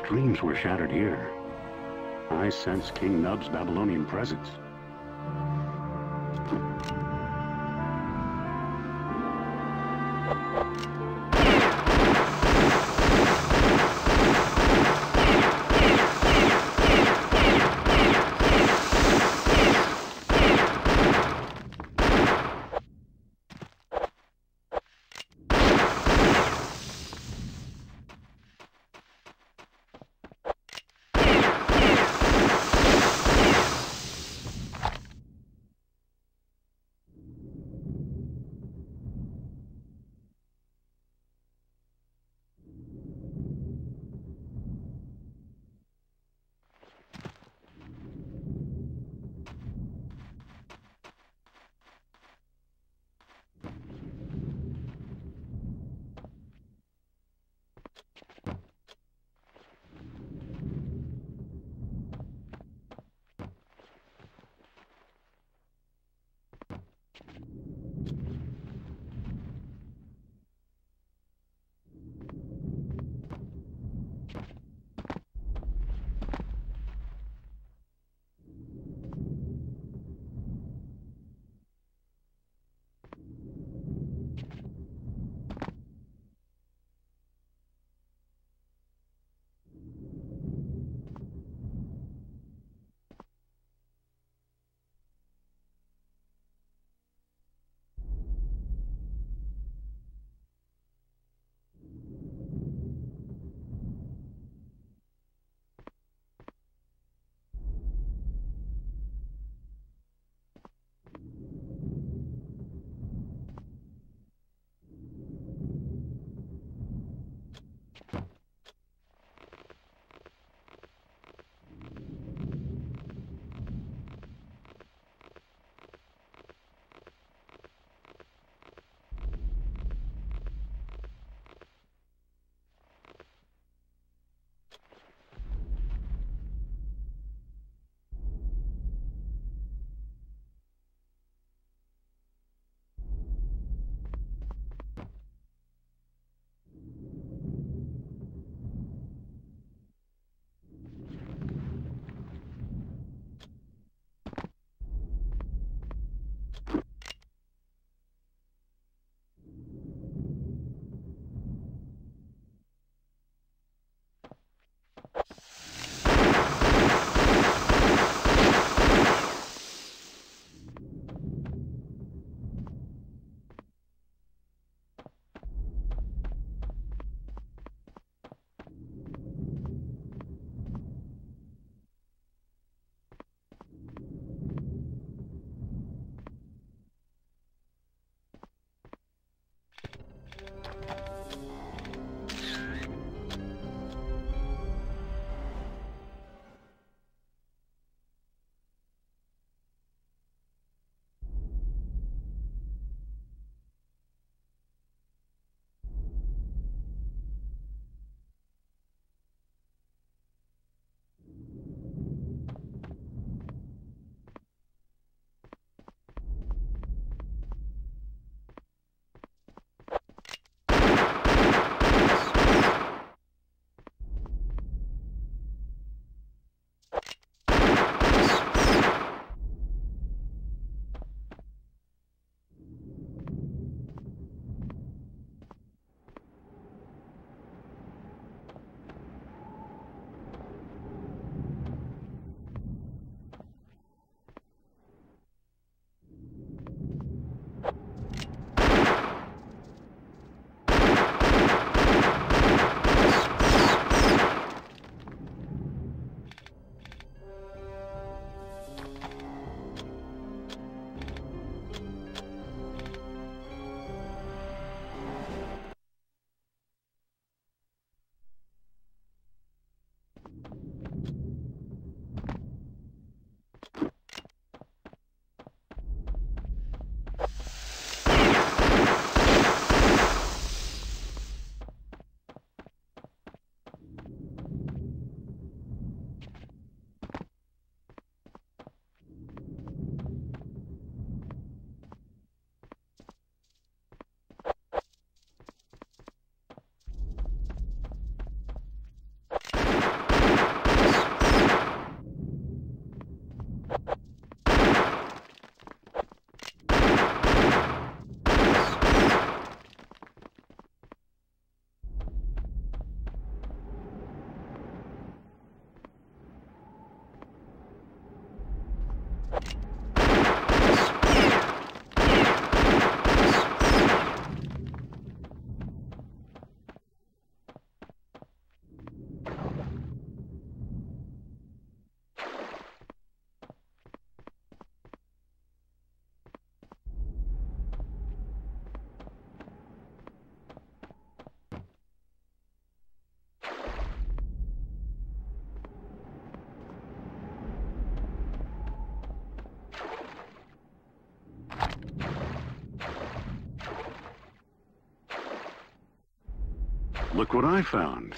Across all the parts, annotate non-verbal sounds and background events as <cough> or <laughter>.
dreams were shattered here? I sense King Nub's Babylonian presence. Look what I found.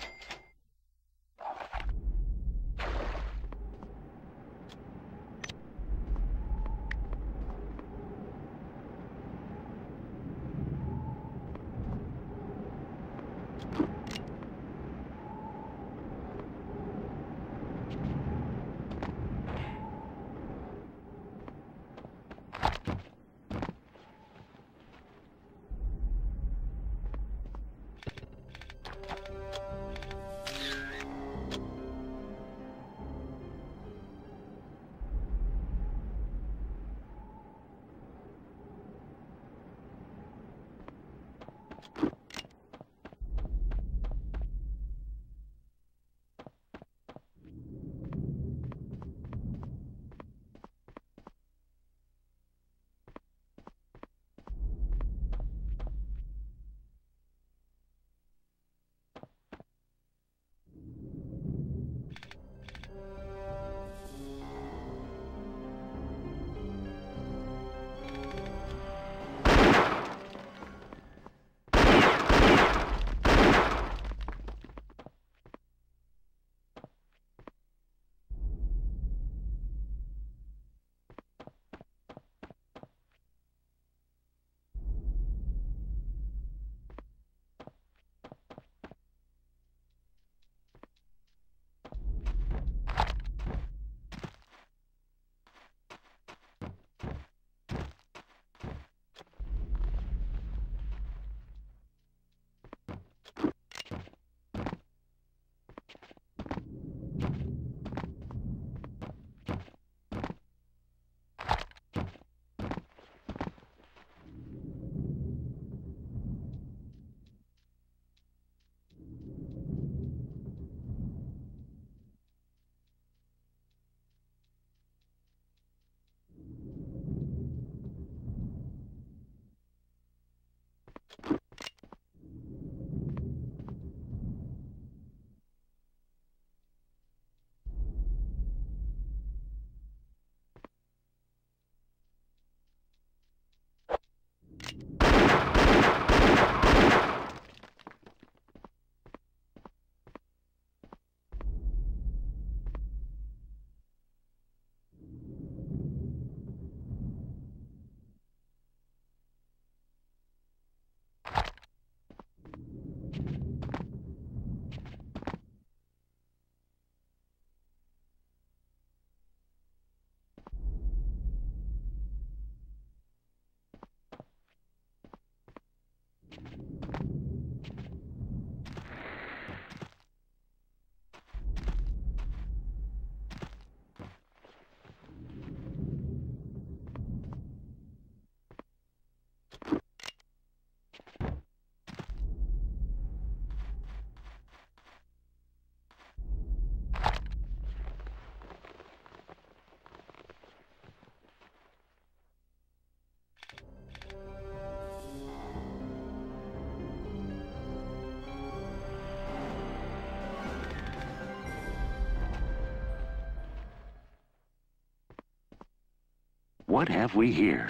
What have we here?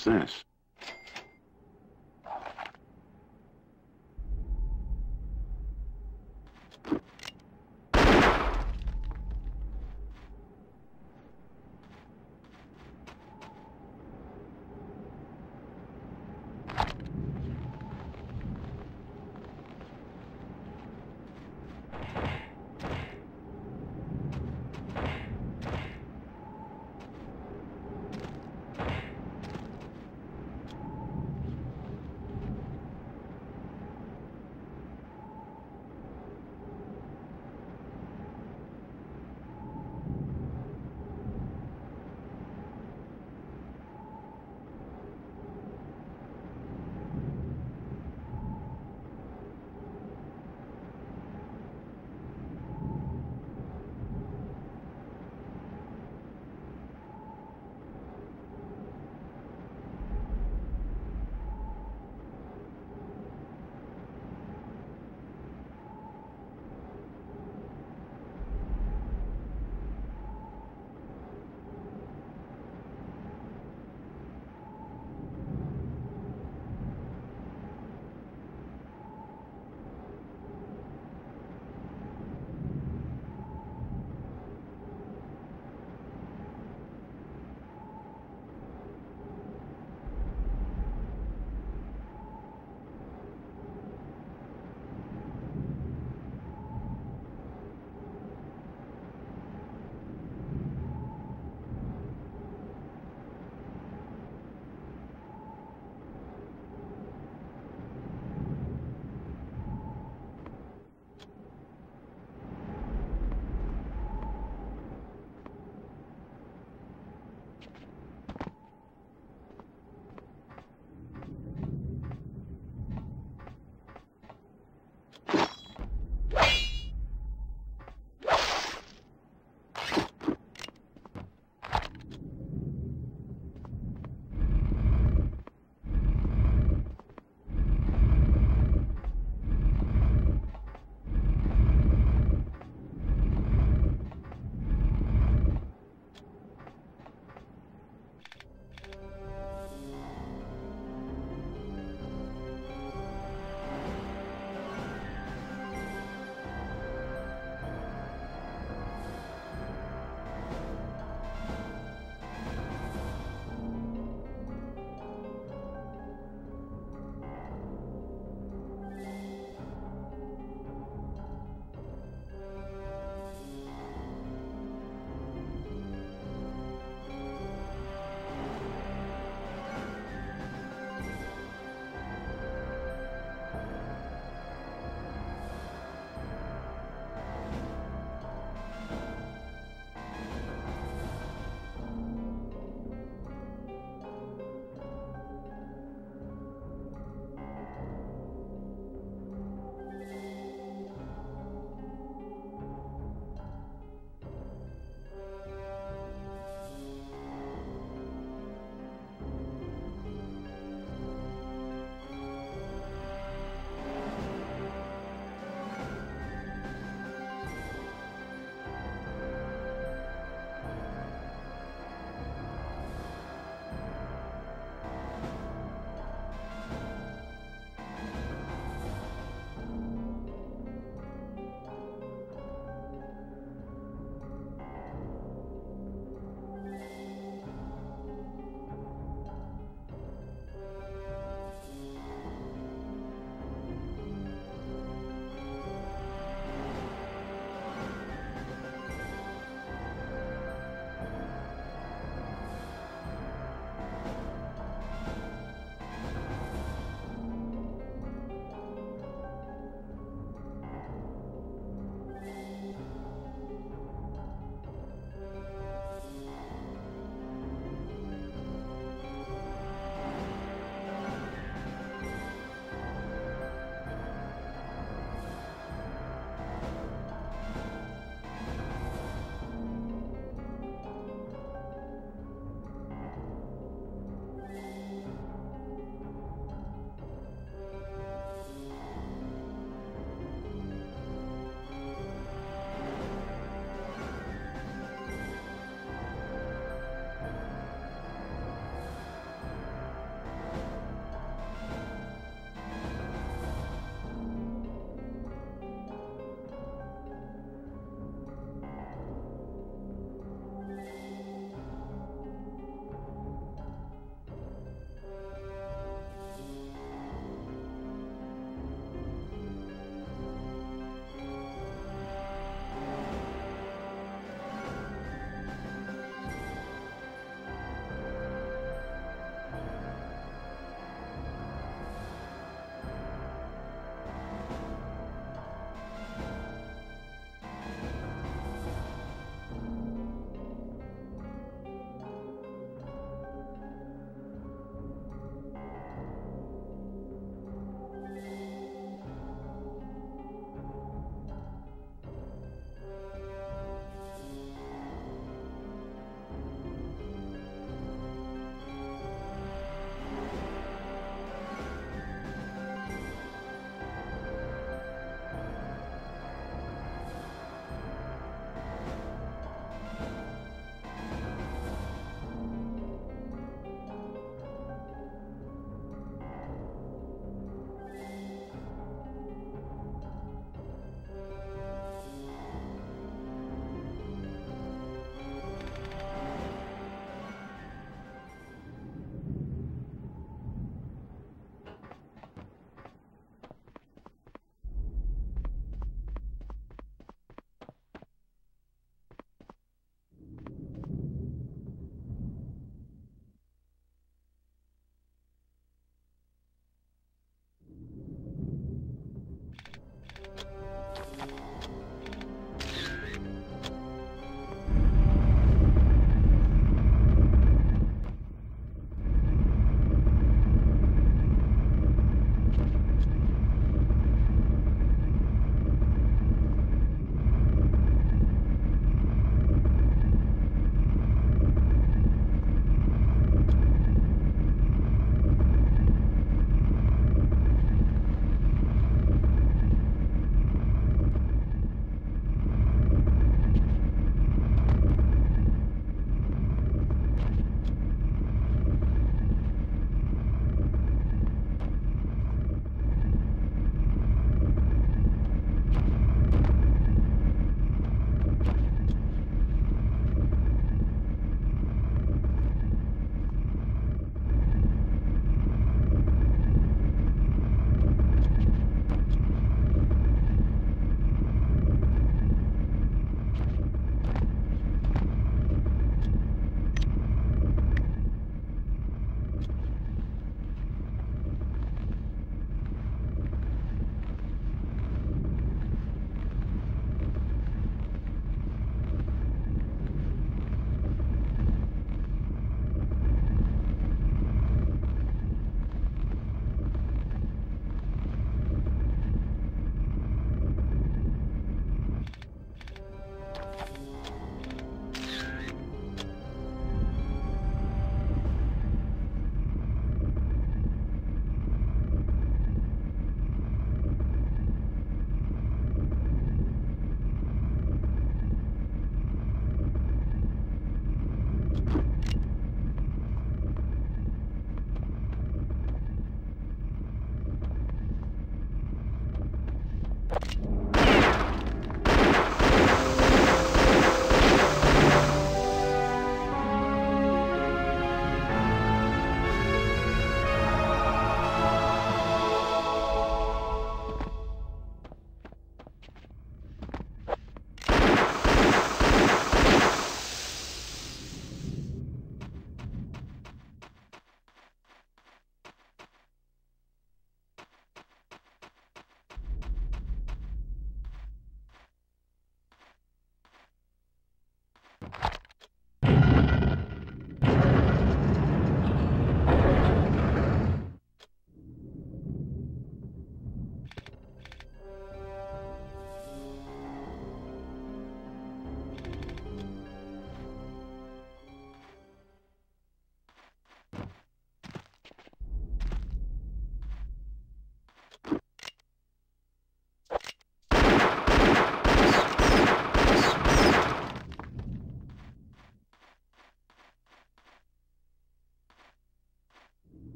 What's this?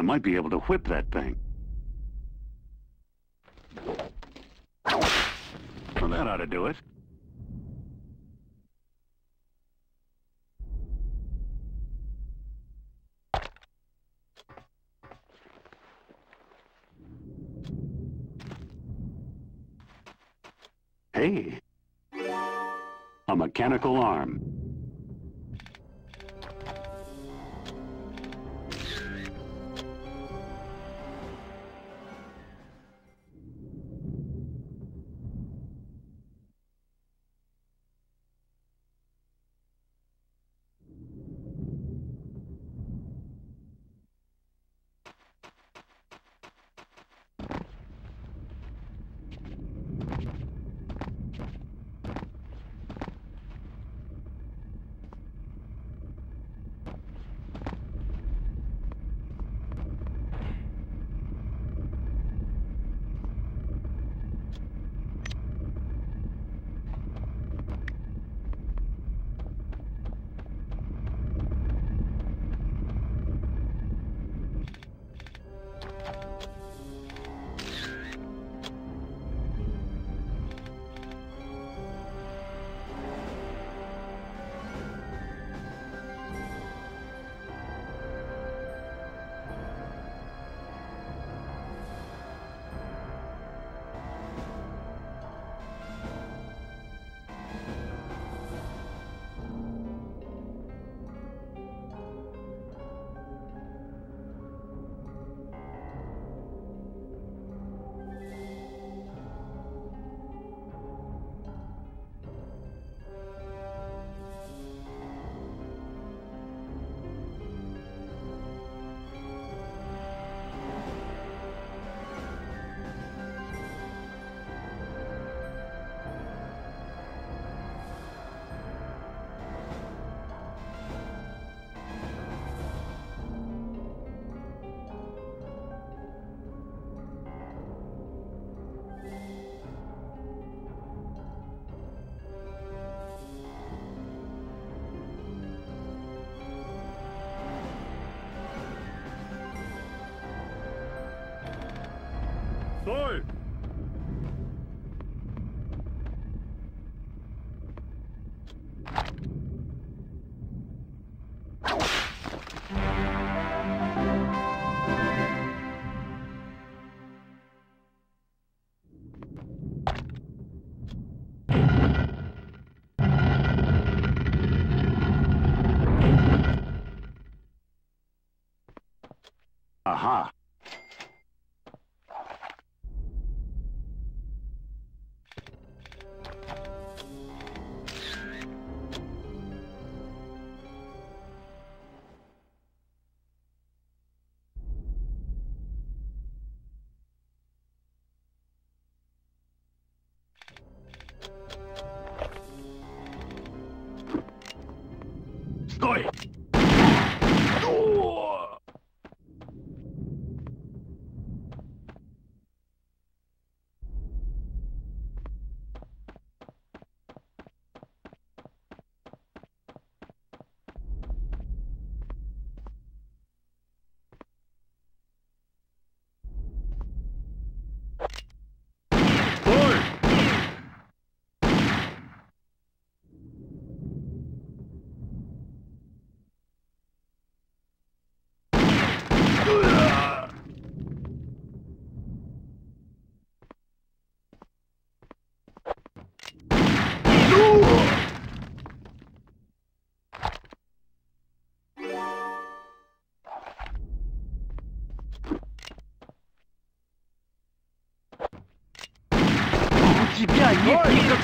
I might be able to whip that thing. Well, that ought to do it. Hey, a mechanical arm.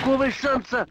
Никакого шанса.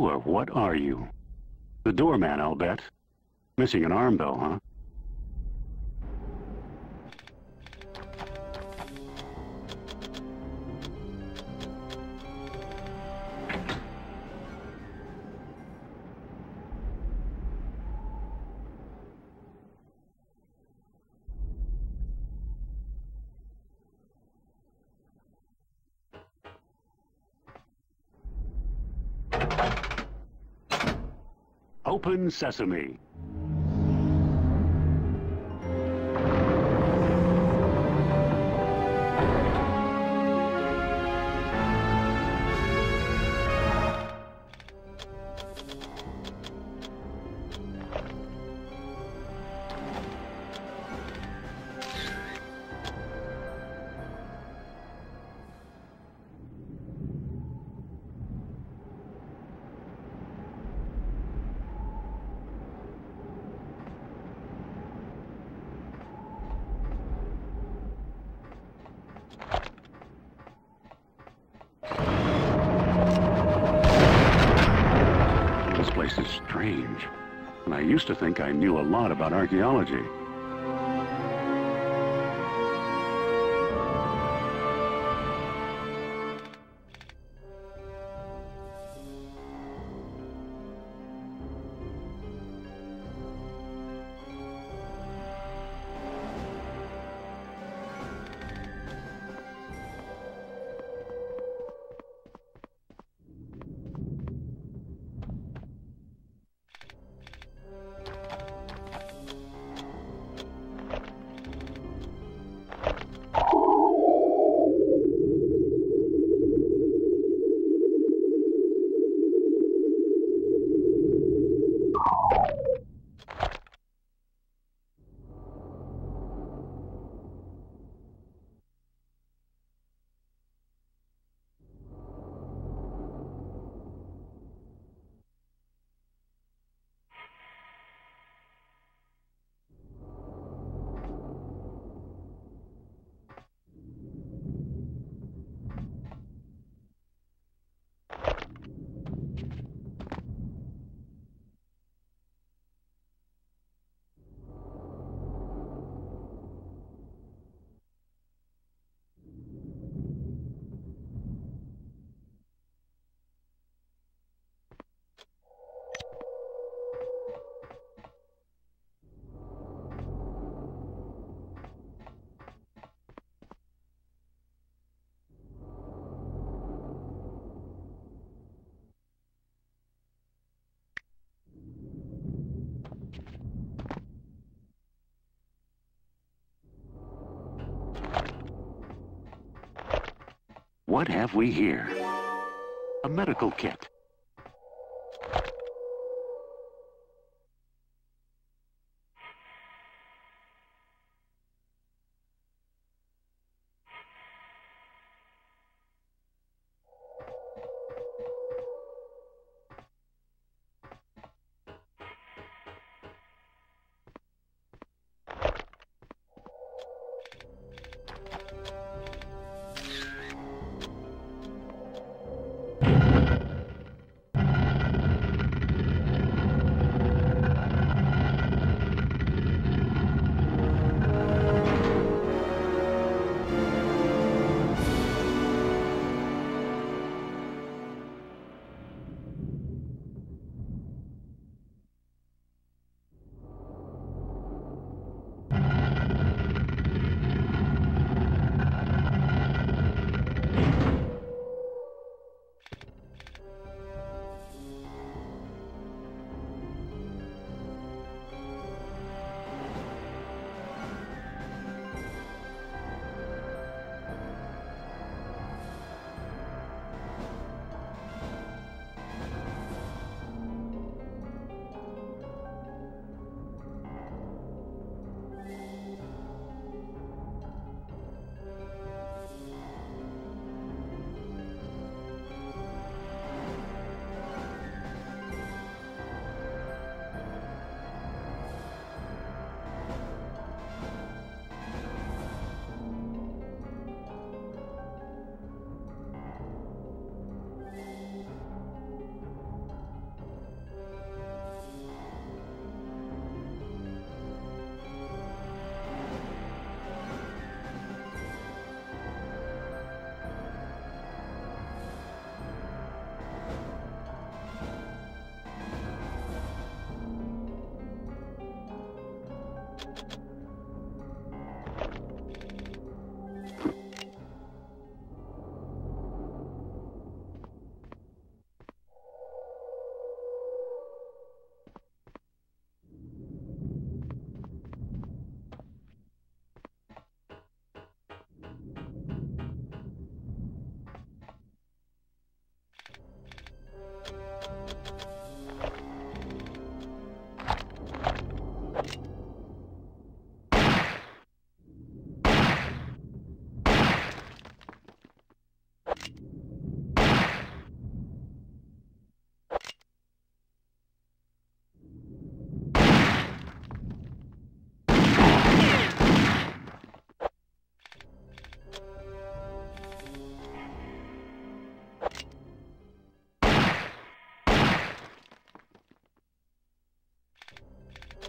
Or what are you? The doorman, I'll bet. Missing an arm, though, huh? Open sesame. Lot about archaeology. What have we here? A medical kit.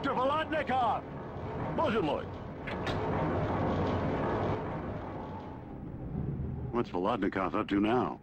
Dr. Volodnikov! Bozhenloy! What's Volodnikov up to now?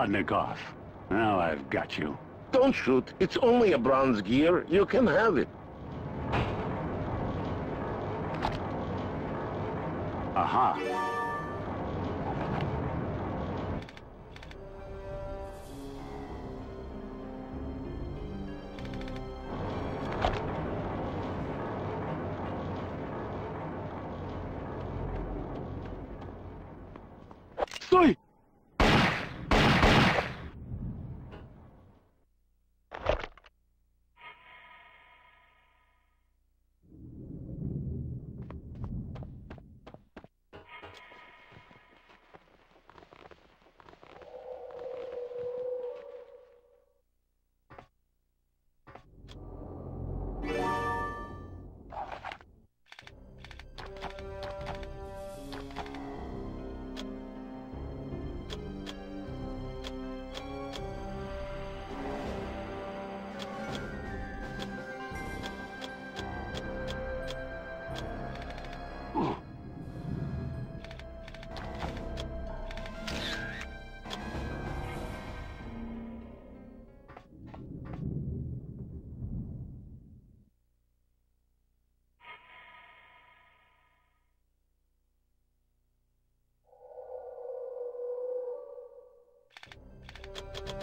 Volodnikov. Now I've got you. Don't shoot. It's only a bronze gear. You can have it. you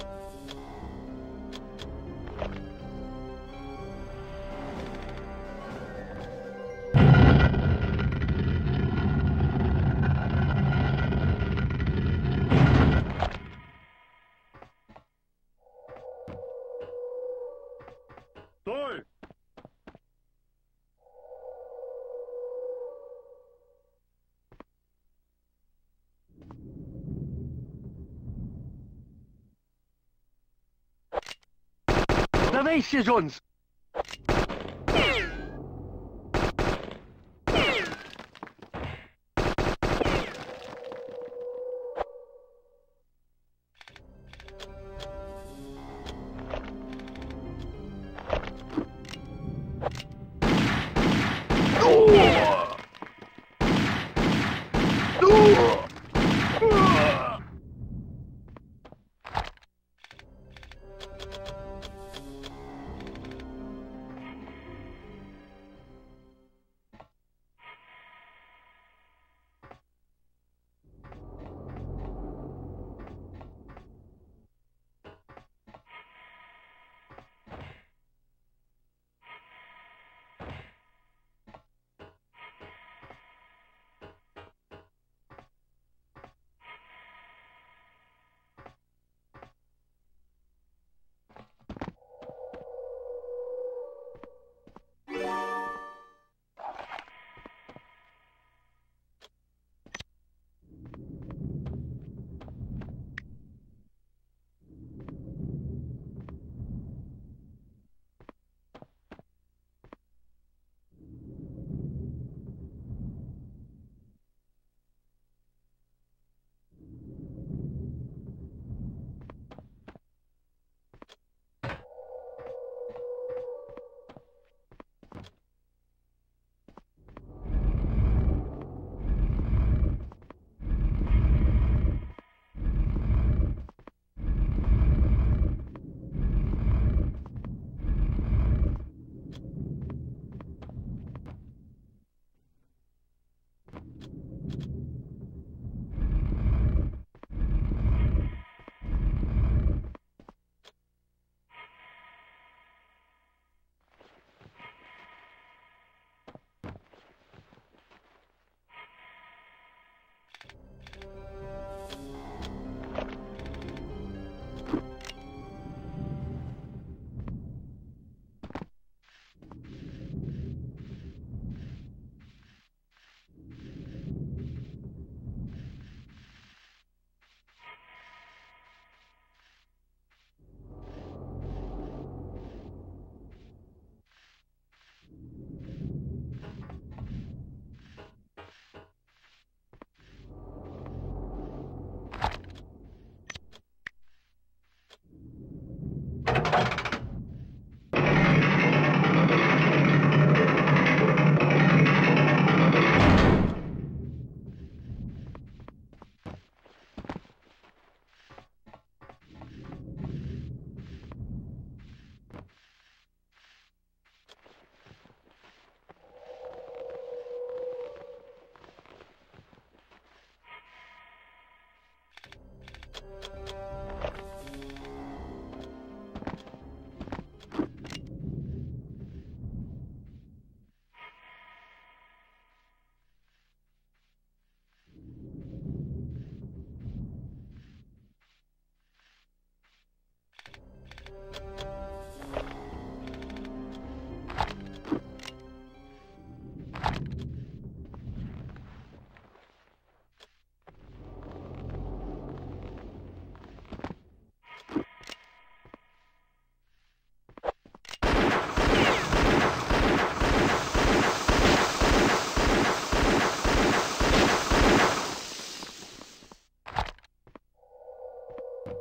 Revelations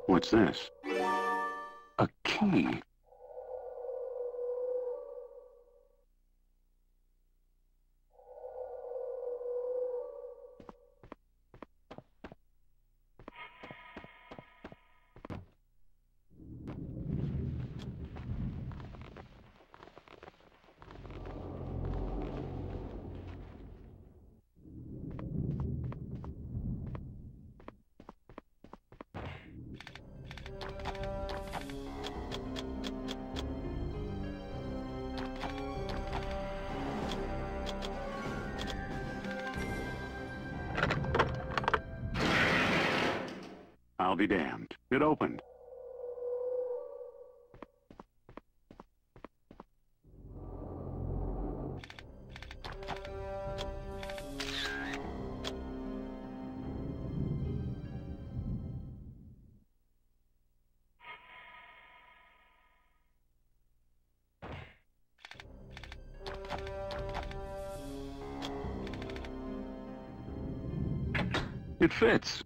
What's this? A key. Fits.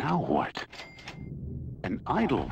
Now what? An idol.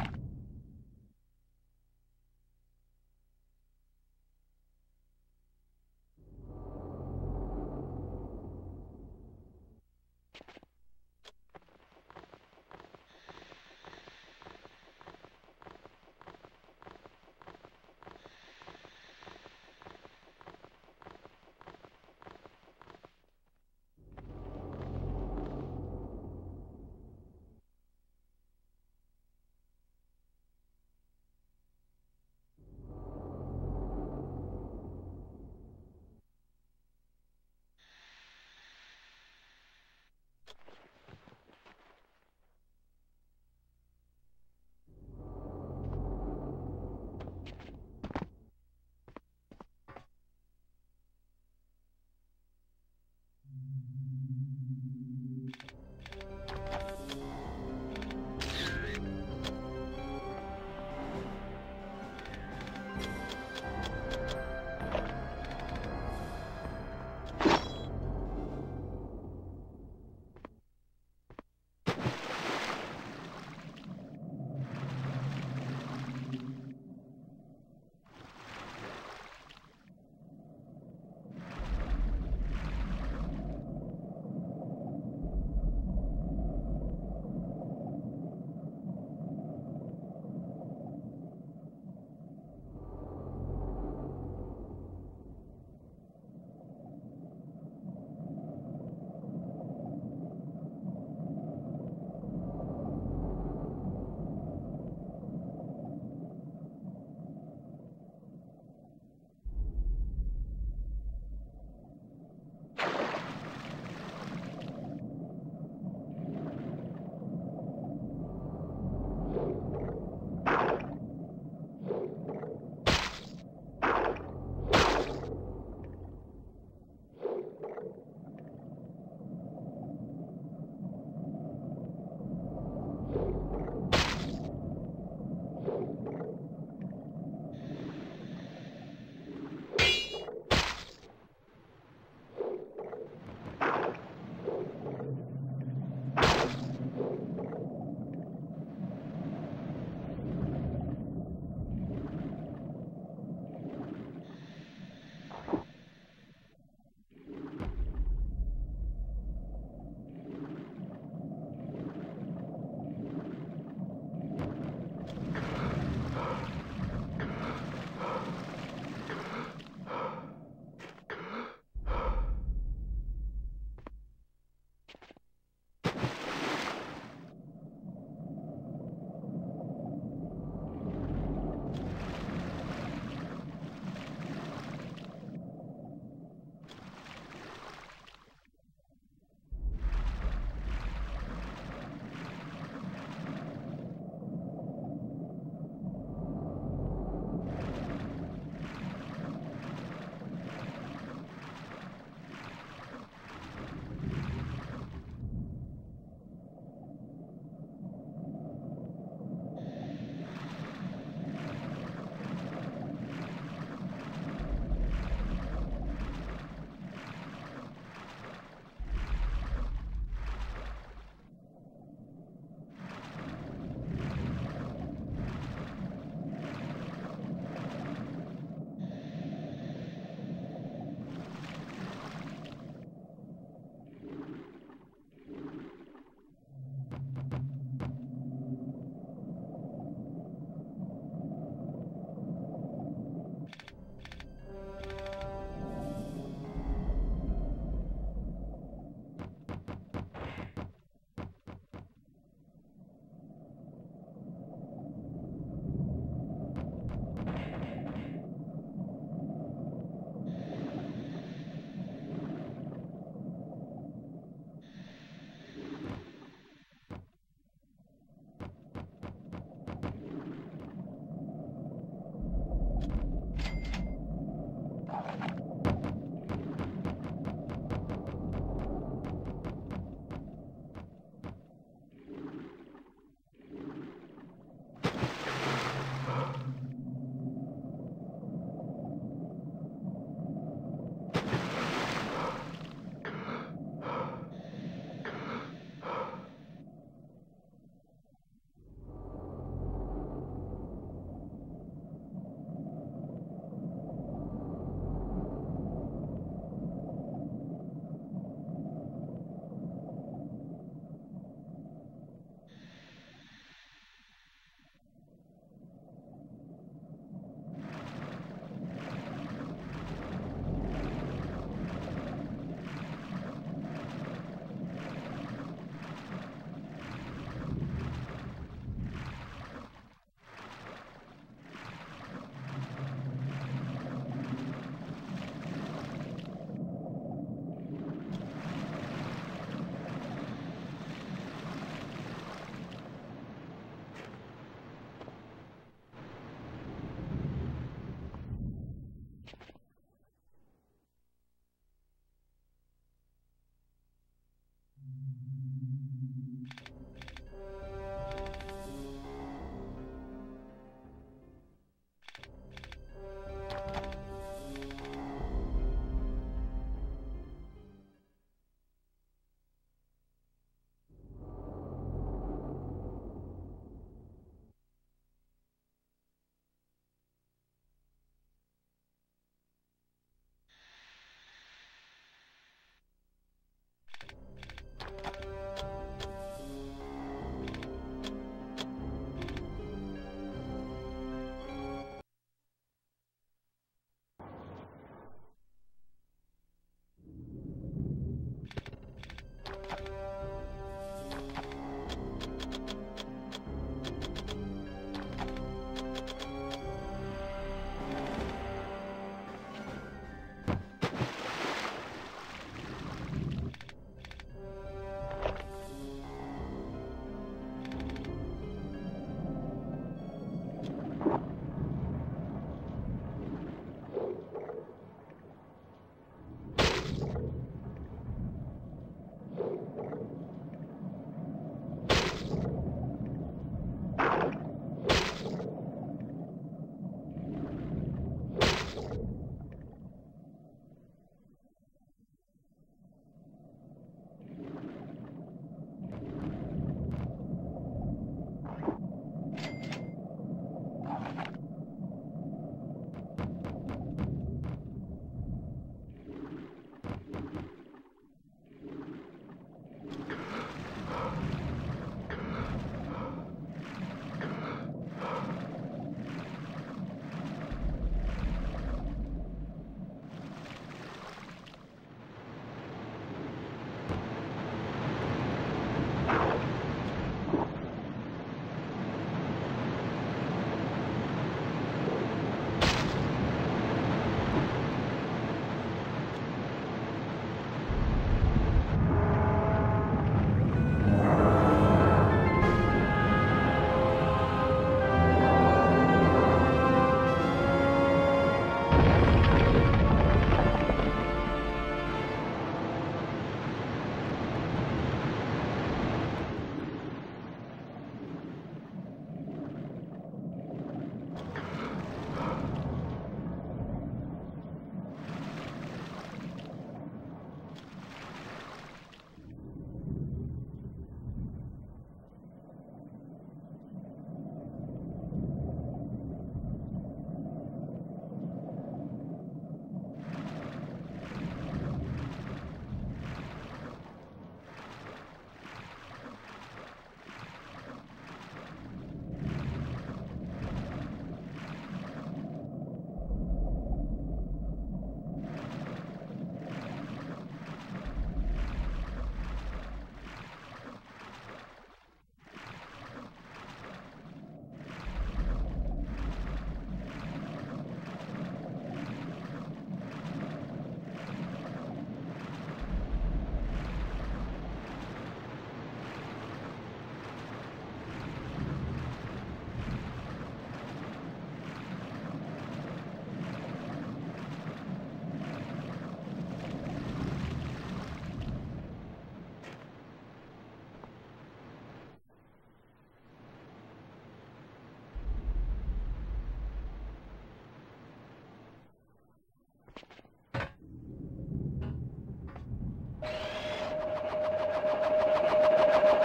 Thank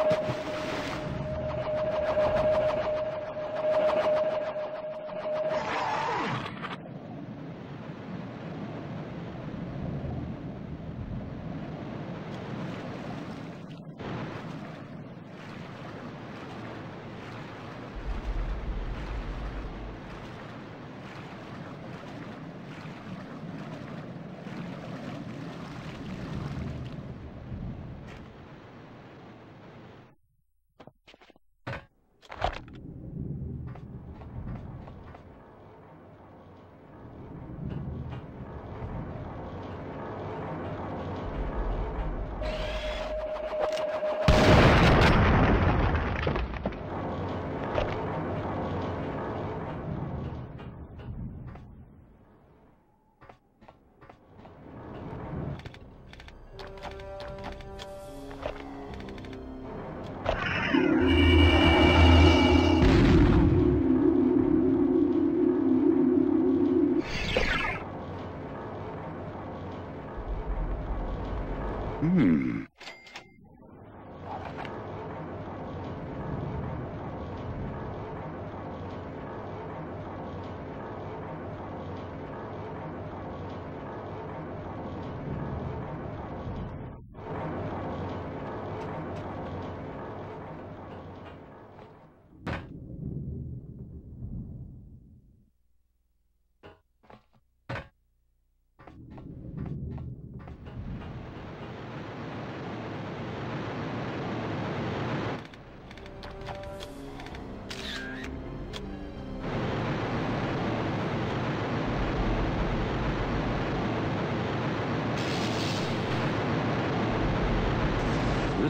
you.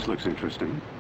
Looks interesting.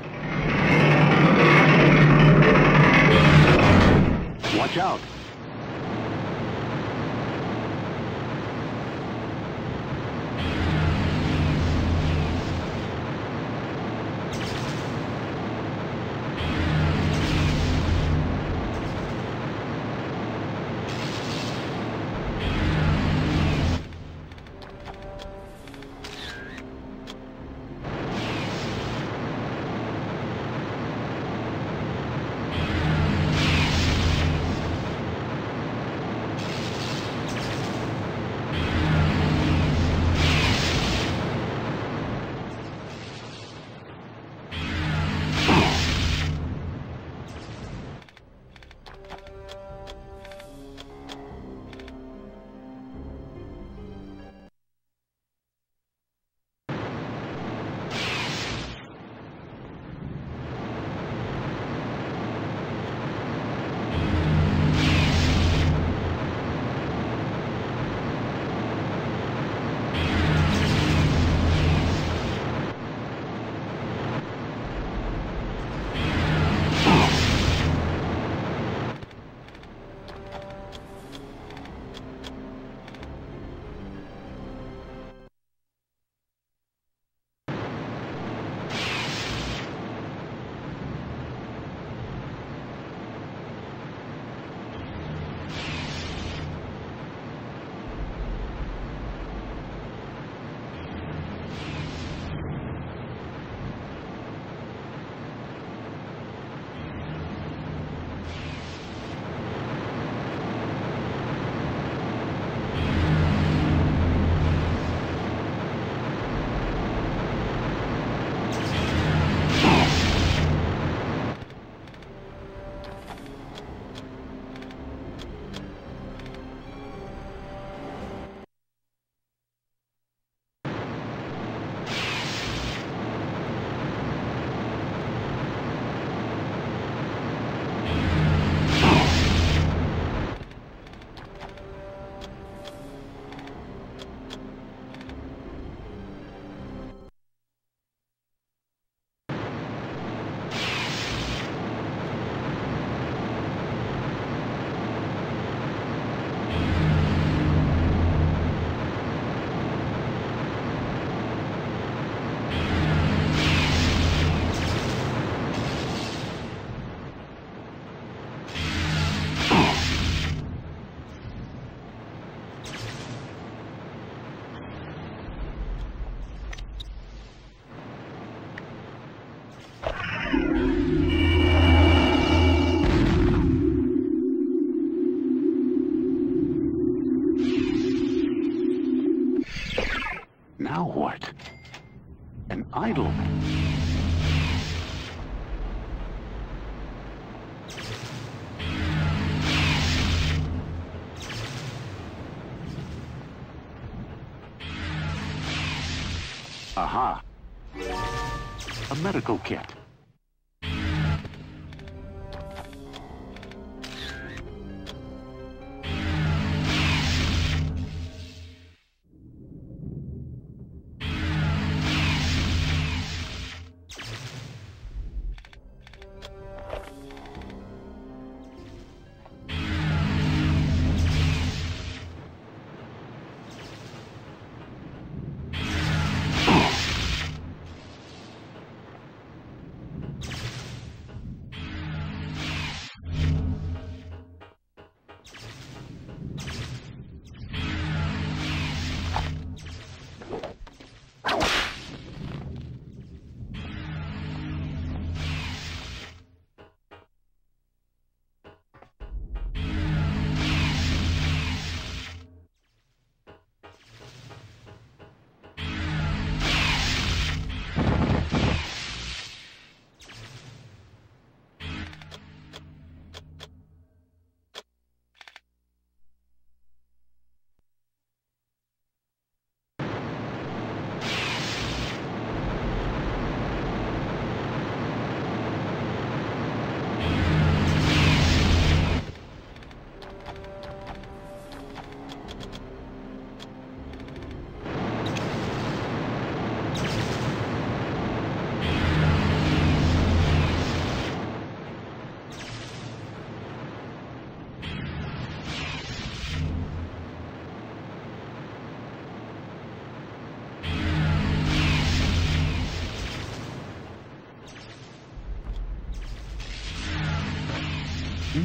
Medical kit.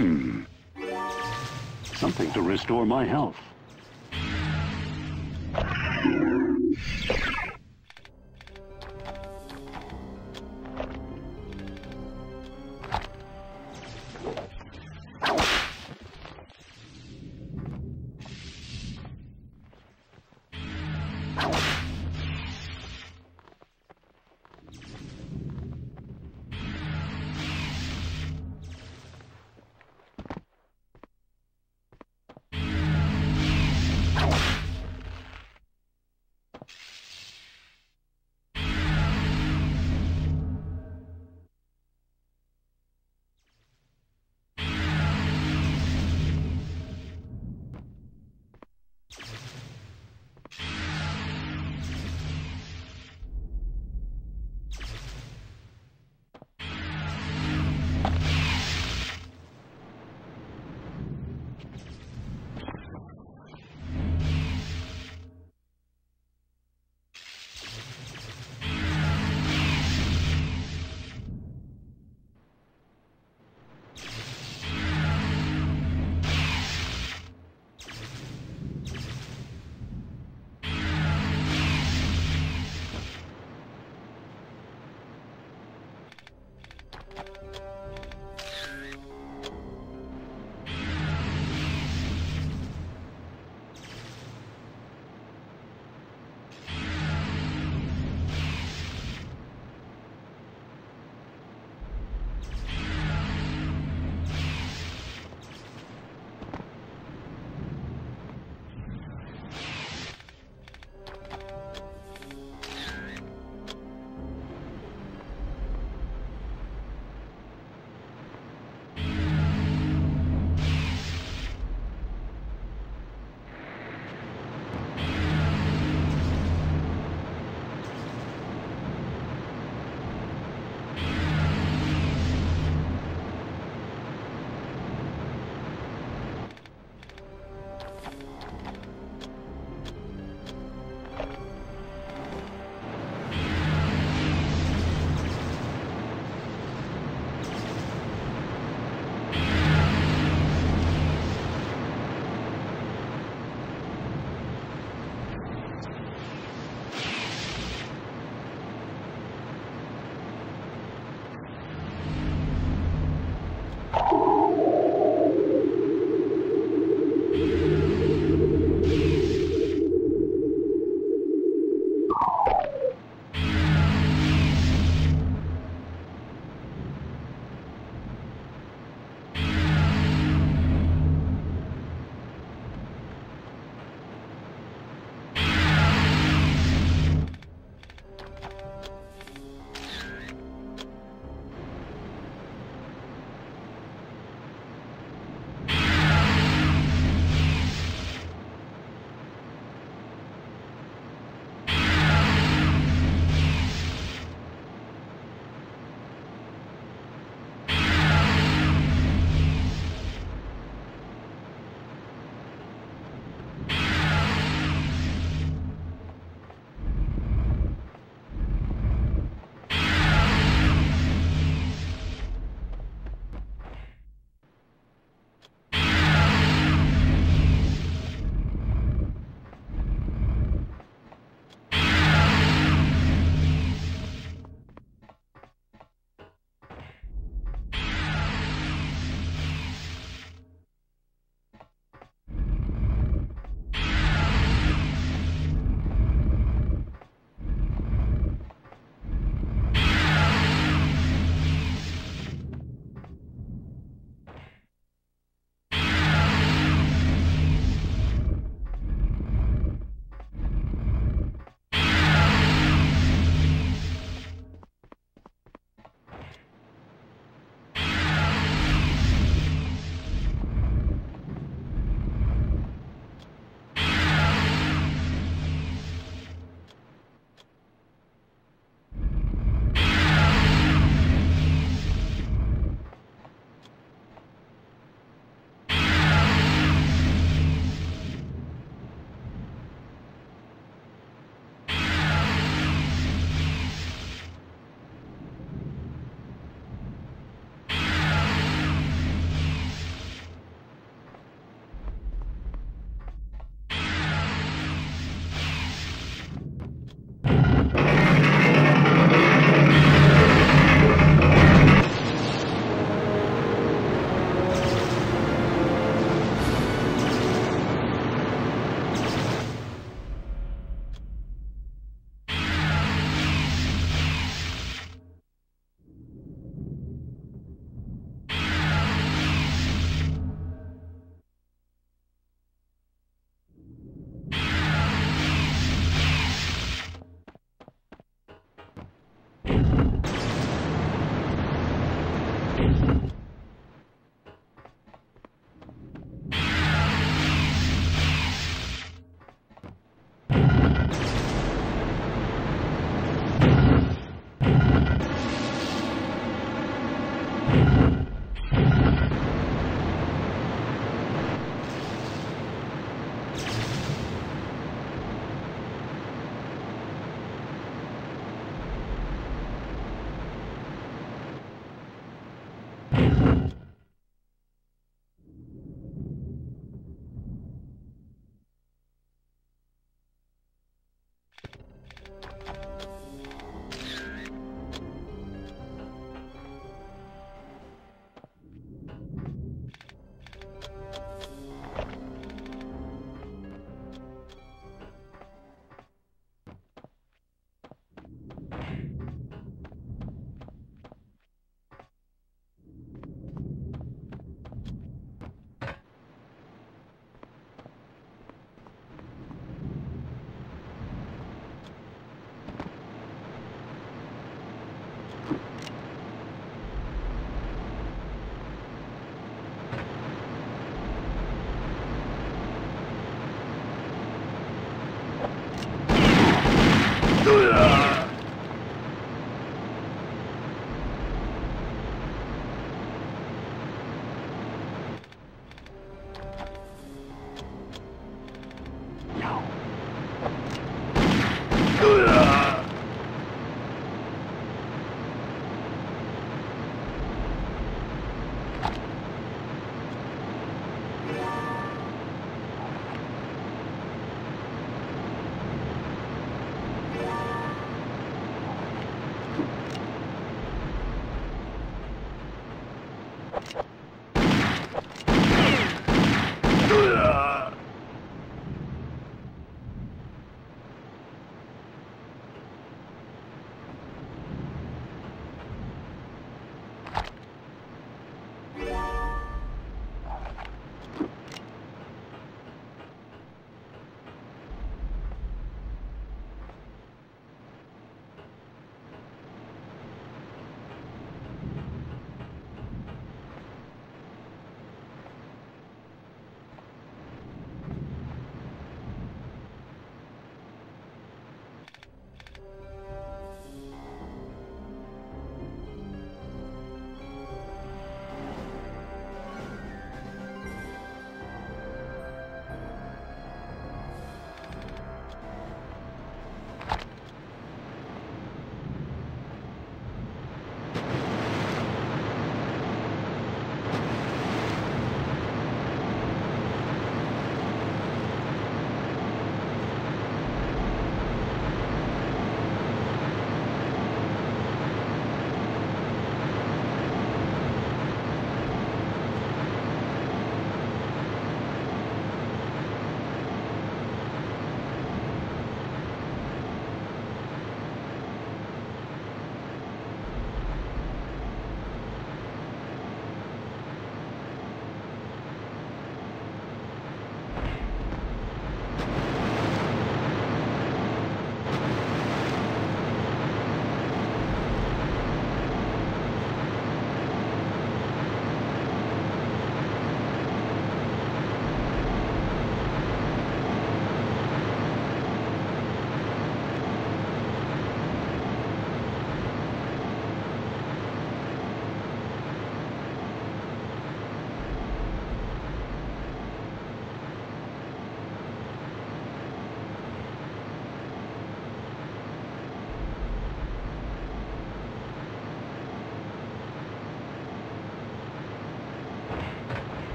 Hmm. Something to restore my health.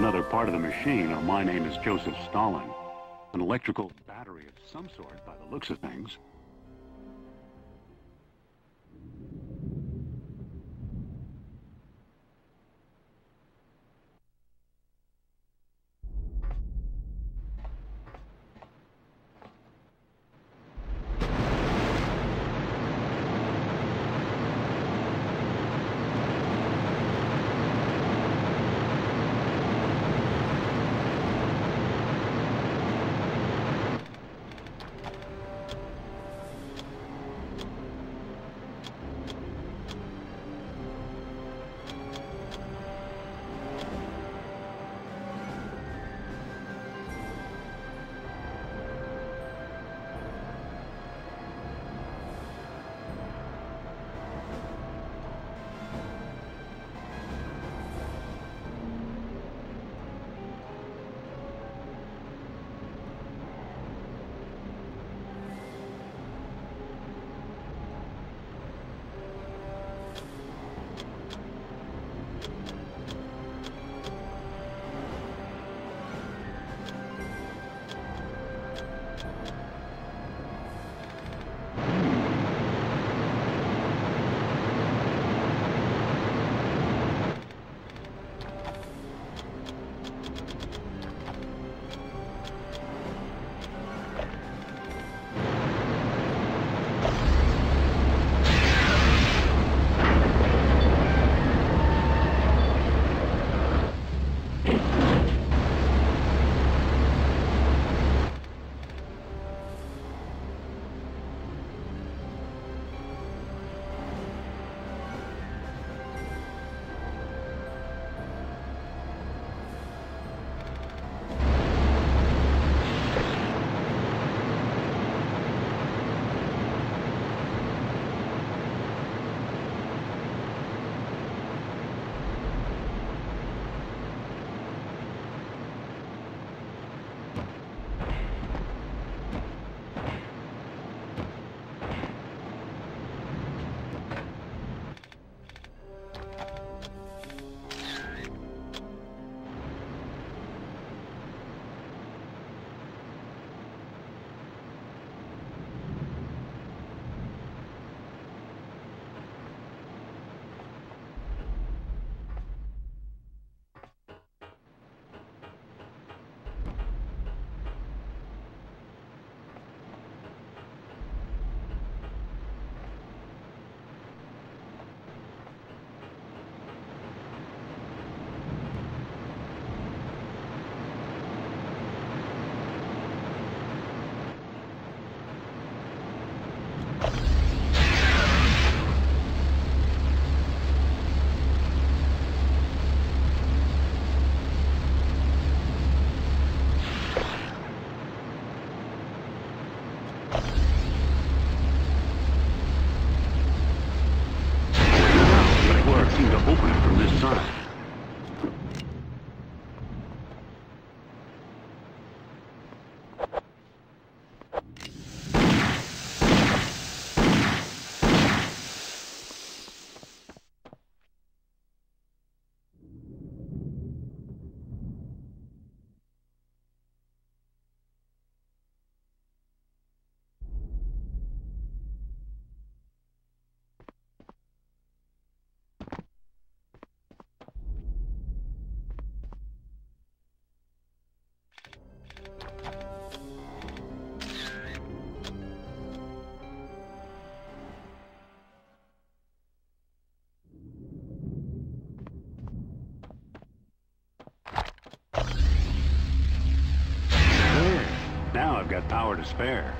Another part of the machine, or my name is Joseph Stalin. An electrical battery of some sort, by the looks of things. Got power to spare.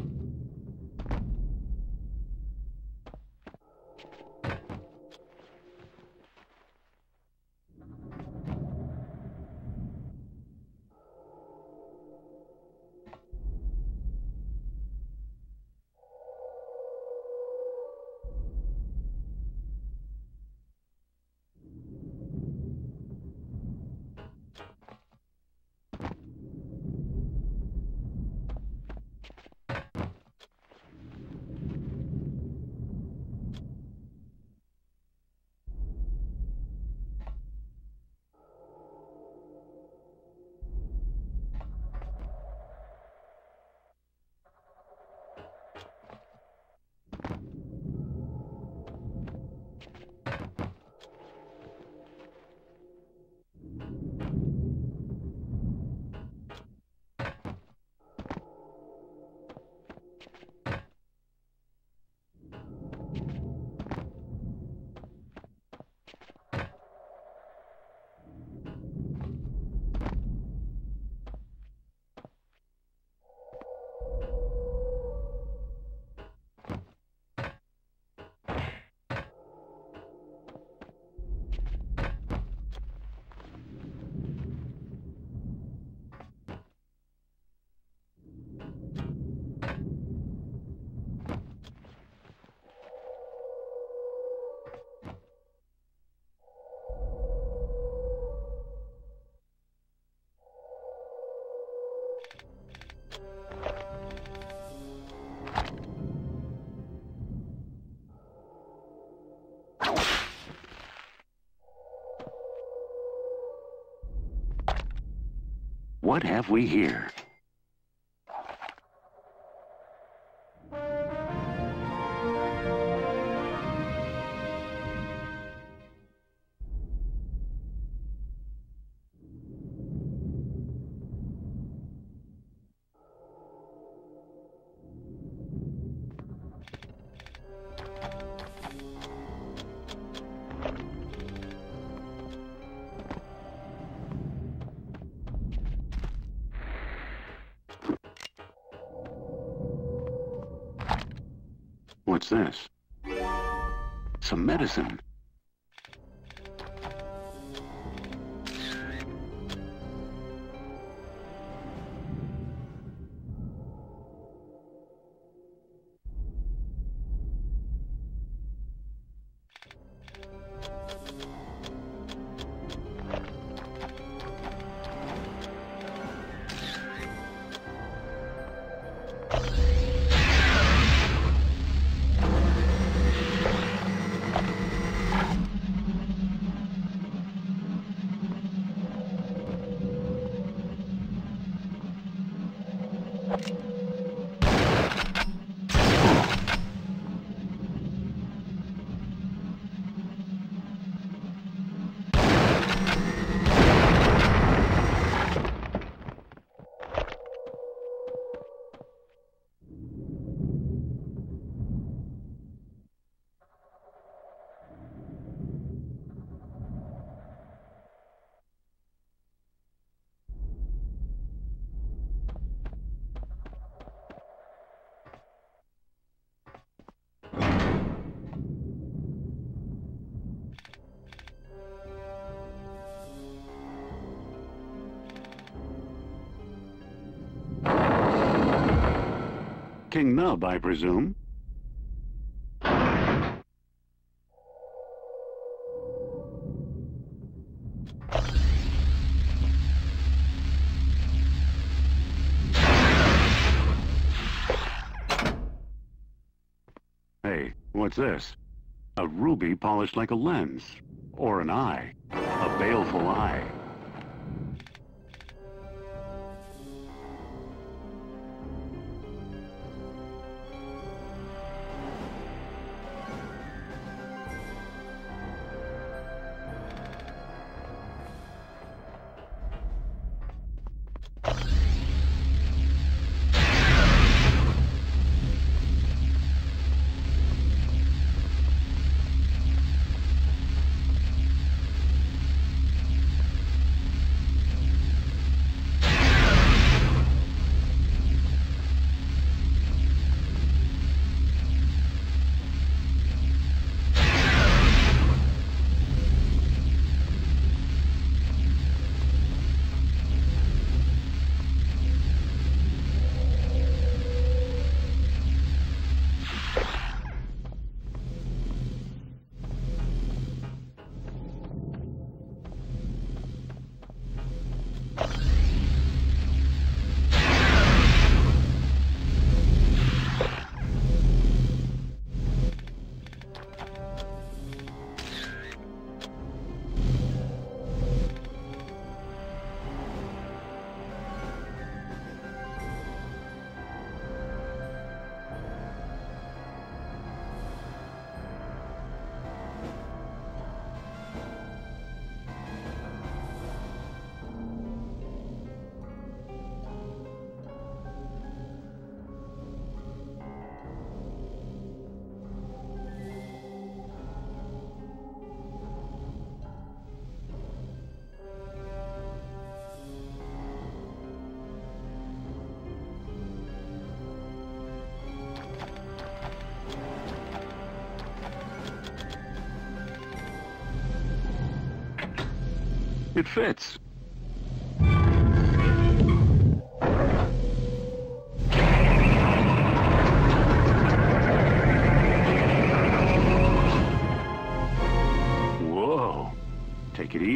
What have we here? Medicine. King Nub, I presume. Hey, what's this? A ruby polished like a lens. Or an eye. A baleful eye.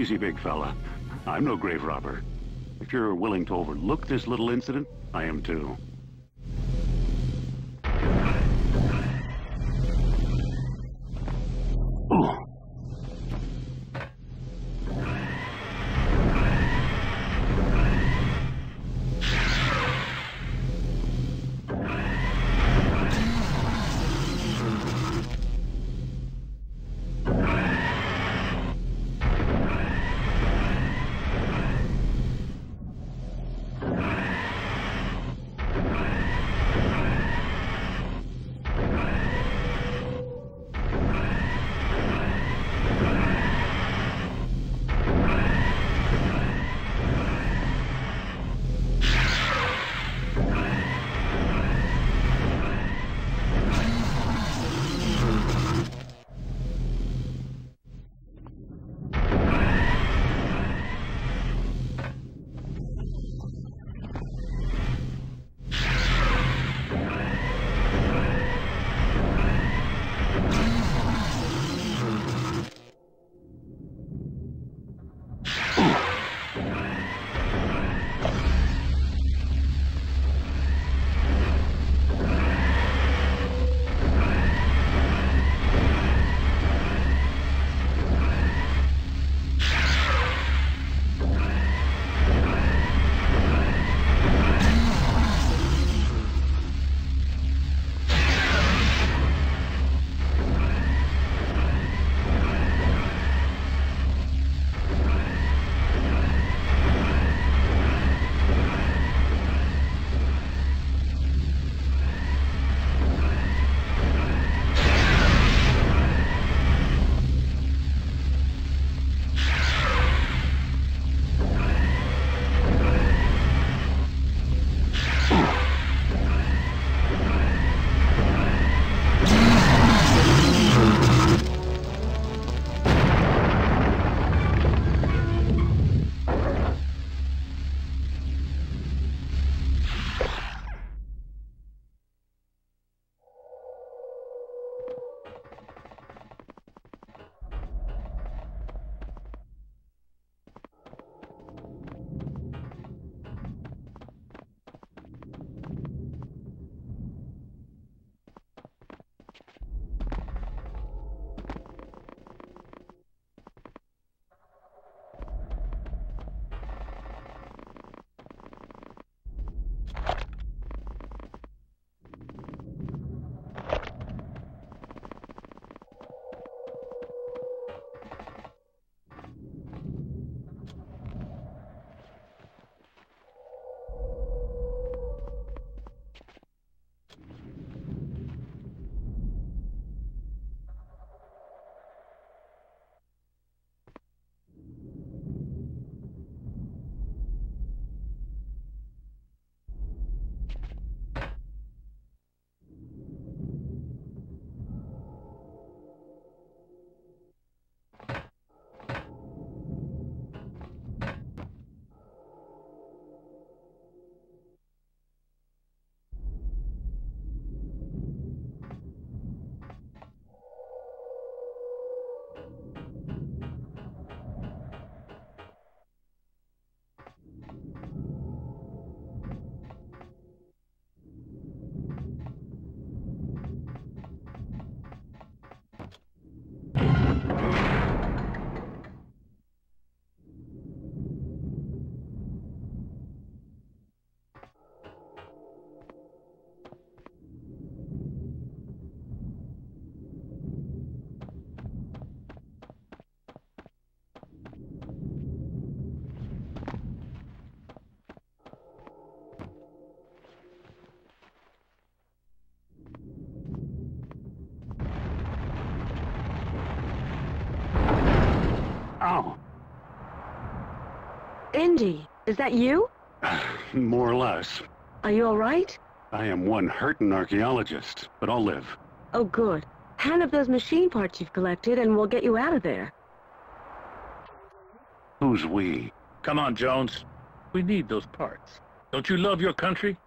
Easy, big fella. I'm no grave robber. If you're willing to overlook this little incident, I am too. Indy, is that you? <sighs> More or less. Are you all right? I am one hurtin' archaeologist, but I'll live. Oh, good. Hand up those machine parts you've collected and we'll get you out of there. Who's we? Come on, Jones. We need those parts. Don't you love your country?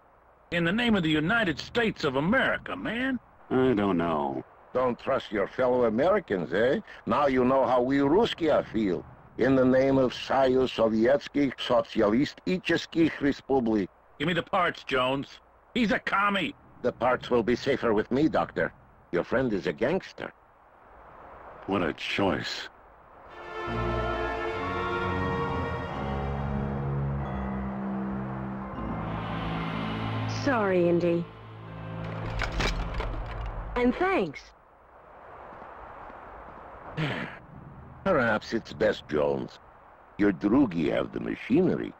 In the name of the United States of America, man. I don't know. Don't trust your fellow Americans, eh? Now you know how we Ruskia feel In the name of Soyuz Sovietsky Socialistических Republik. Give me the parts, Jones. He's a commie. The parts will be safer with me, Doctor. Your friend is a gangster. What a choice. Sorry, Indy. And thanks. <sighs> <sighs> Perhaps it's best, Jones. Your Drugi have the machinery,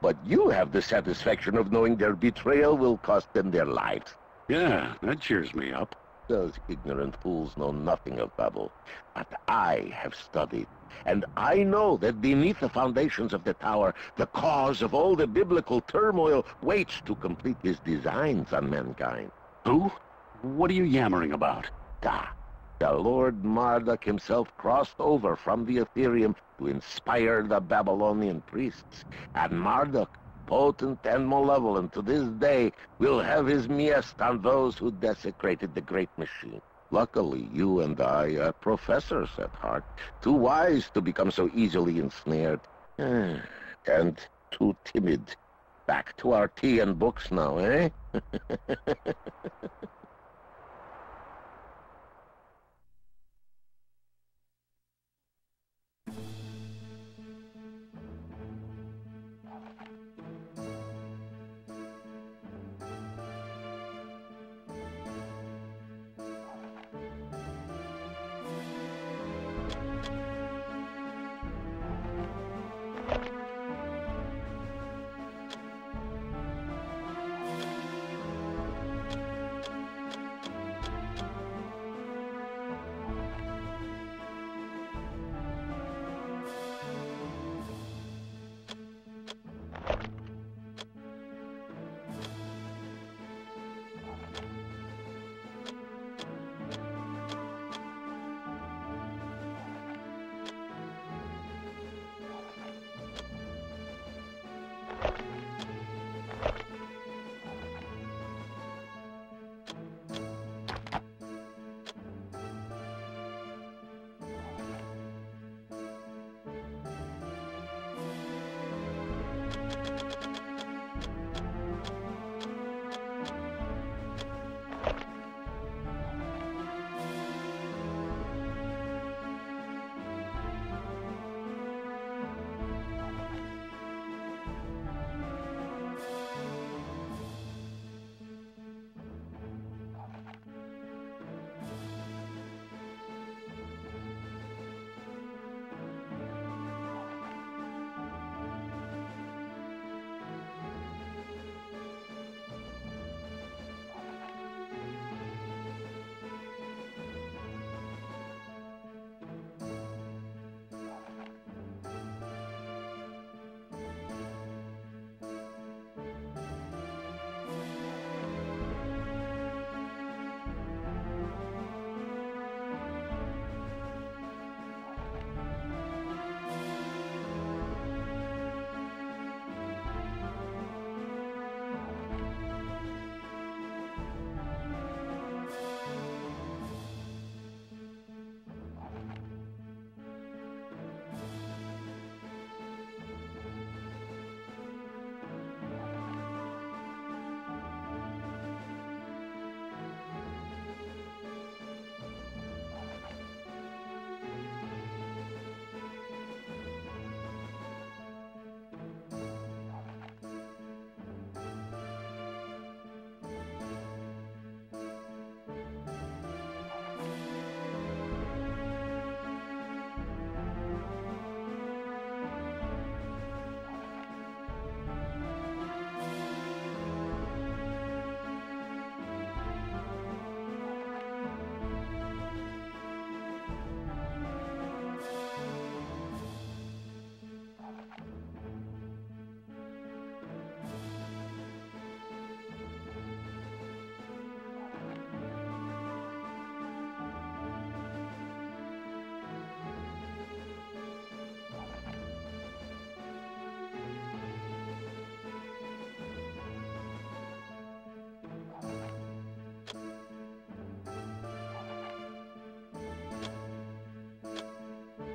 but you have the satisfaction of knowing their betrayal will cost them their lives. Yeah, that cheers me up. Those ignorant fools know nothing of Babel, but I have studied, and I know that beneath the foundations of the tower, the cause of all the biblical turmoil waits to complete his designs on mankind. Who? What are you yammering about? Da. The Lord Marduk himself crossed over from the Aetherium to inspire the Babylonian priests. And Marduk, potent and malevolent to this day, will have his miest on those who desecrated the great machine. Luckily, you and I are professors at heart, too wise to become so easily ensnared. <sighs> and too timid. Back to our tea and books now, eh? <laughs>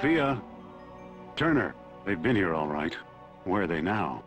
Sophia, Turner, they've been here all right. Where are they now?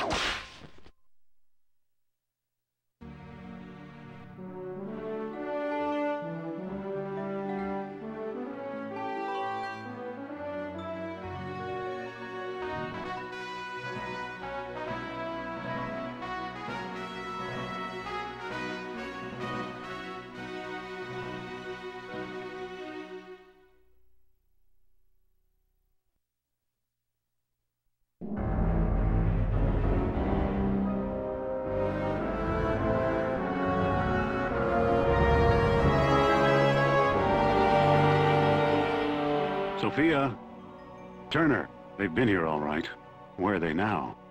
you Sophia, Turner, they've been here all right. Where are they now? Now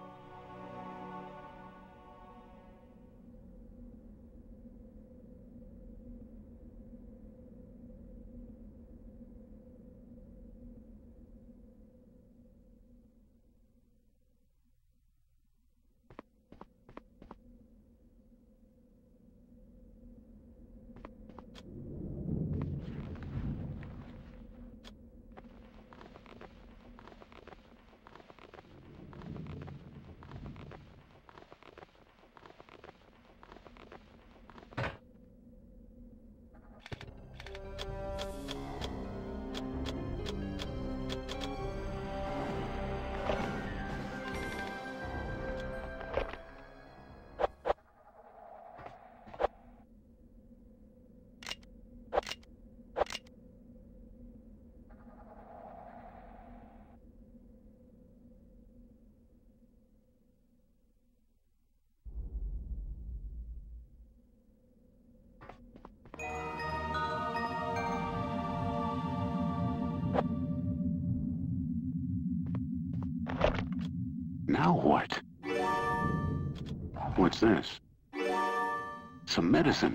Some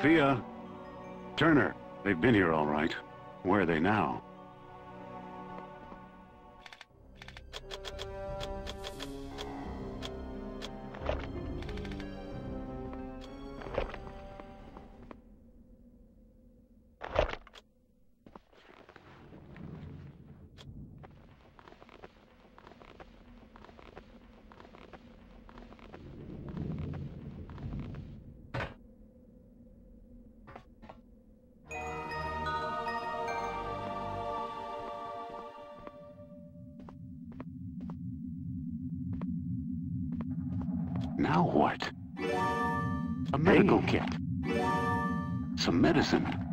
Sophia, Turner, they've been here all right. Where are they now? Now what? A medical kit. Some medicine.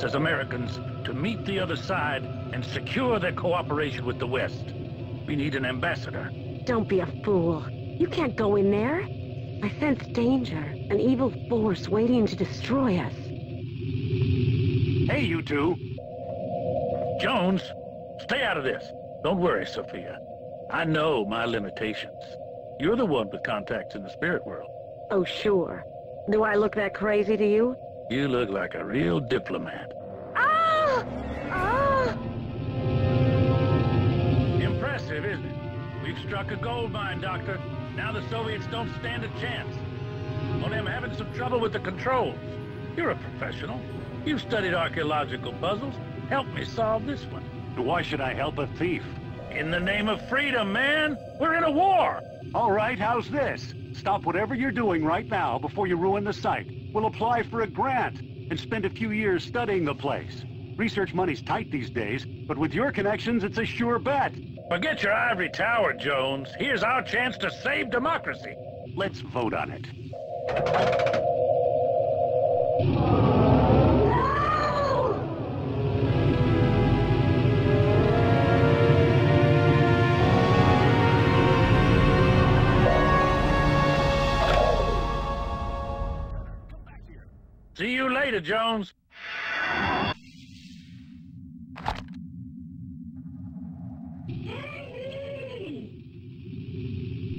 Us as Americans to meet the other side and secure their cooperation with the West. We need an ambassador. Don't be a fool. You can't go in there. I sense danger, an evil force waiting to destroy us. Hey, you two. Jones, stay out of this. Don't worry, Sophia. I know my limitations. You're the one with contacts in the spirit world. Oh, sure. Do I look that crazy to you? You look like a real diplomat. Ah! Ah! Impressive, isn't it? We've struck a gold mine, Doctor. Now the Soviets don't stand a chance. Only I'm having some trouble with the controls. You're a professional. You've studied archaeological puzzles. Help me solve this one. Why should I help a thief? In the name of freedom, man! We're in a war! All right, how's this? Stop whatever you're doing right now before you ruin the site. We'll apply for a grant and spend a few years studying the place. Research money's tight these days, but with your connections, it's a sure bet. Forget your ivory tower, Jones. Here's our chance to save democracy. Let's vote on it. Later, Jones.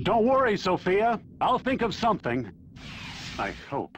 Don't worry, Sophia. I'll think of something. I hope.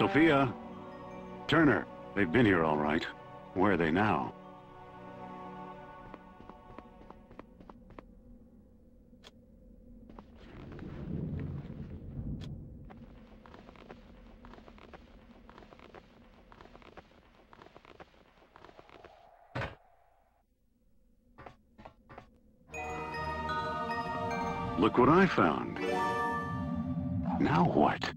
Sophia. Turner. They've been here all right. Where are they now? Look what I found. Now what?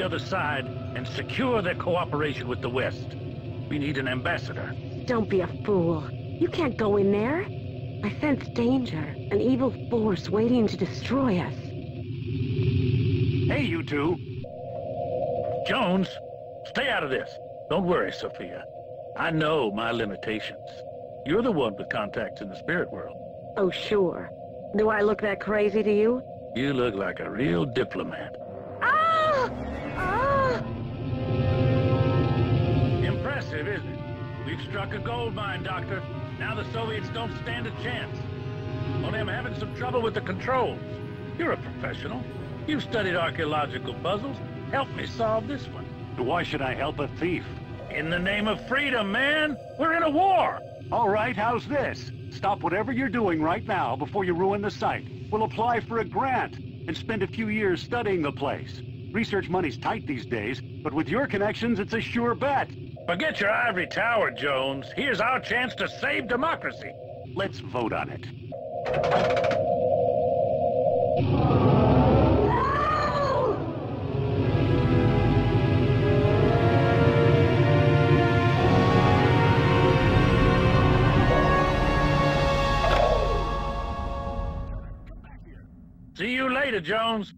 The other side and secure their cooperation with the West. We need an ambassador. Don't be a fool. You can't go in there. I sense danger, an evil force waiting to destroy us. Hey, you two. Jones, stay out of this. Don't worry, Sophia. I know my limitations. You're the one with contacts in the spirit world. Oh, sure. Do I look that crazy to you? You look like a real diplomat. We've struck a gold mine, Doctor. Now the Soviets don't stand a chance. Only I'm having some trouble with the controls. You're a professional. You've studied archaeological puzzles. Help me solve this one. Why should I help a thief? In the name of freedom, man! We're in a war! All right, how's this? Stop whatever you're doing right now before you ruin the site. We'll apply for a grant and spend a few years studying the place. Research money's tight these days, but with your connections, it's a sure bet. Forget your ivory tower, Jones. Here's our chance to save democracy. Let's vote on it. See you later, Jones.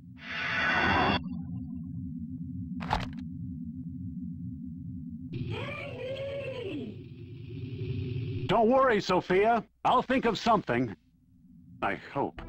Don't worry, Sophia. I'll think of something. I hope.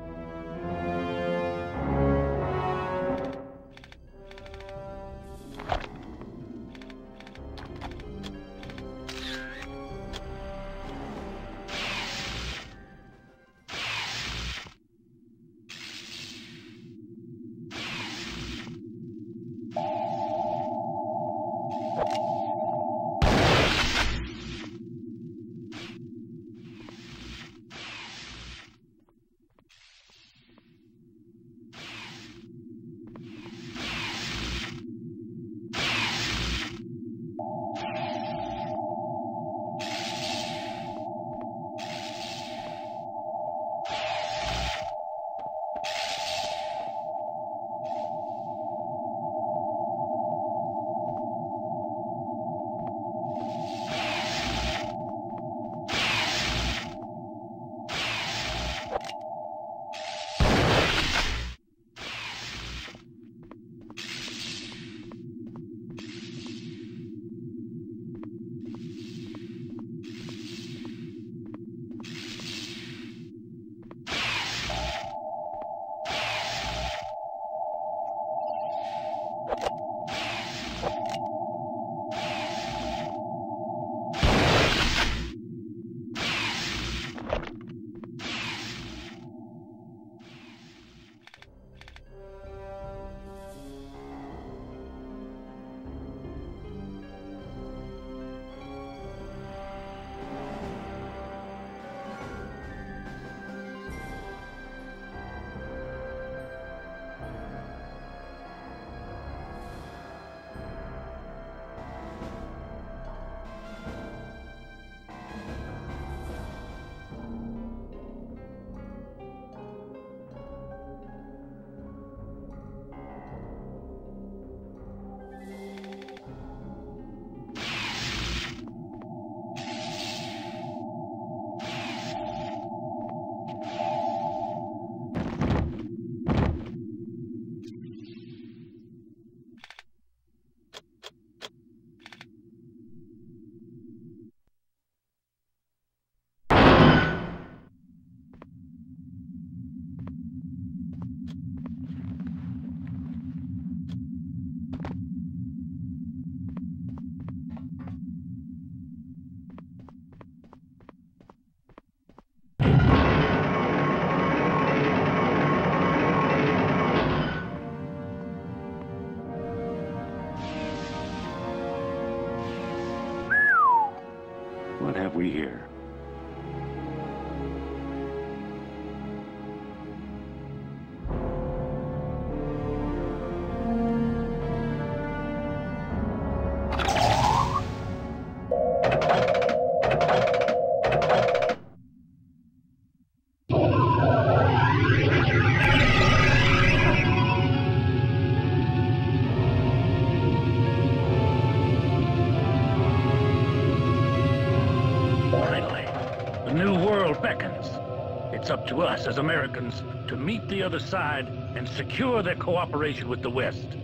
Us as Americans to meet the other side and secure their cooperation with the West.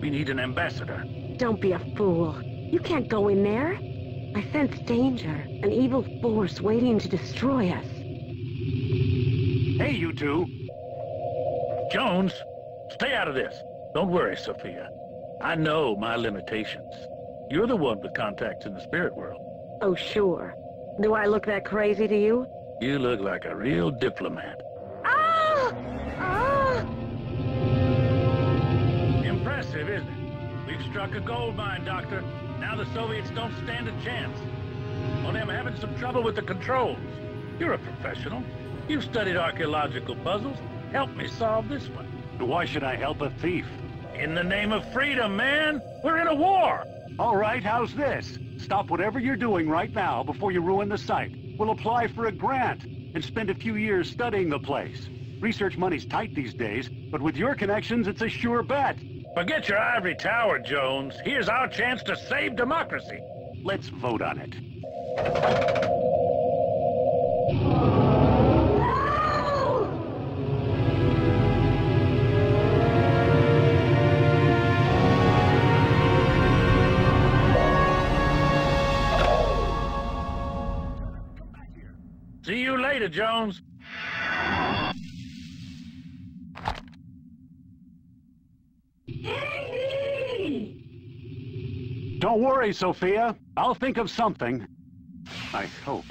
We need an ambassador. Don't be a fool. You can't go in there. I sense danger, an evil force waiting to destroy us. Hey, you two. Jones, stay out of this. Don't worry, Sophia. I know my limitations. You're the one with contacts in the spirit world. Oh, sure. Do I look that crazy to you? You look like a real diplomat. Ah! Ah! Impressive, isn't it? We've struck a gold mine, Doctor. Now the Soviets don't stand a chance. Only I'm having some trouble with the controls. You're a professional. You've studied archaeological puzzles. Help me solve this one. Why should I help a thief? In the name of freedom, man! We're in a war! All right, how's this? Stop whatever you're doing right now before you ruin the site. We'll apply for a grant and spend a few years studying the place. Research money's tight these days, but with your connections, it's a sure bet. Forget your ivory tower, Jones. Here's our chance to save democracy. Let's vote on it. Later, Jones. Don't worry, Sophia. I'll think of something. I hope.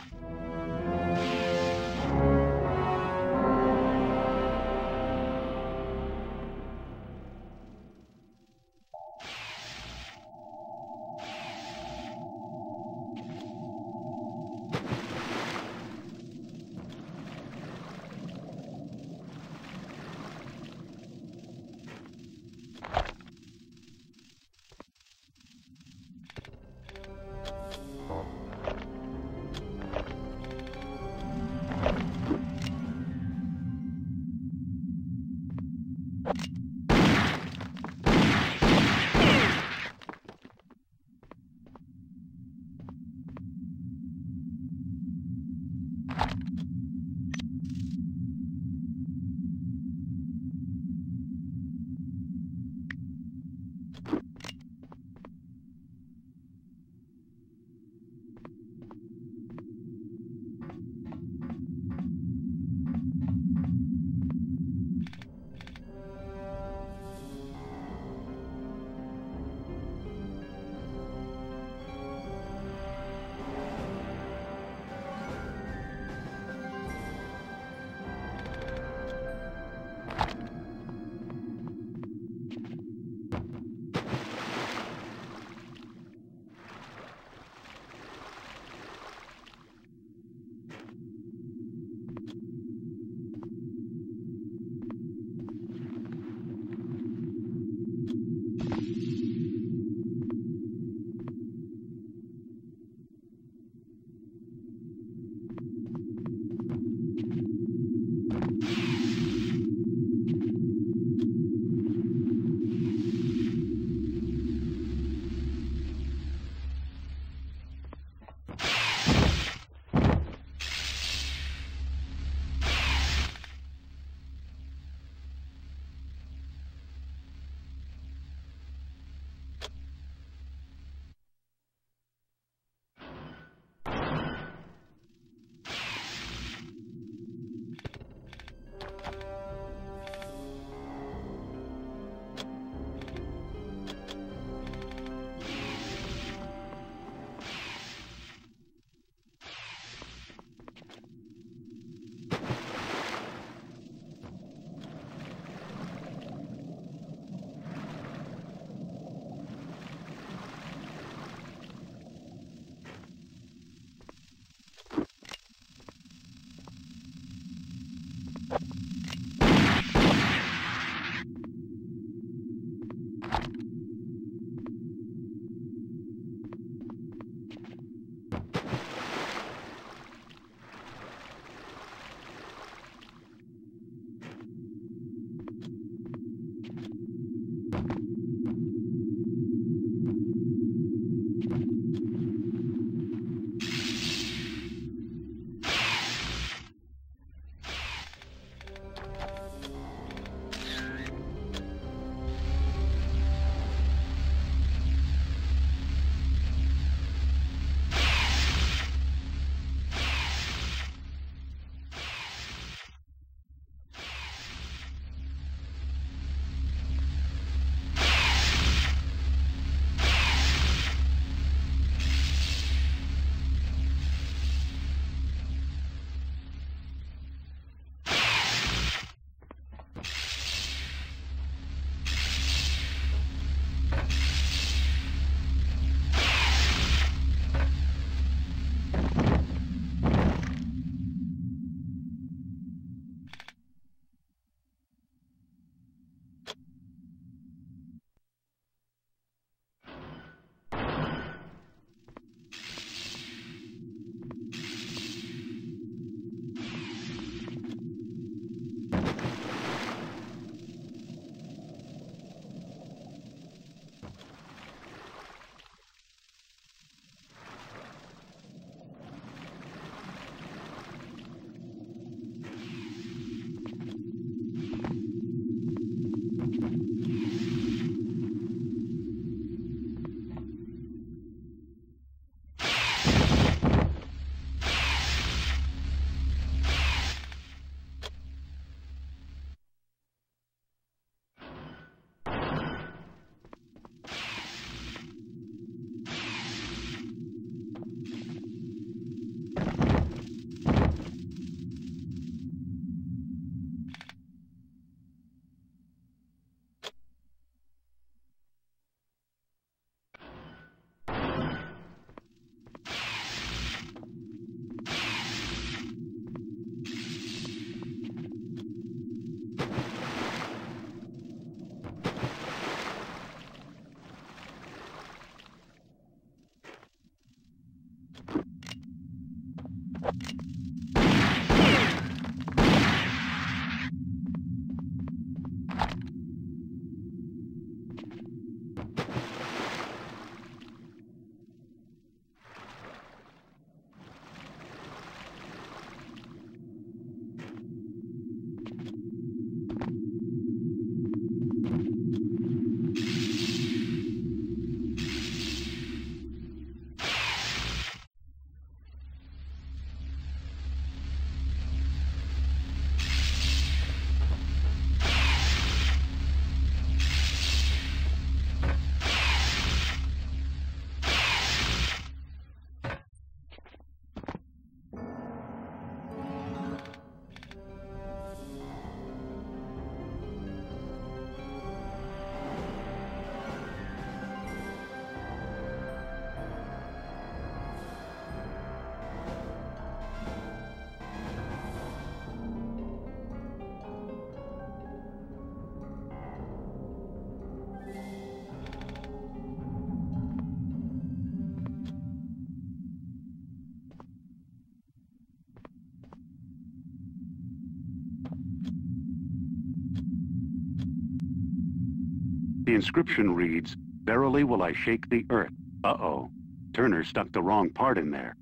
The inscription reads, Verily will I shake the earth. Uh-oh. Turner stuck the wrong part in there.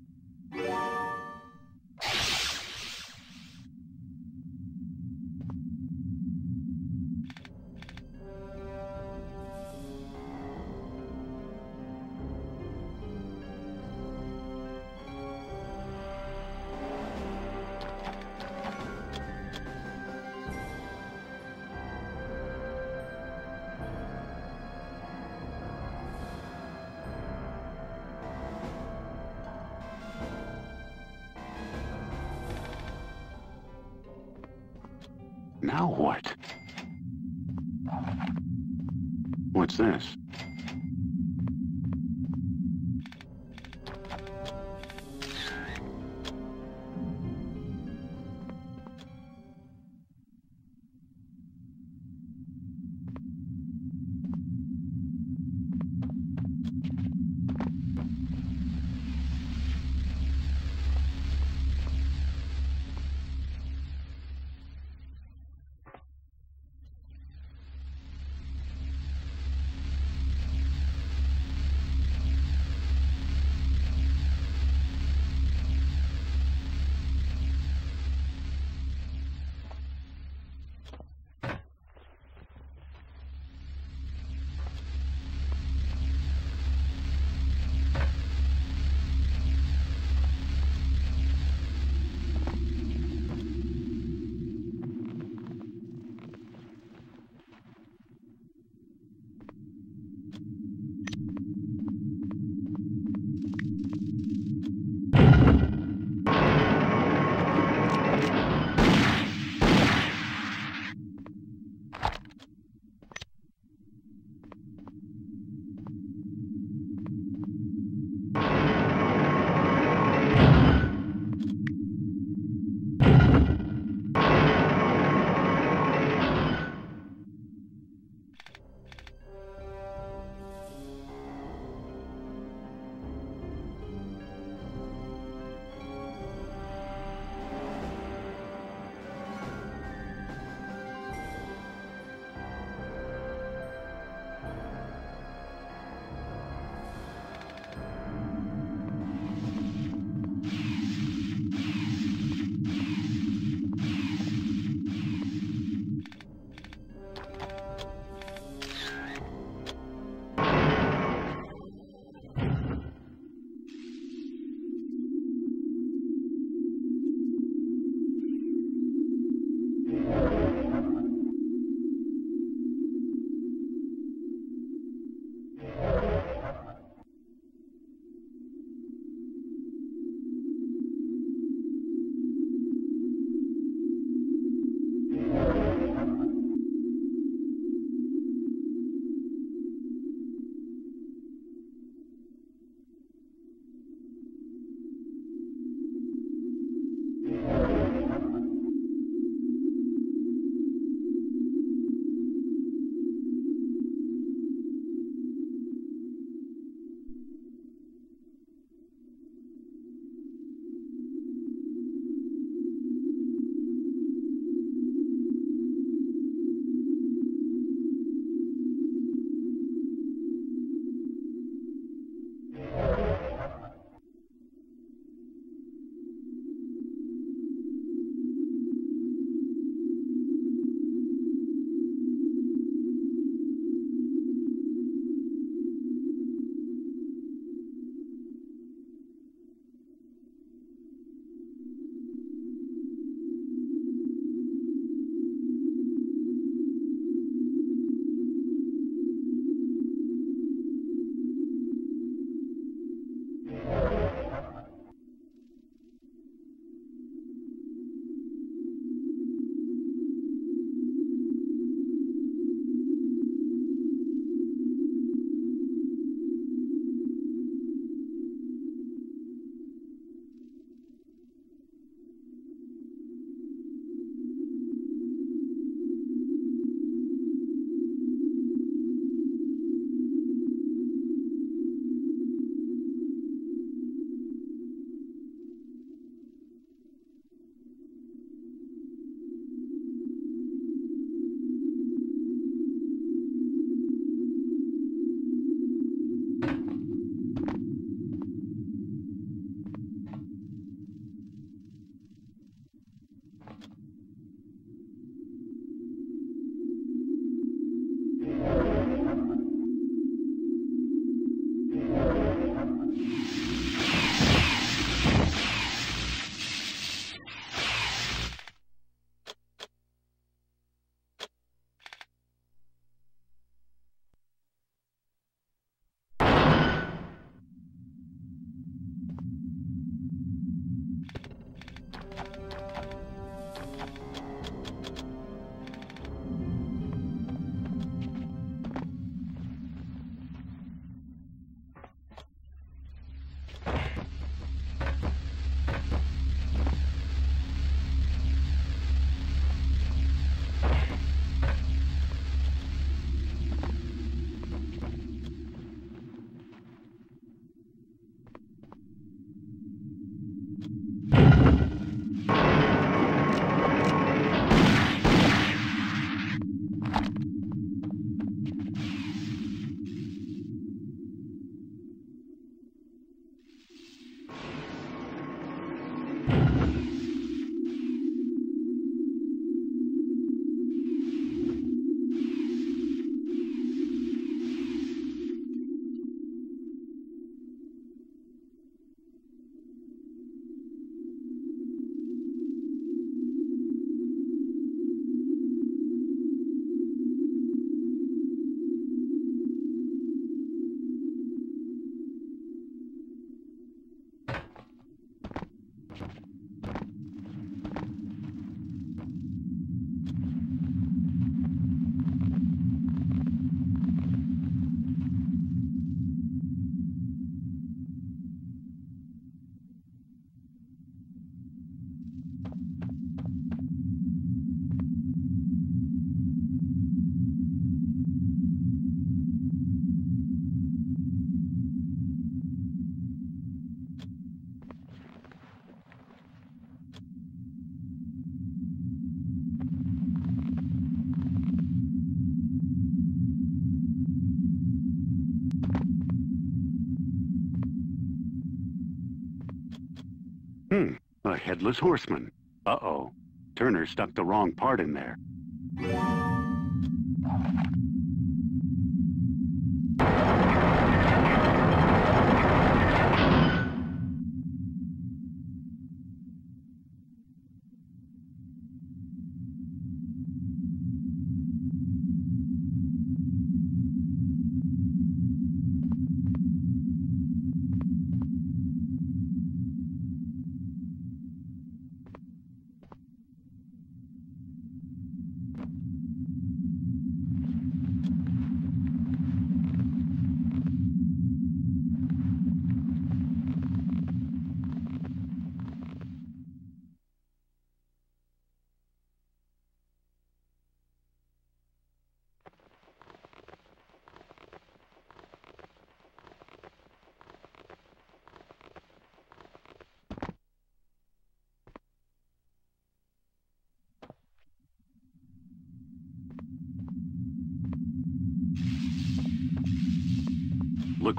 Headless horseman. Uh-oh. Turner stuck the wrong part in there.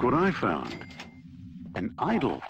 What I found. An idol.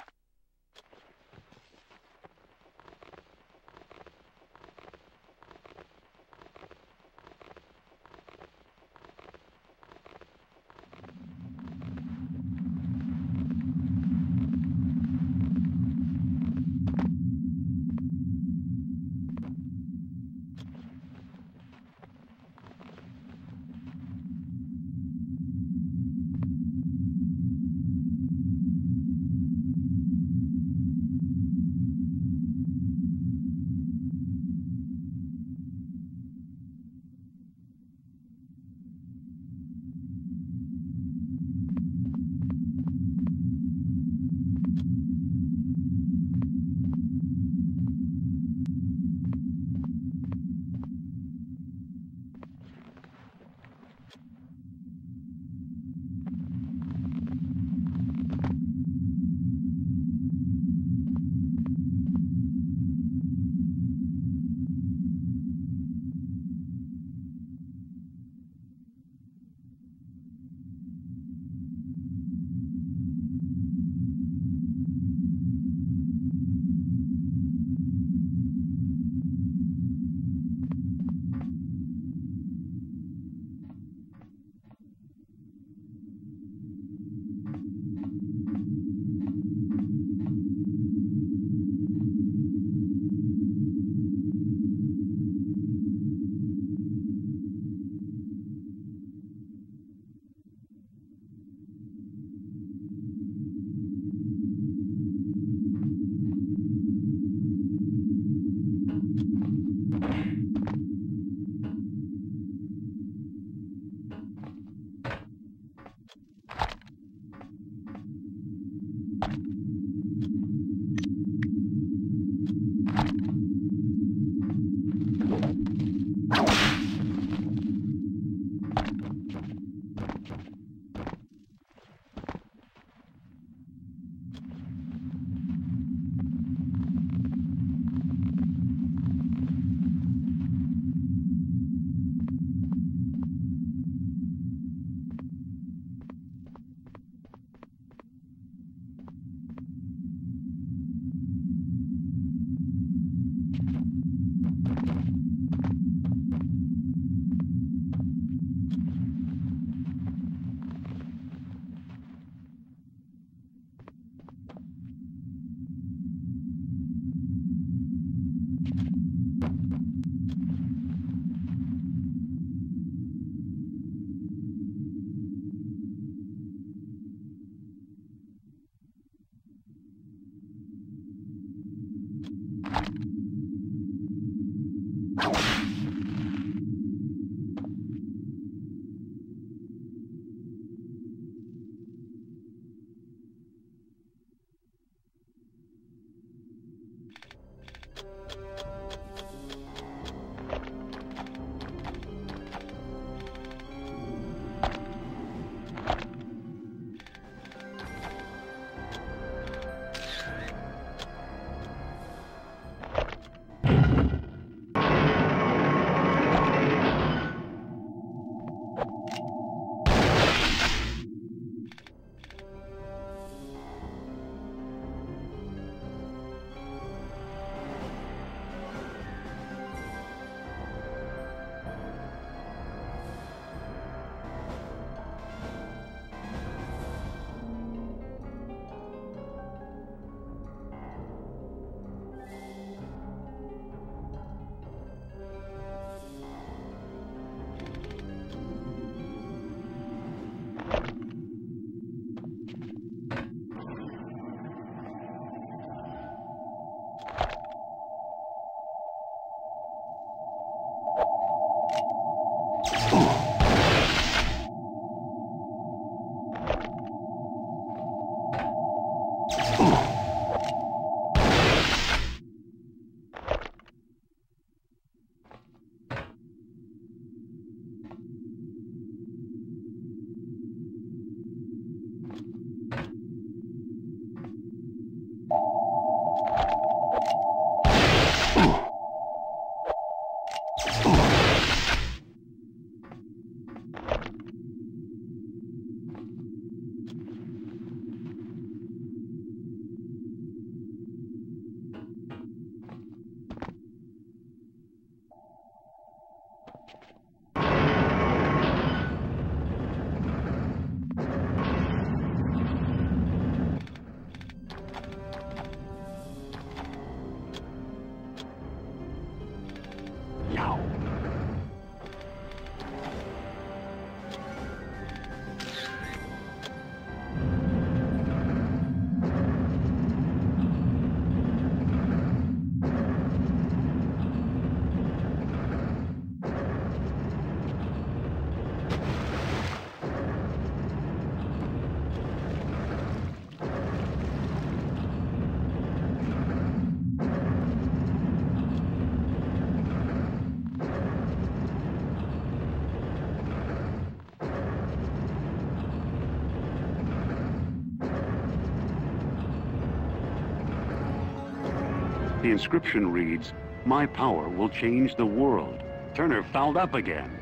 The inscription reads, My power will change the world. Turner fouled up again.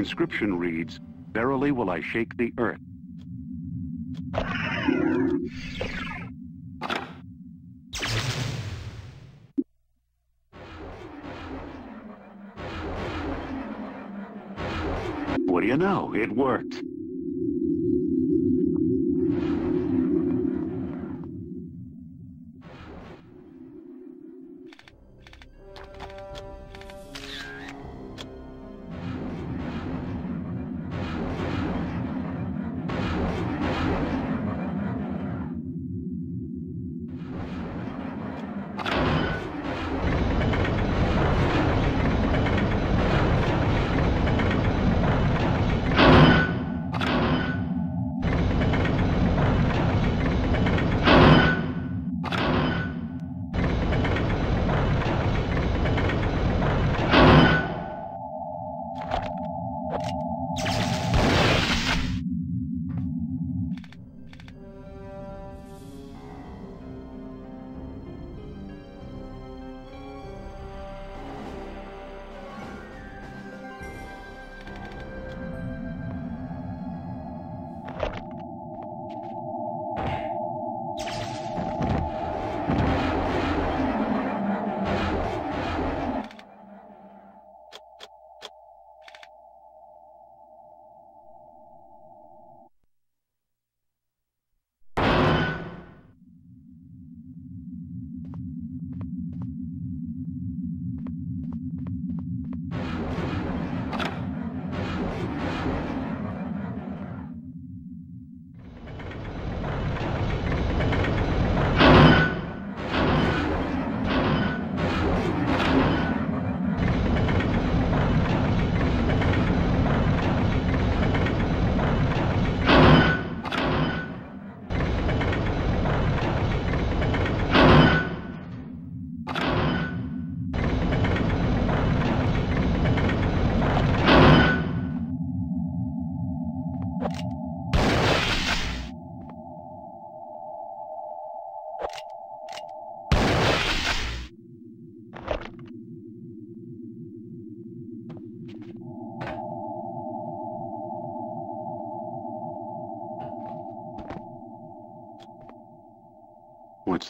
Inscription reads, Verily will I shake the earth. What do you know? It worked.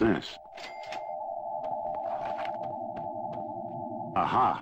What's? Aha.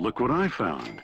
Look what I found.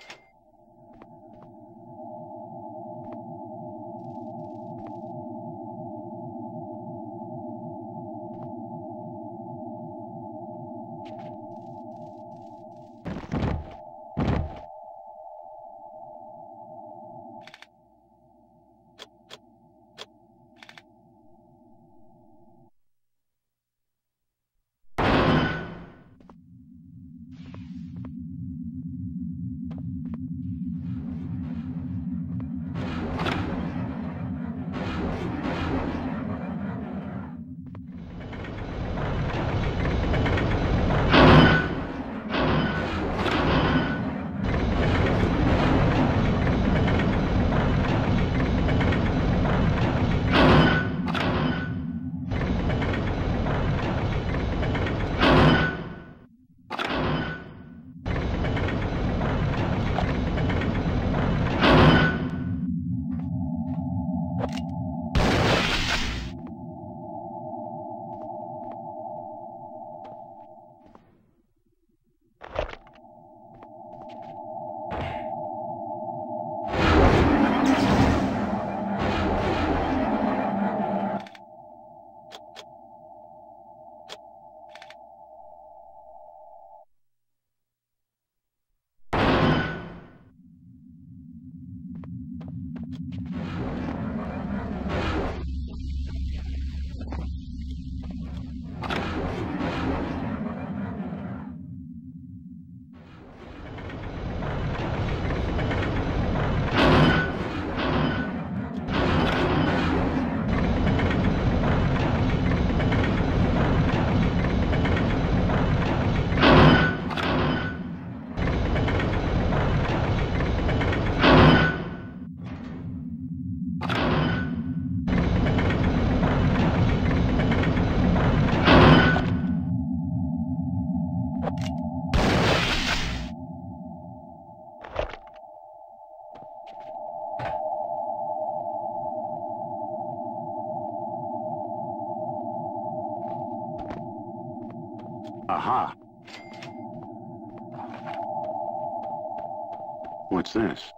What's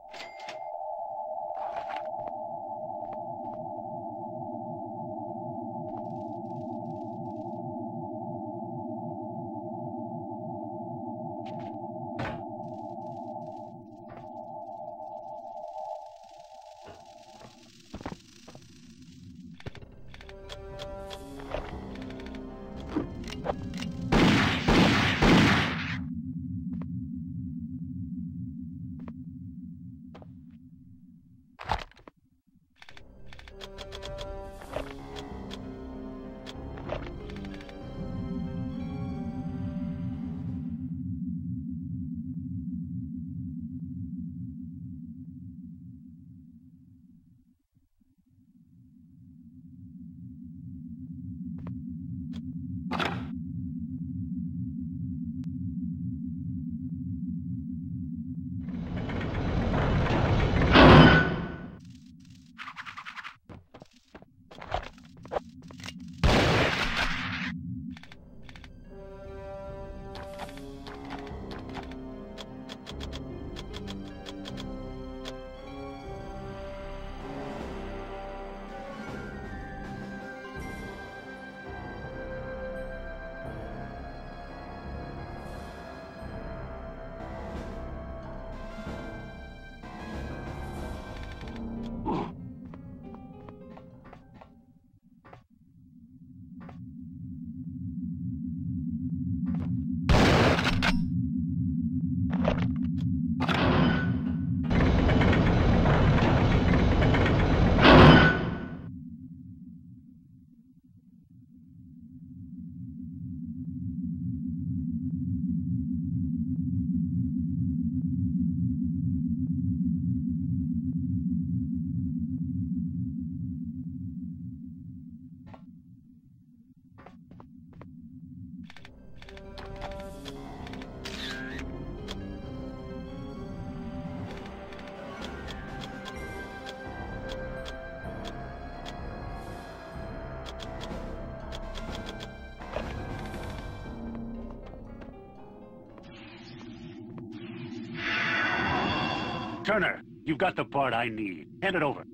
you've got the part I need. Hand it over.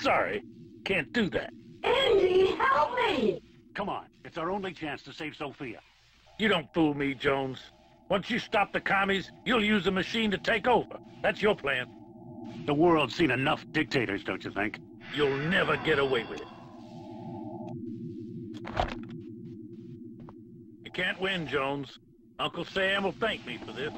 Sorry, can't do that. Indy, help me! Come on, it's our only chance to save Sophia. You don't fool me, Jones. Once you stop the commies, you'll use the machine to take over. That's your plan. The world's seen enough dictators, don't you think? You'll never get away with it. You can't win, Jones. Uncle Sam will thank me for this.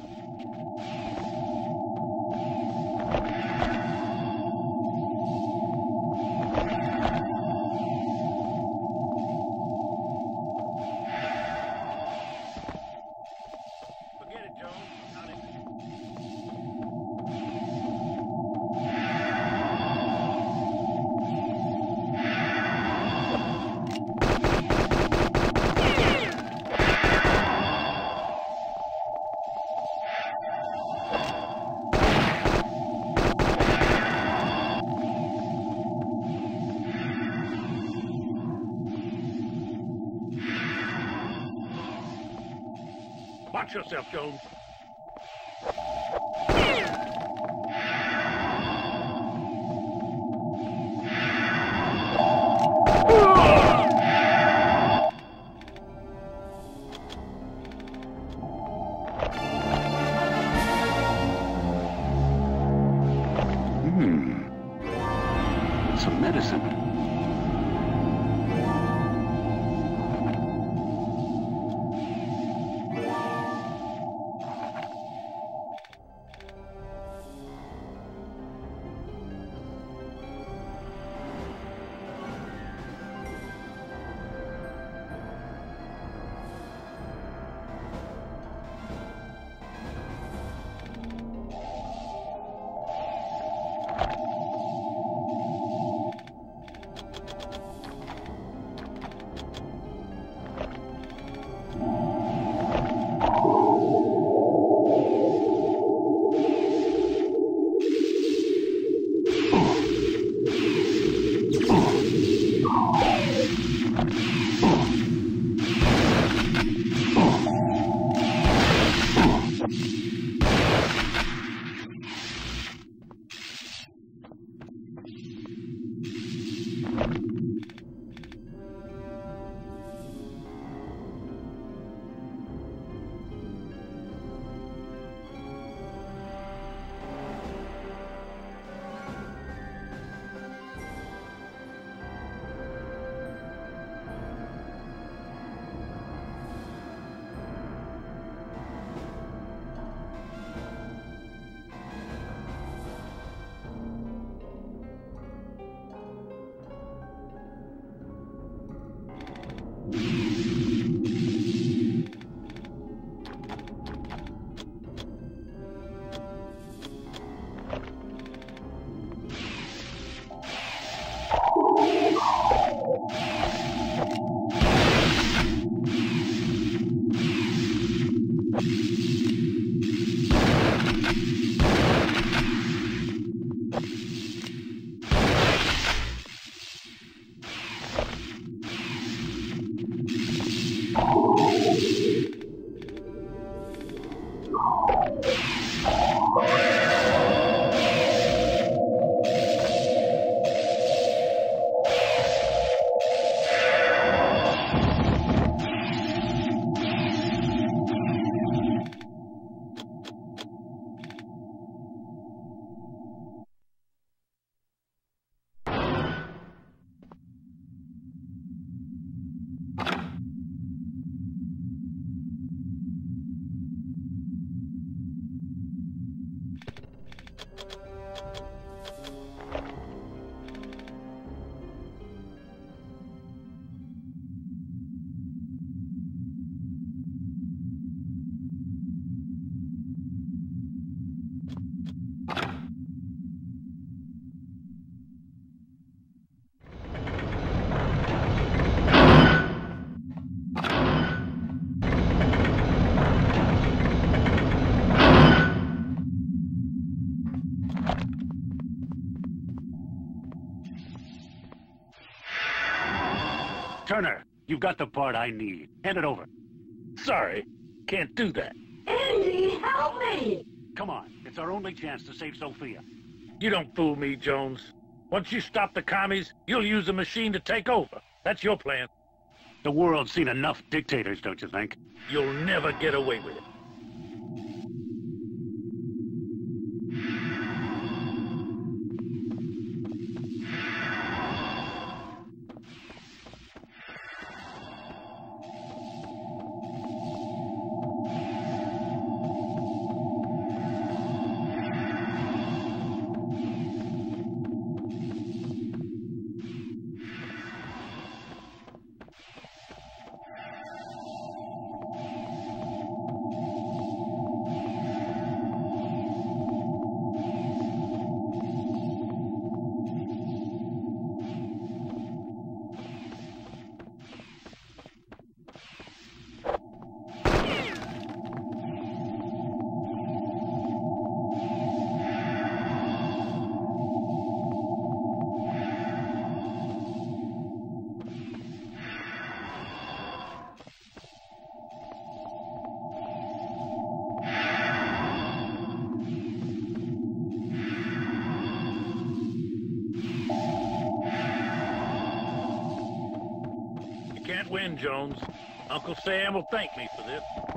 You've got the part I need. Hand it over. Sorry, can't do that. Indy, help me! Come on, it's It's our only chance to save Sophia. You don't fool me, Jones. Once you stop the commies, you'll use the machine to take over. That's your plan. The world's seen enough dictators, don't you think? You'll never get away with it. Sam will thank me for this.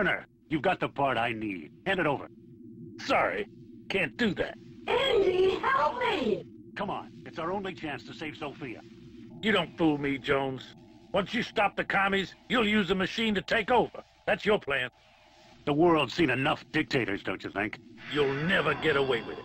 Turner, you've got the part I need. Hand it over. Sorry, can't do that. Indy, help me! Come on, it's our only chance to save Sophia. You don't fool me, Jones. Once you stop the commies, you'll use the machine to take over. That's your plan. The world's seen enough dictators, don't you think? You'll never get away with it.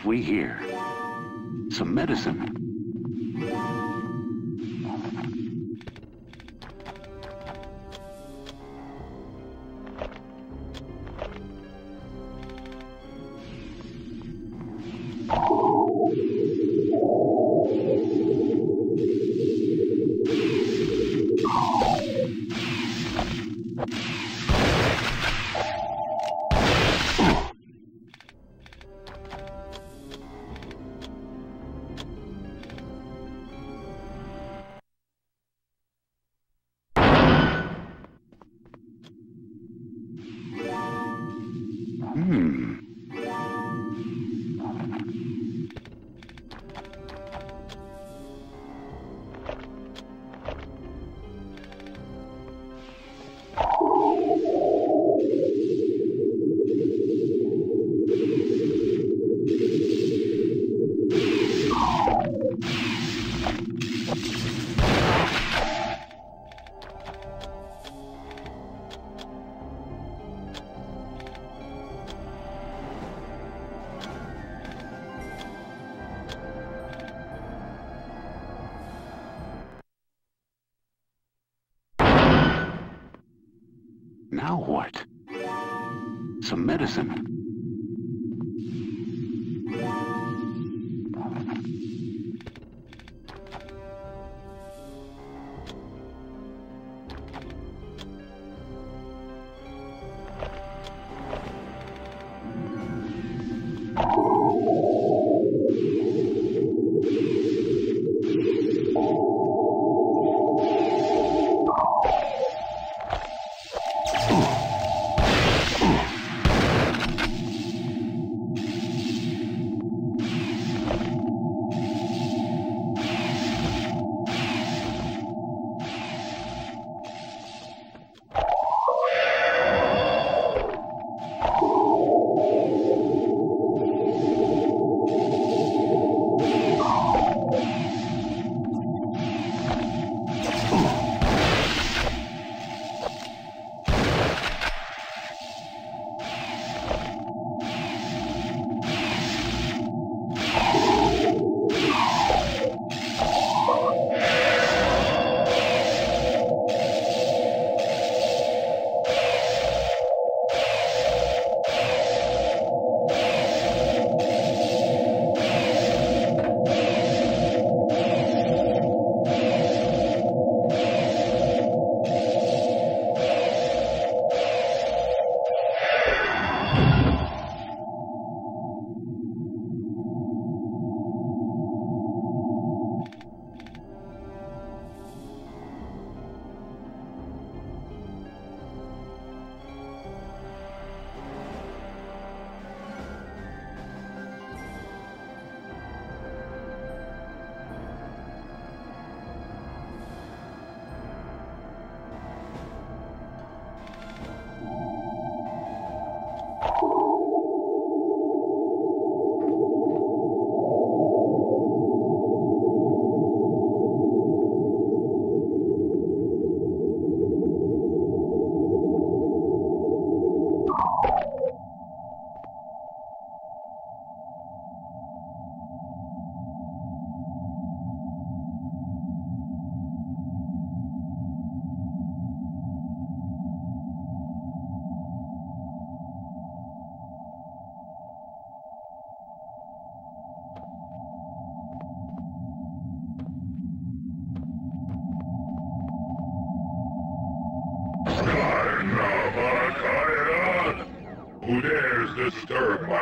Have we here? Some medicine. Some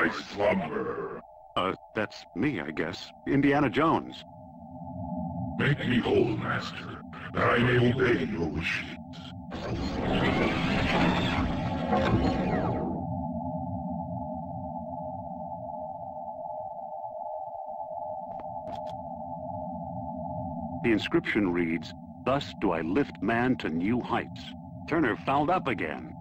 my slumber? Uh, that's me, I guess. Indiana Jones. Make me whole, Master, that I may obey your wishes. The inscription reads, Thus do I lift man to new heights. Turner fouled up again.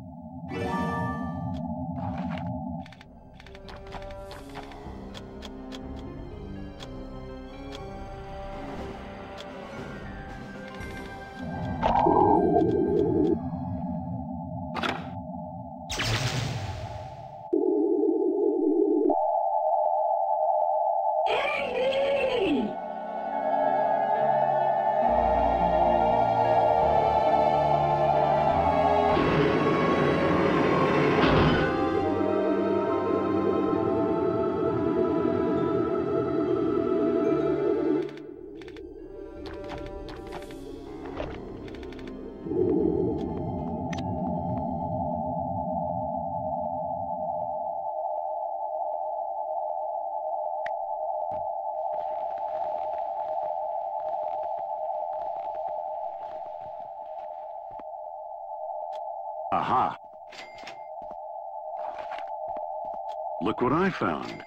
Aha. Look what I found.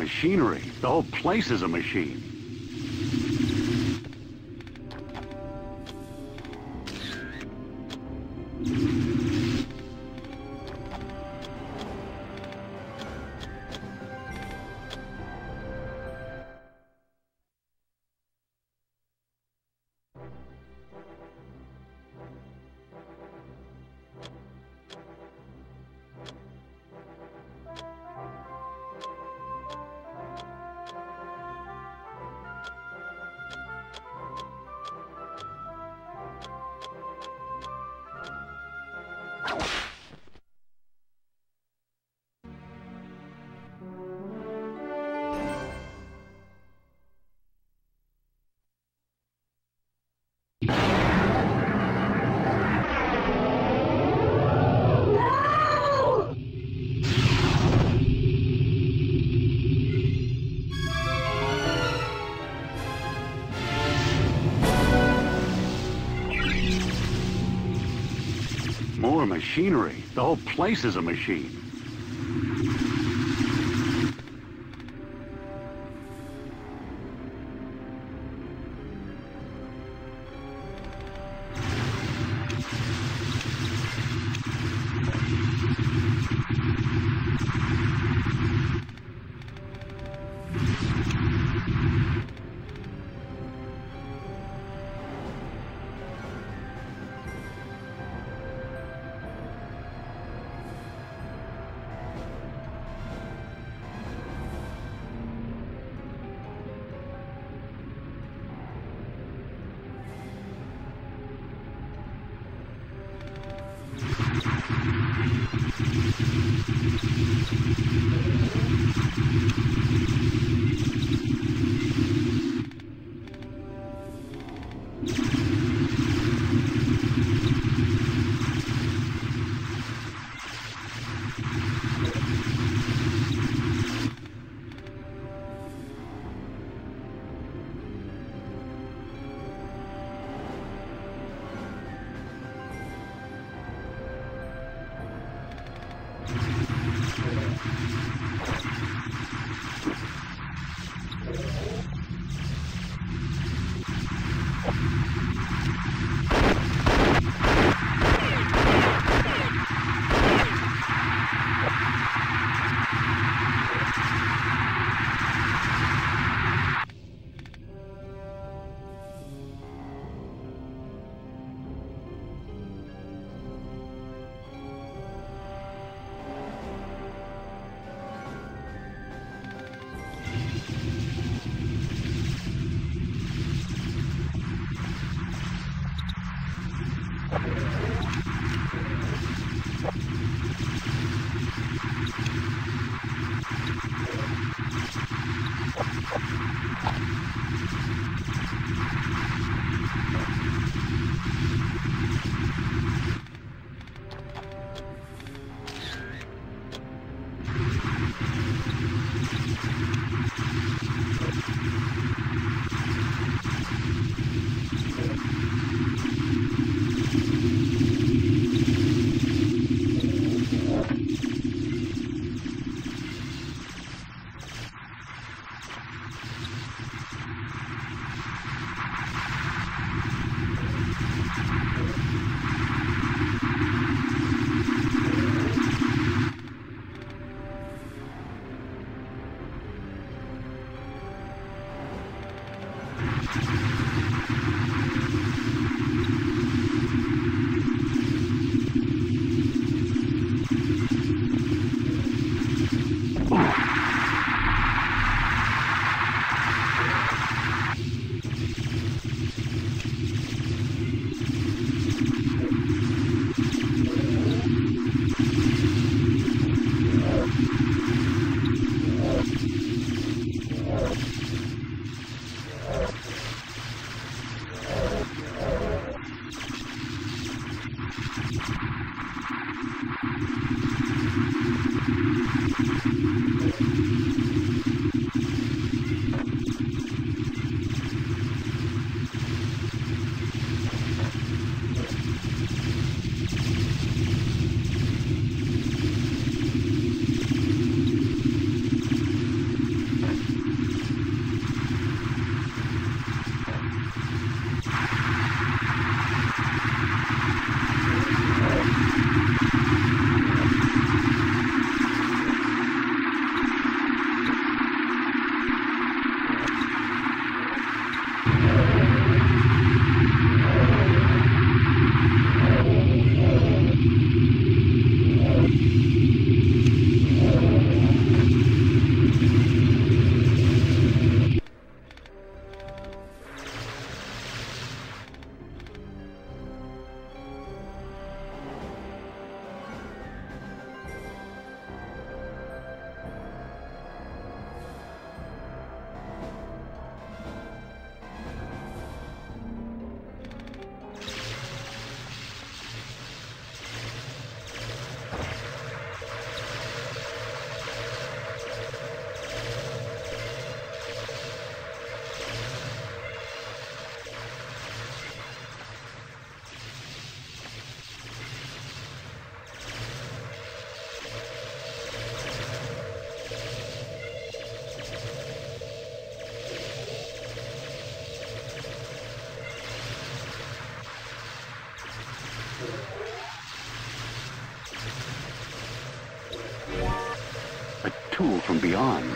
Machinery. The whole place is a machine. Machinery. The whole place is a machine. Beyond.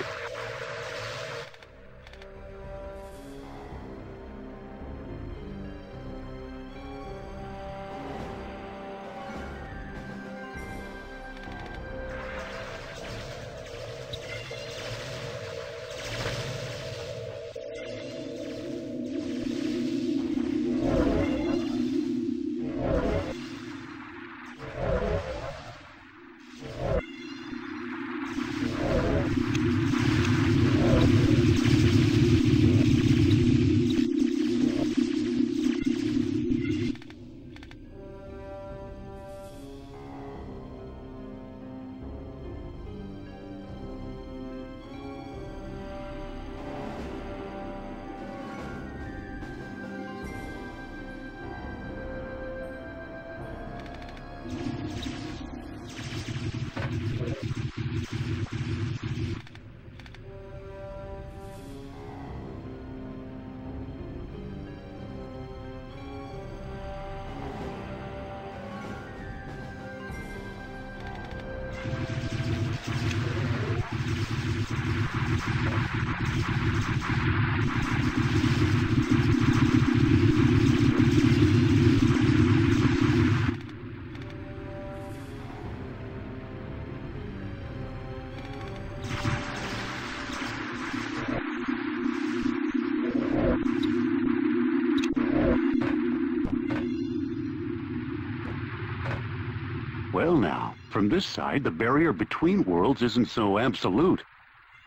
From this side, the barrier between worlds isn't so absolute.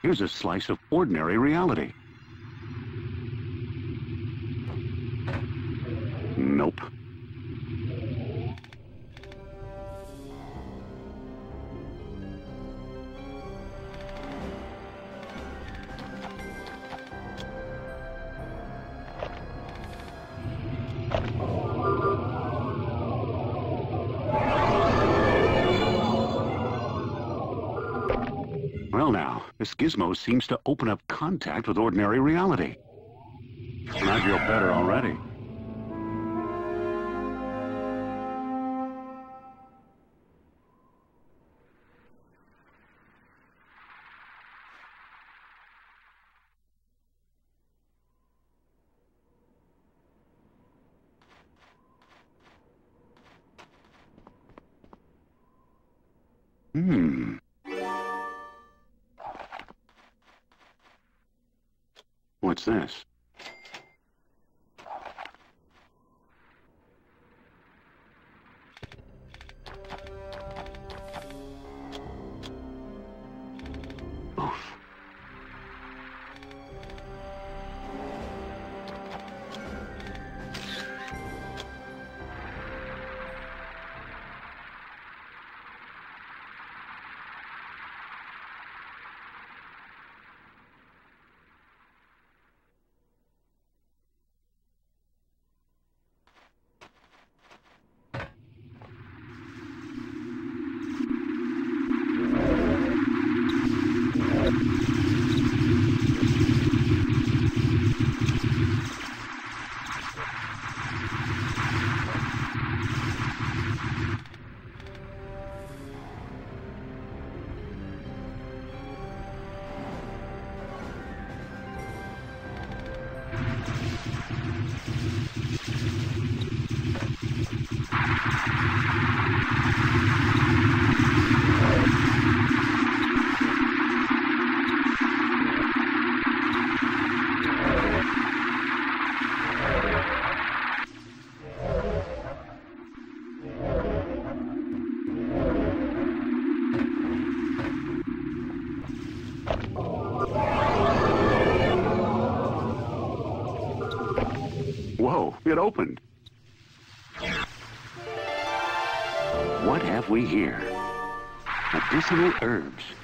Here's a slice of ordinary reality. Gizmo seems to open up contact with ordinary reality. I feel better already. Medicinal herbs.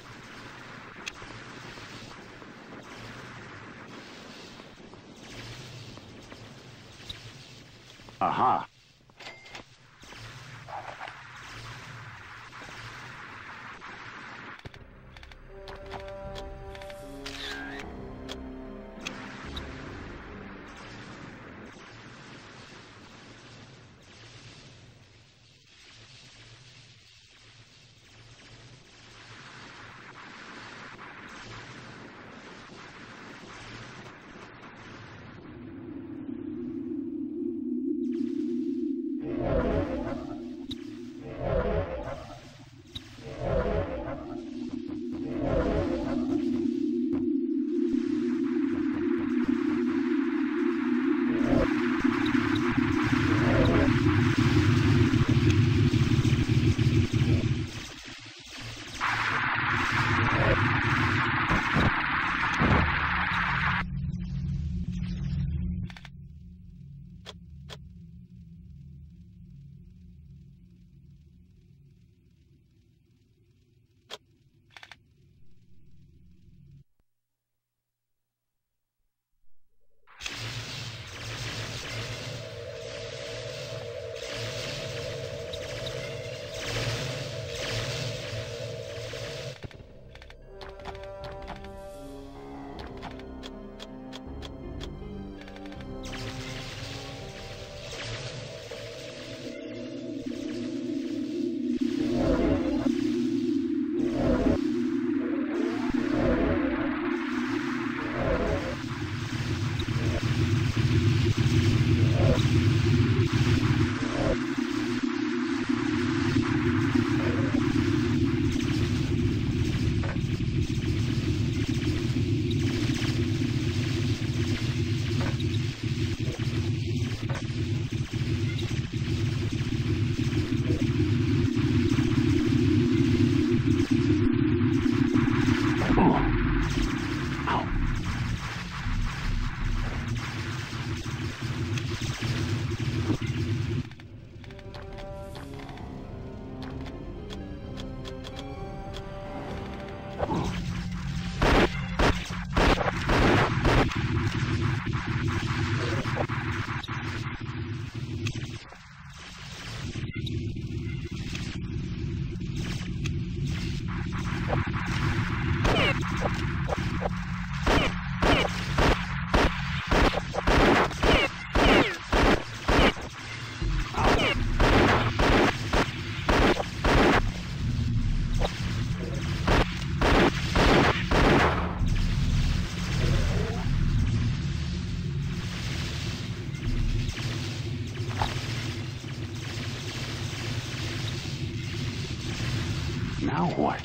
Now what?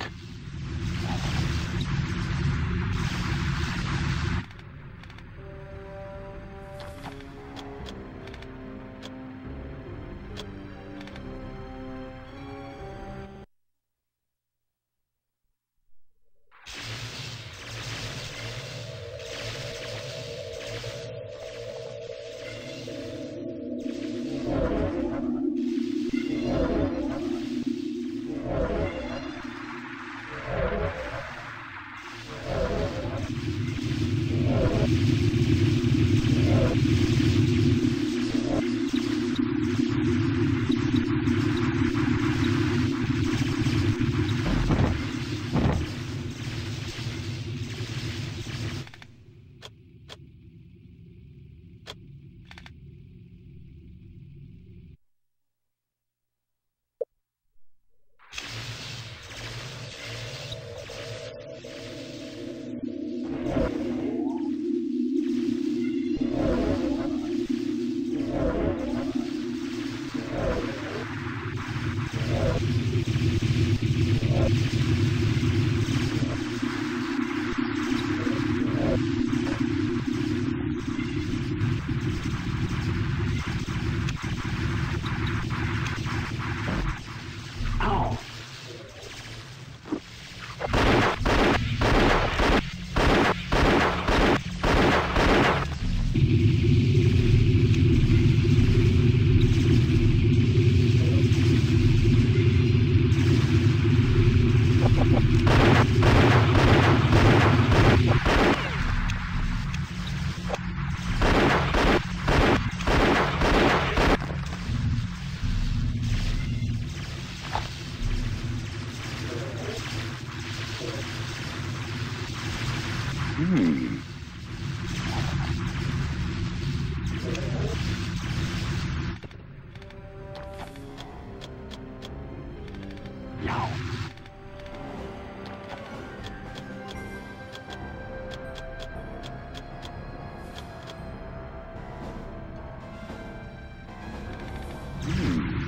Mm.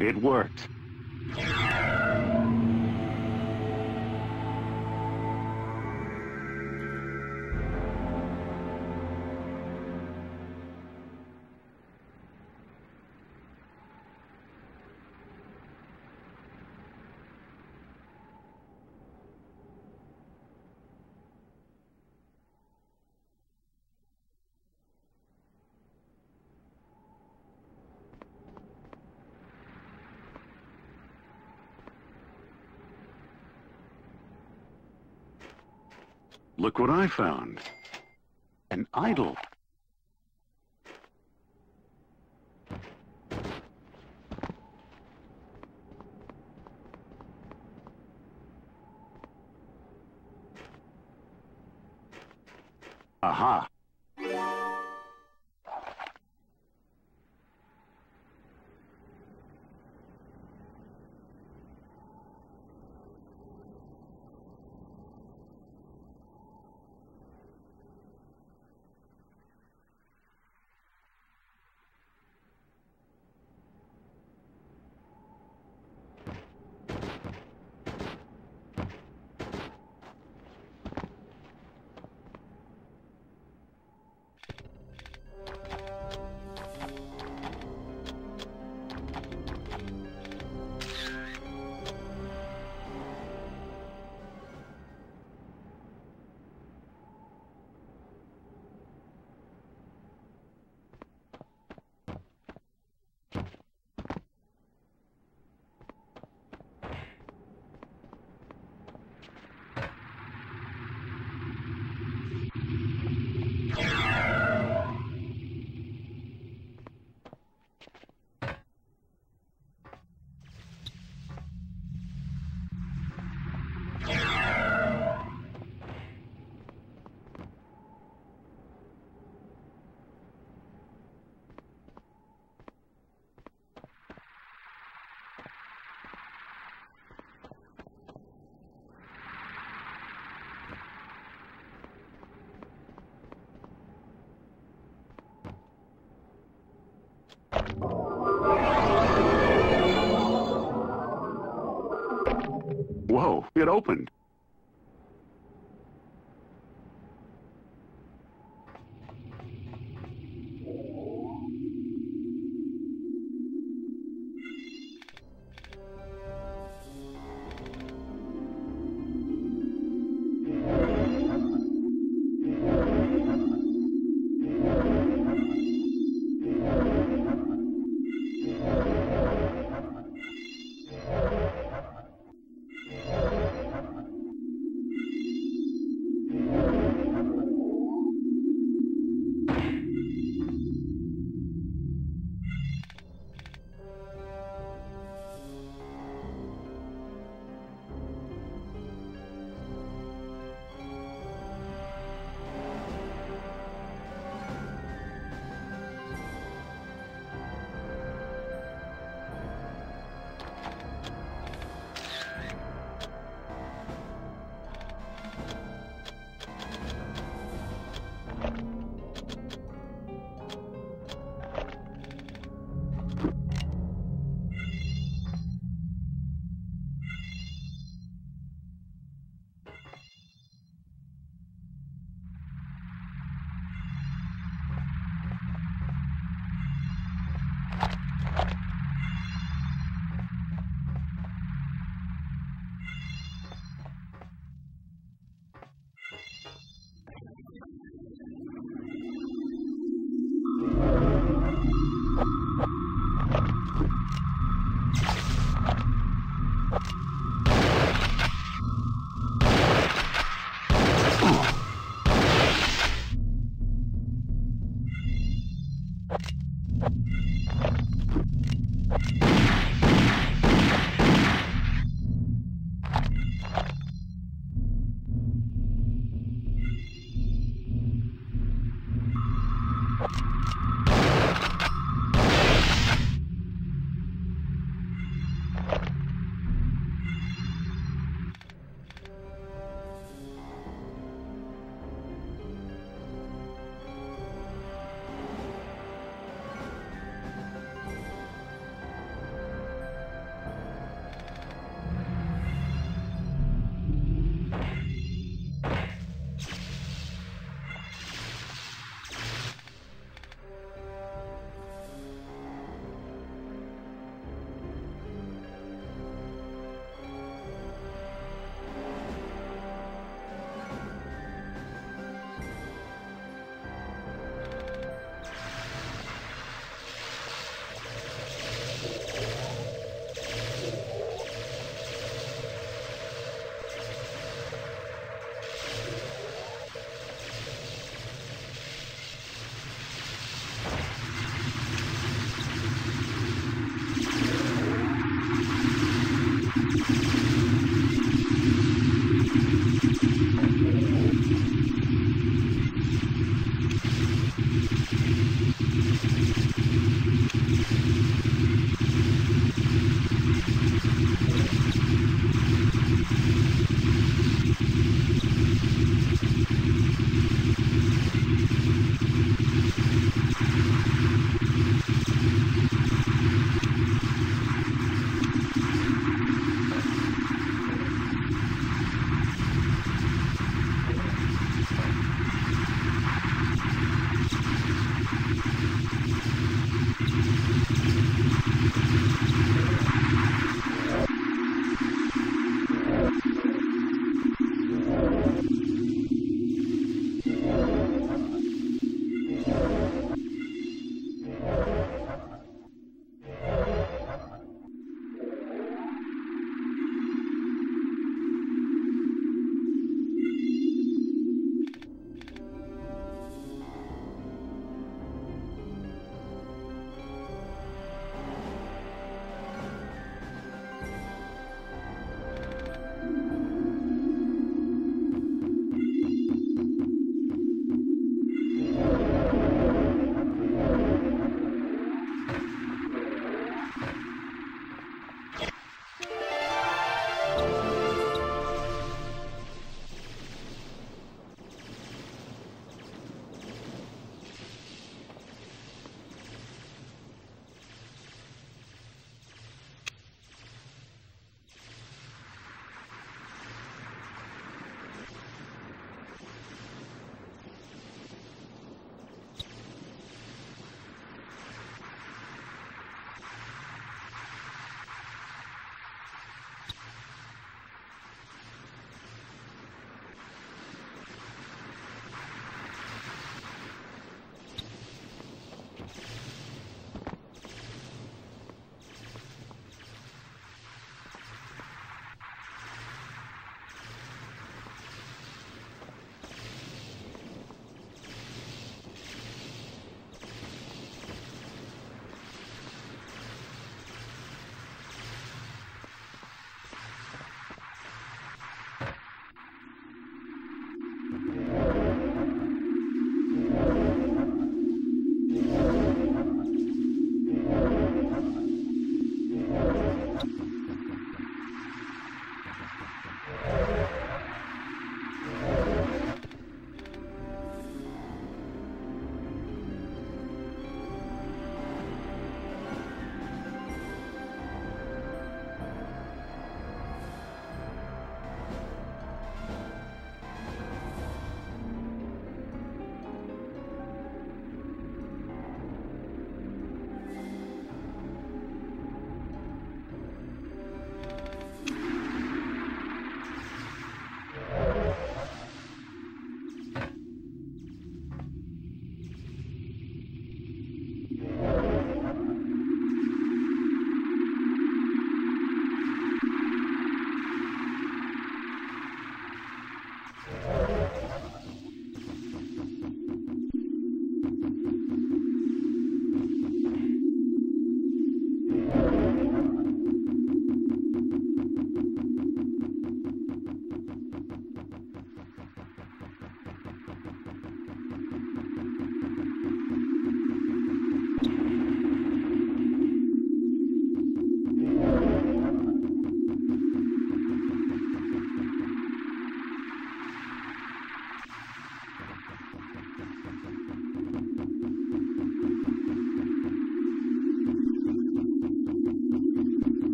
It worked. Look what I found. An idol. It opened.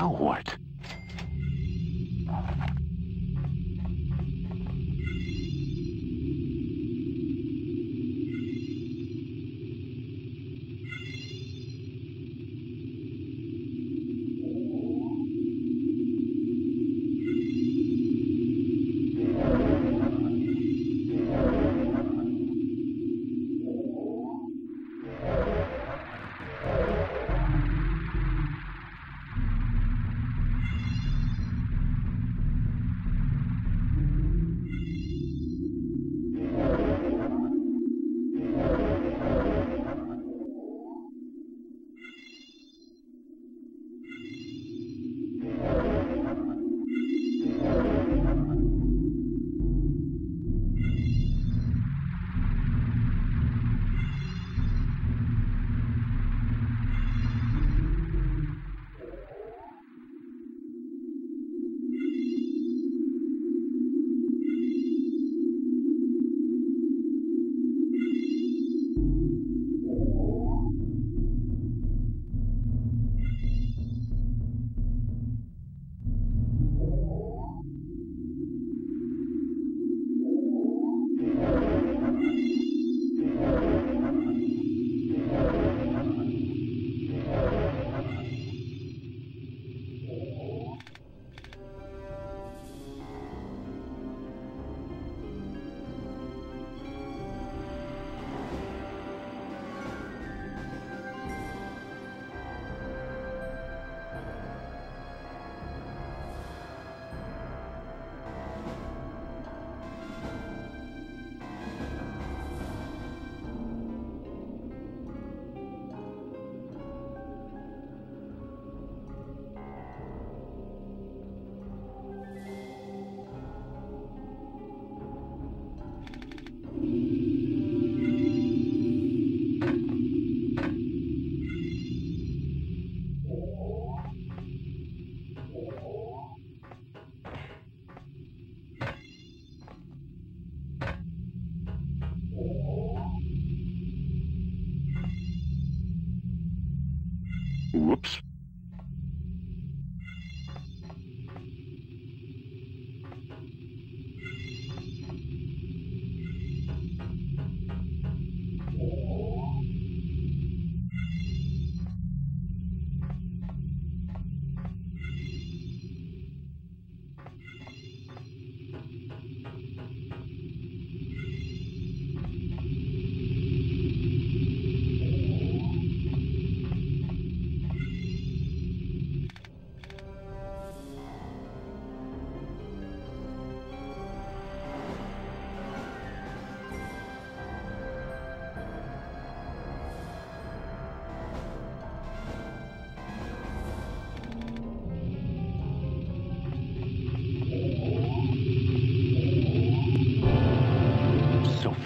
Now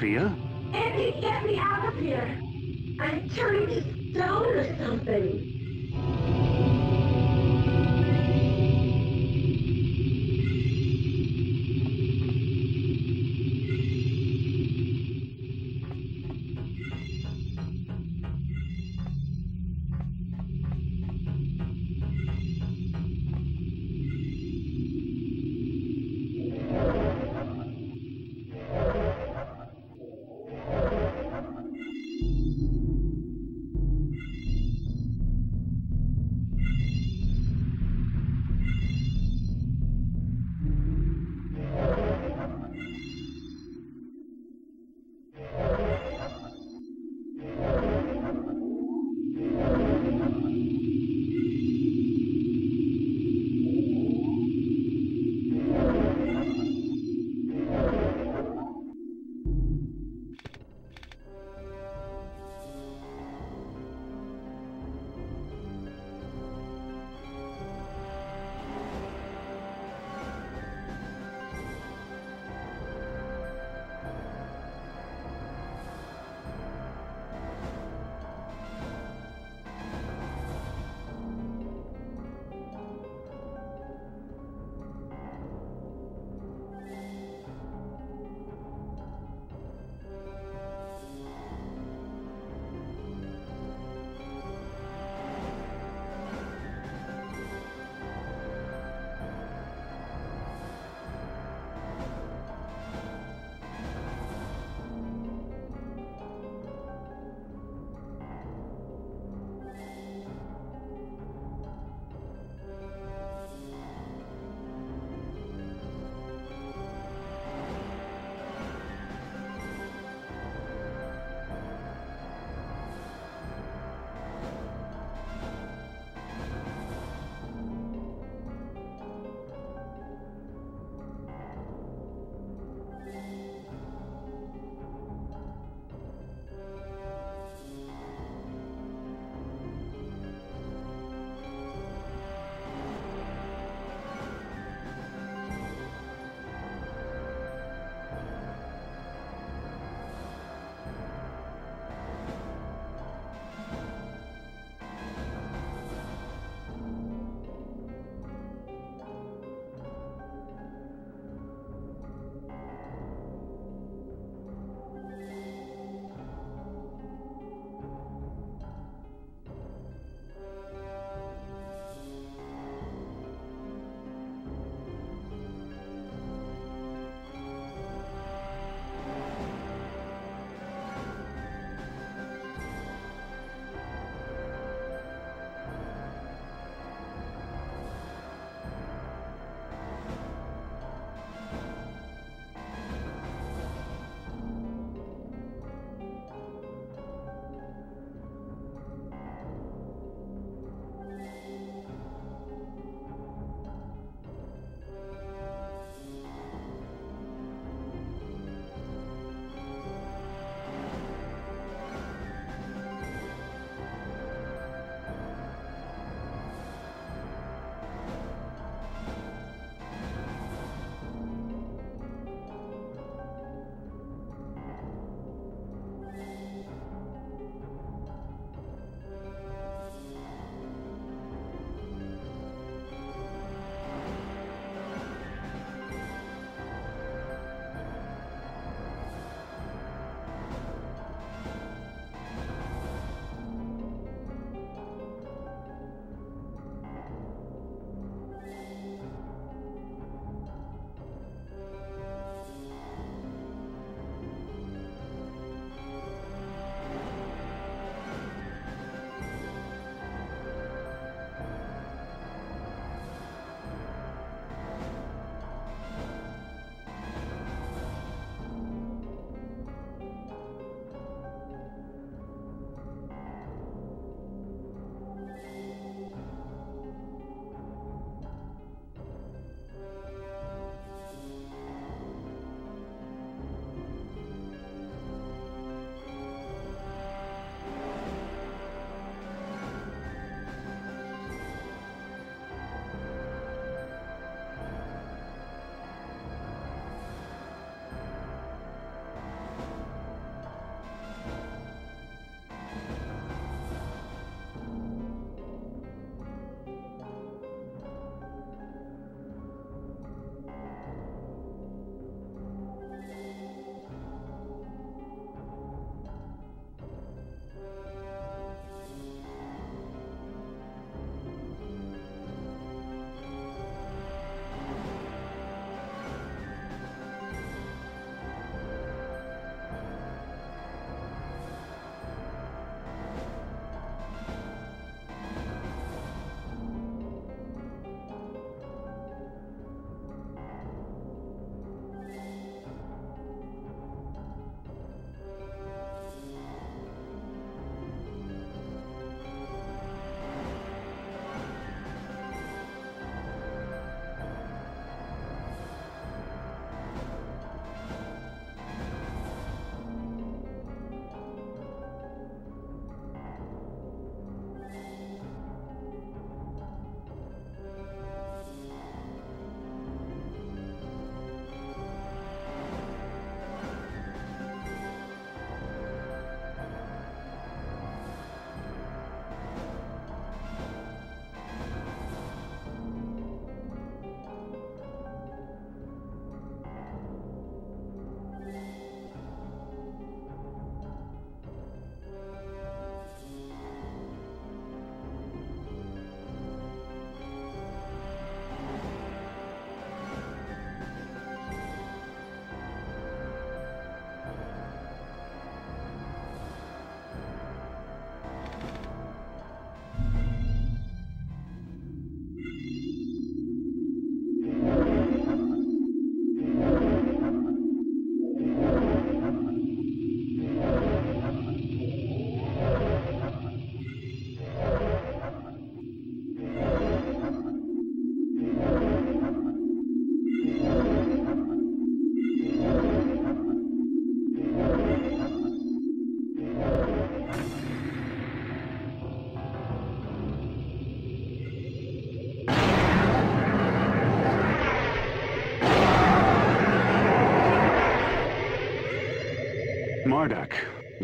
Sophia? Indy, get me out of here!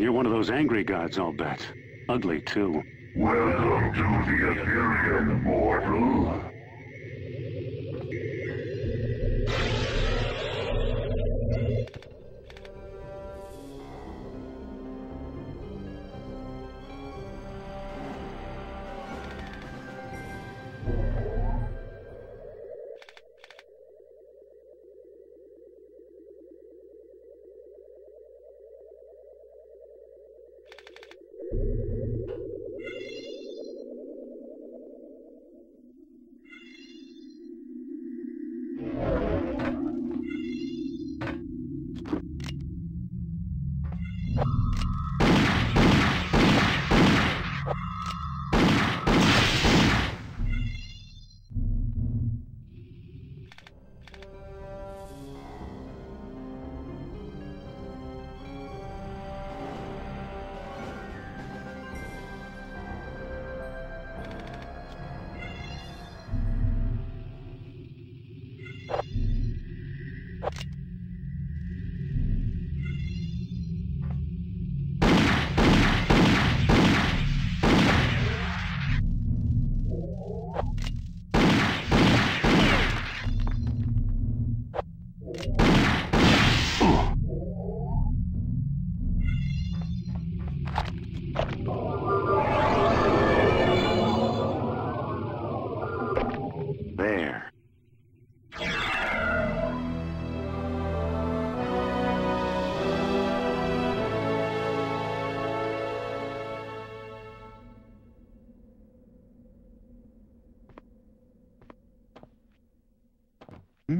You're one of those angry gods, I'll bet. Ugly, too. Welcome to the Aetherium, mortal.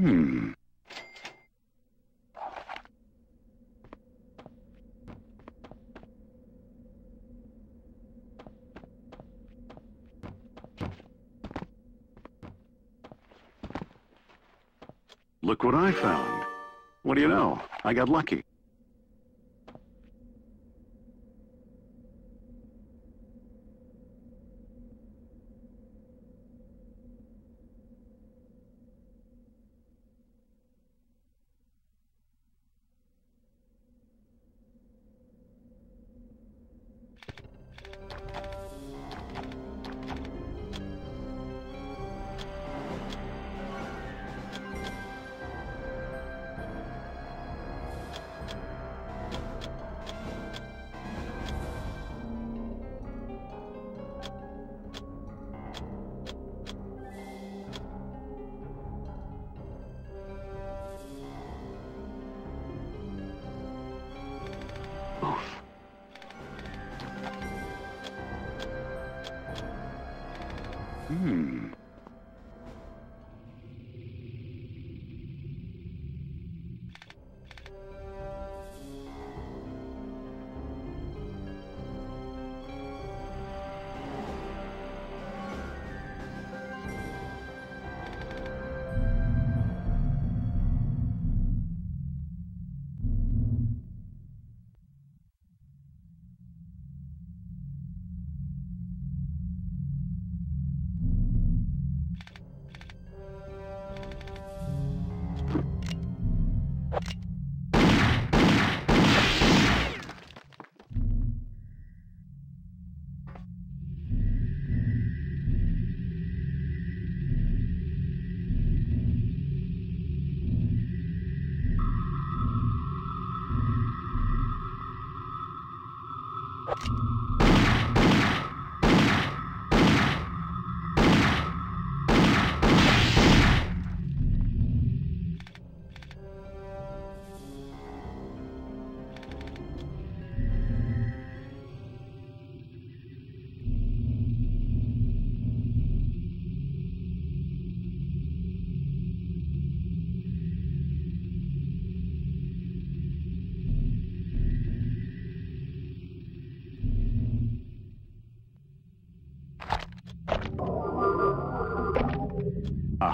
Hmm. Look what I found. What do you know? I got lucky.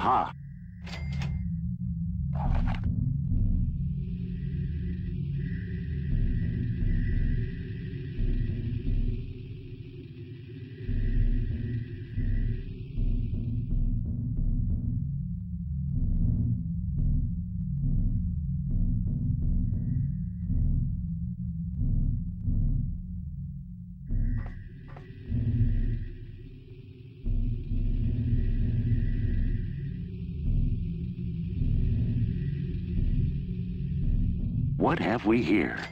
Aha. What have we here?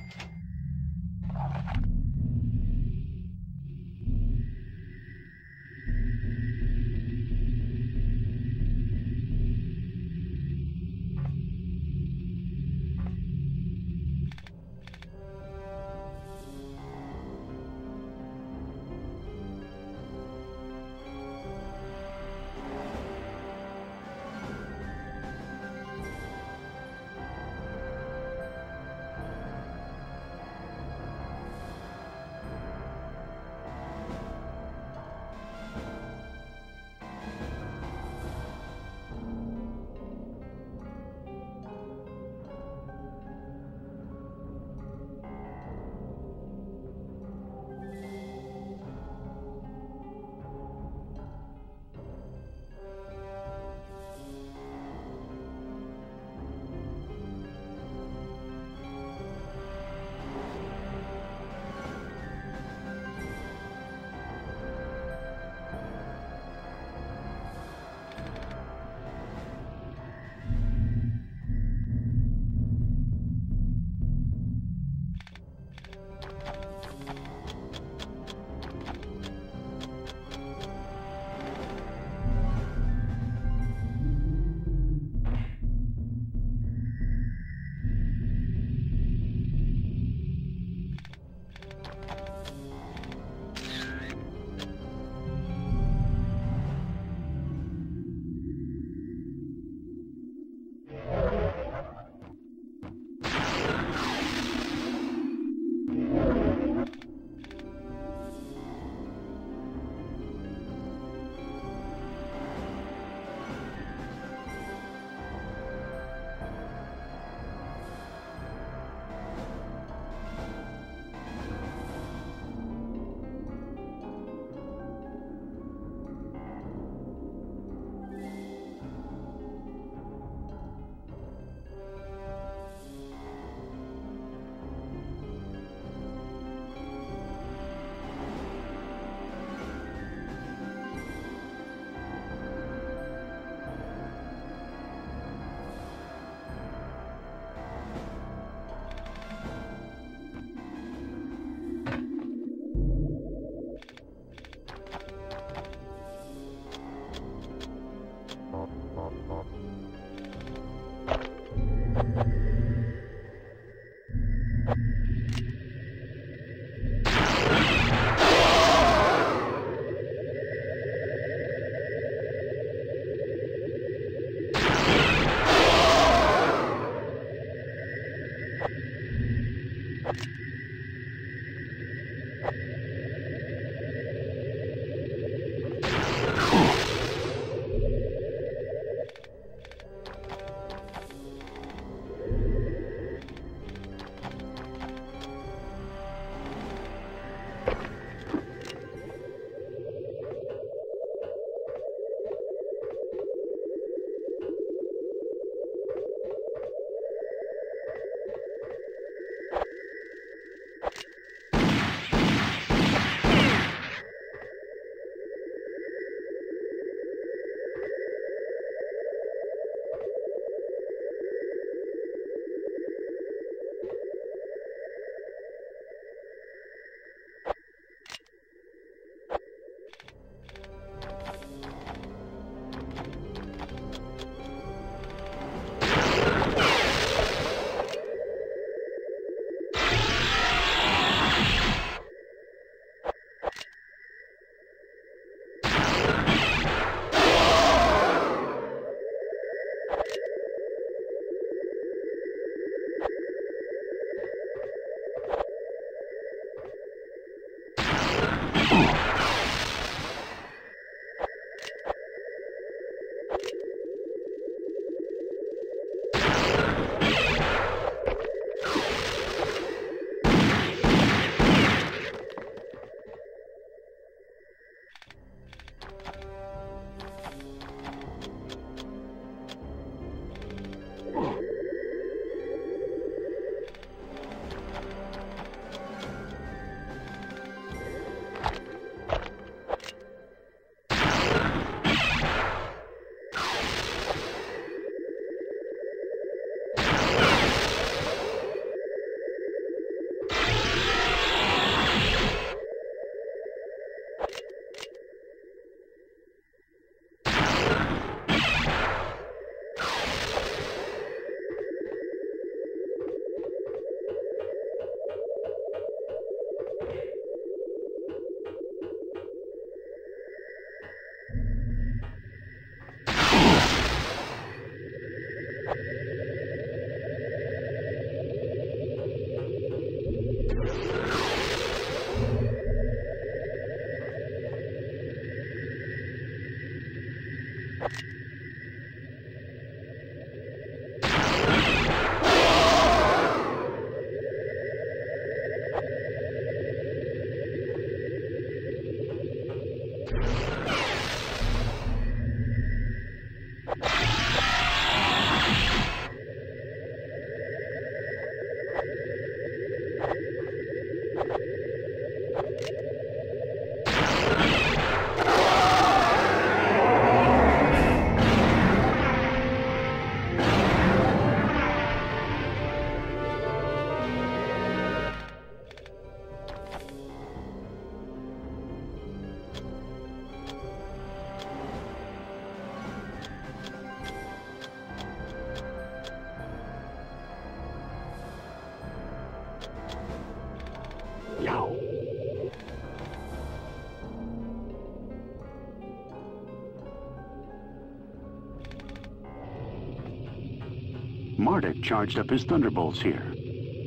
Marduk charged up his thunderbolts here.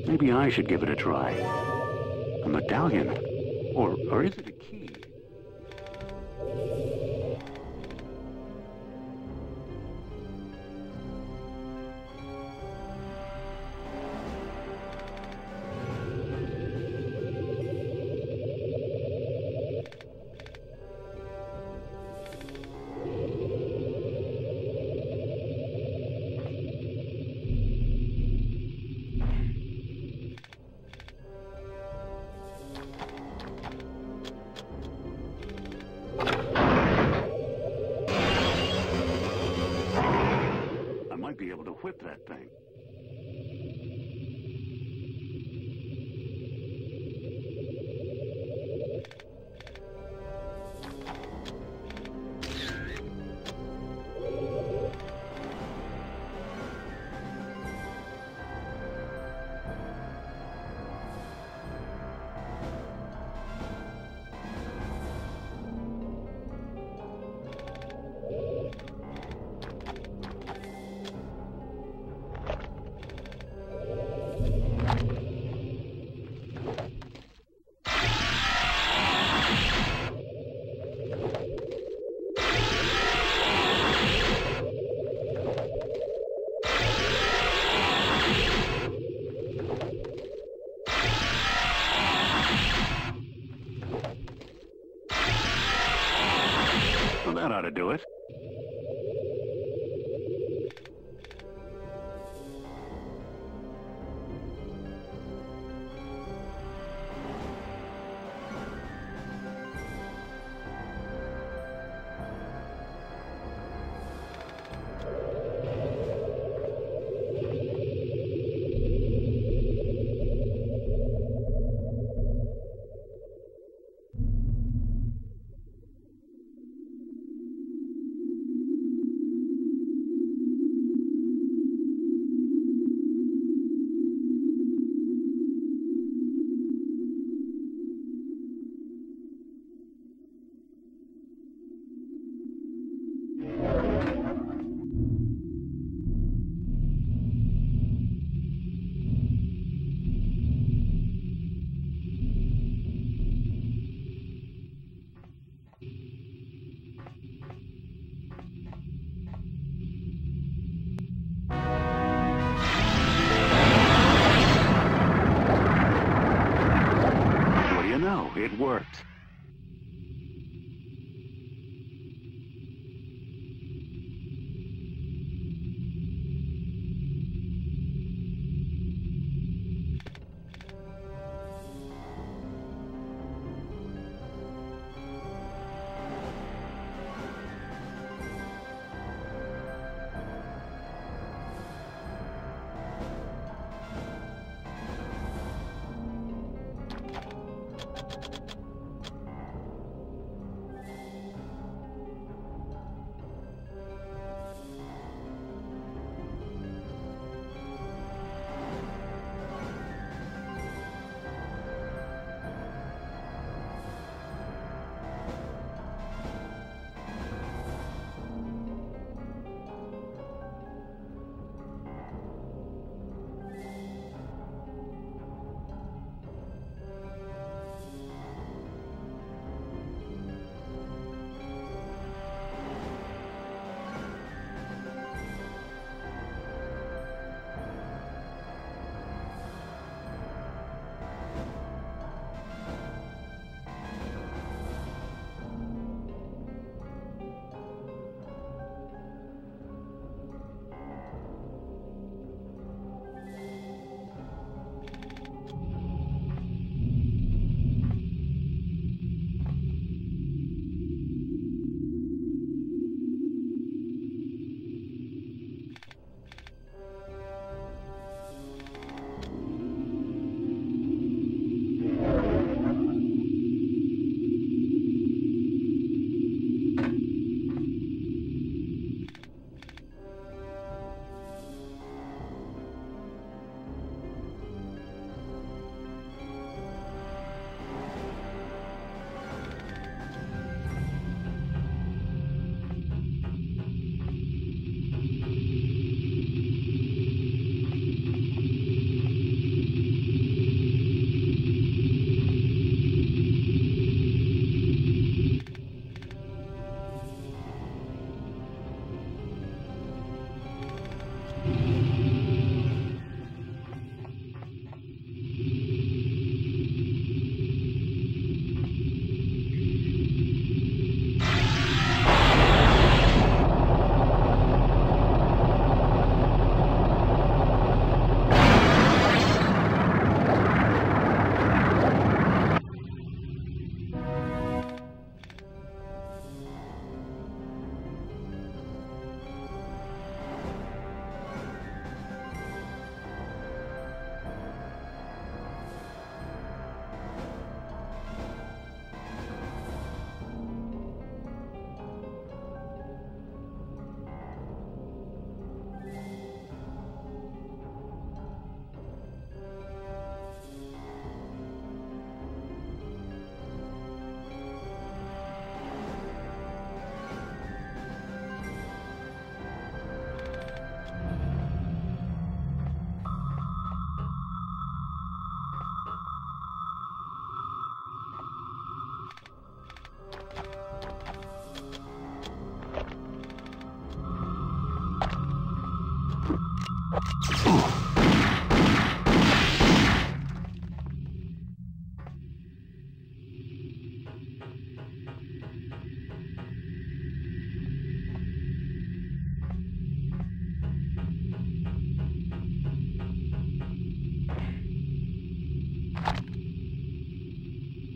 Maybe I should give it a try. A medallion? Or, or is it a key?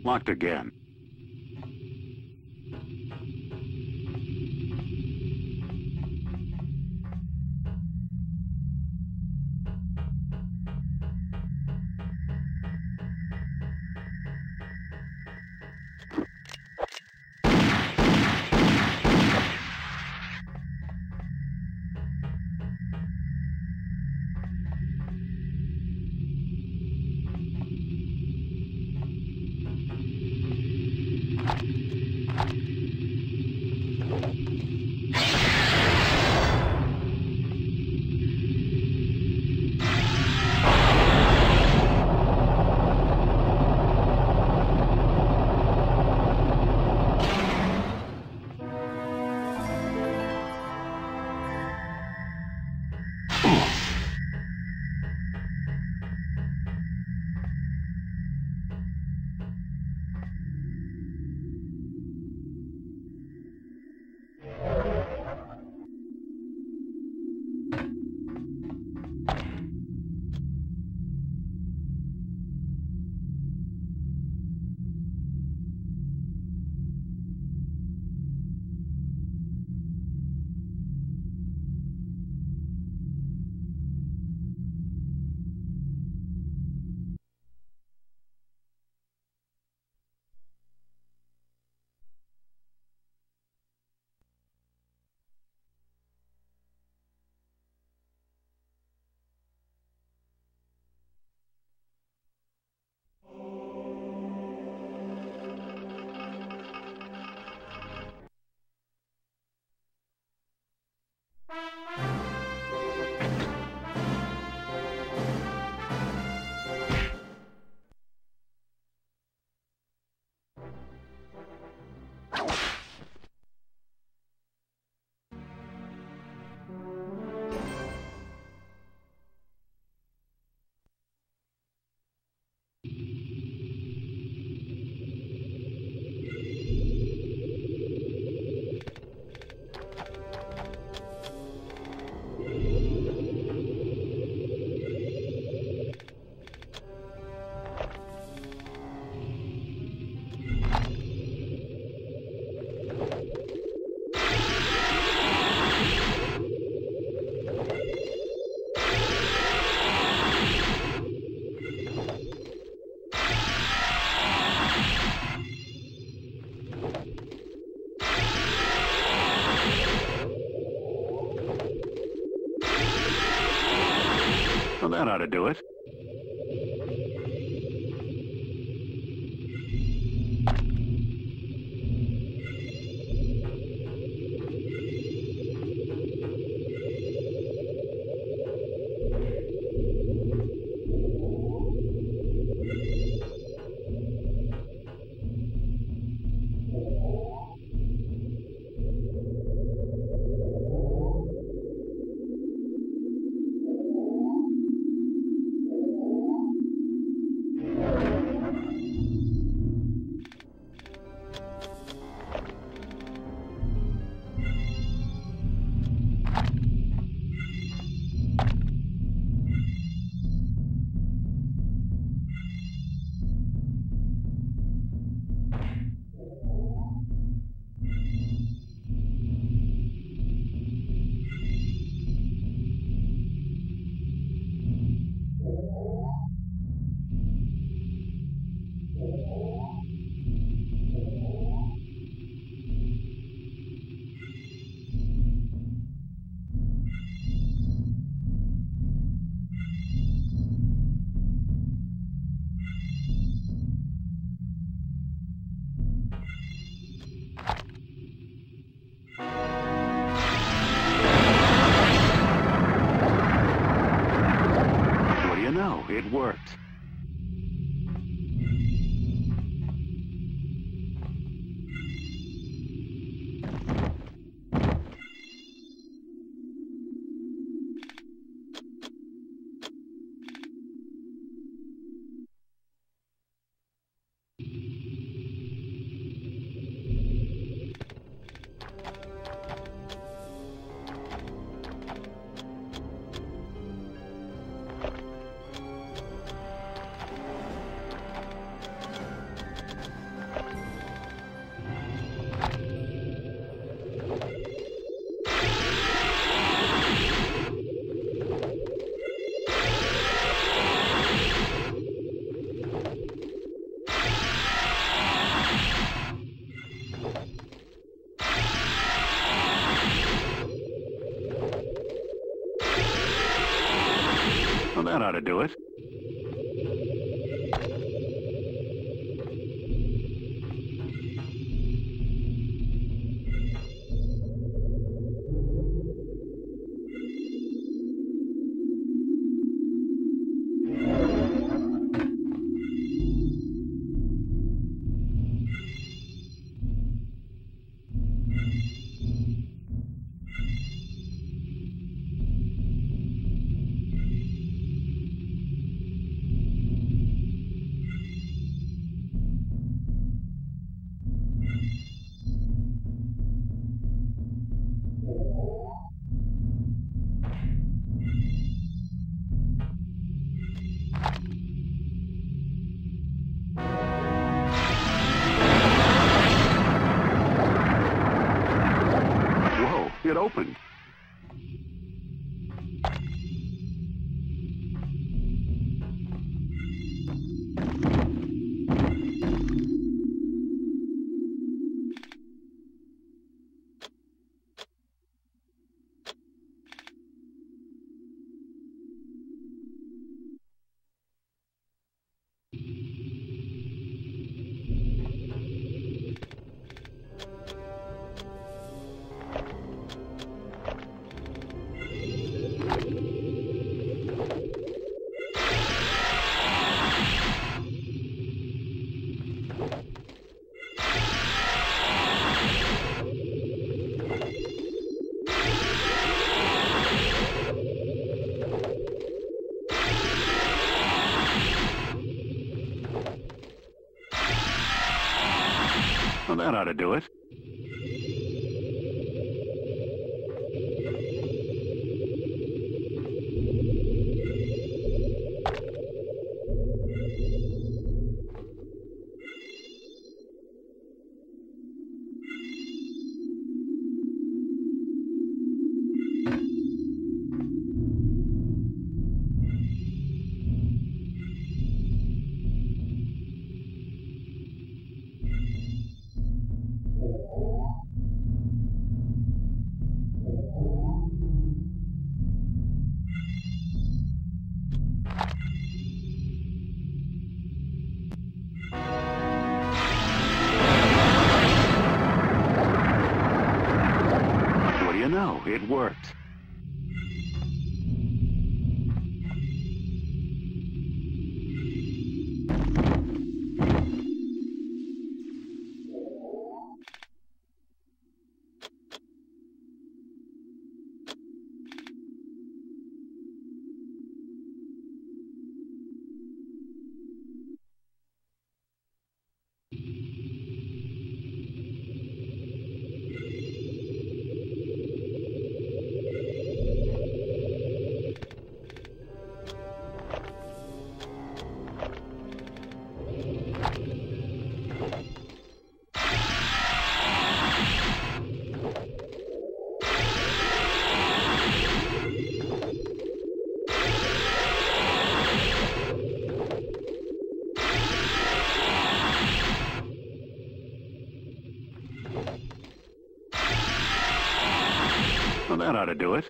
Locked again. Ought to do it. That ought to do it. Ought to do it. That ought to do it.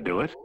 To do it.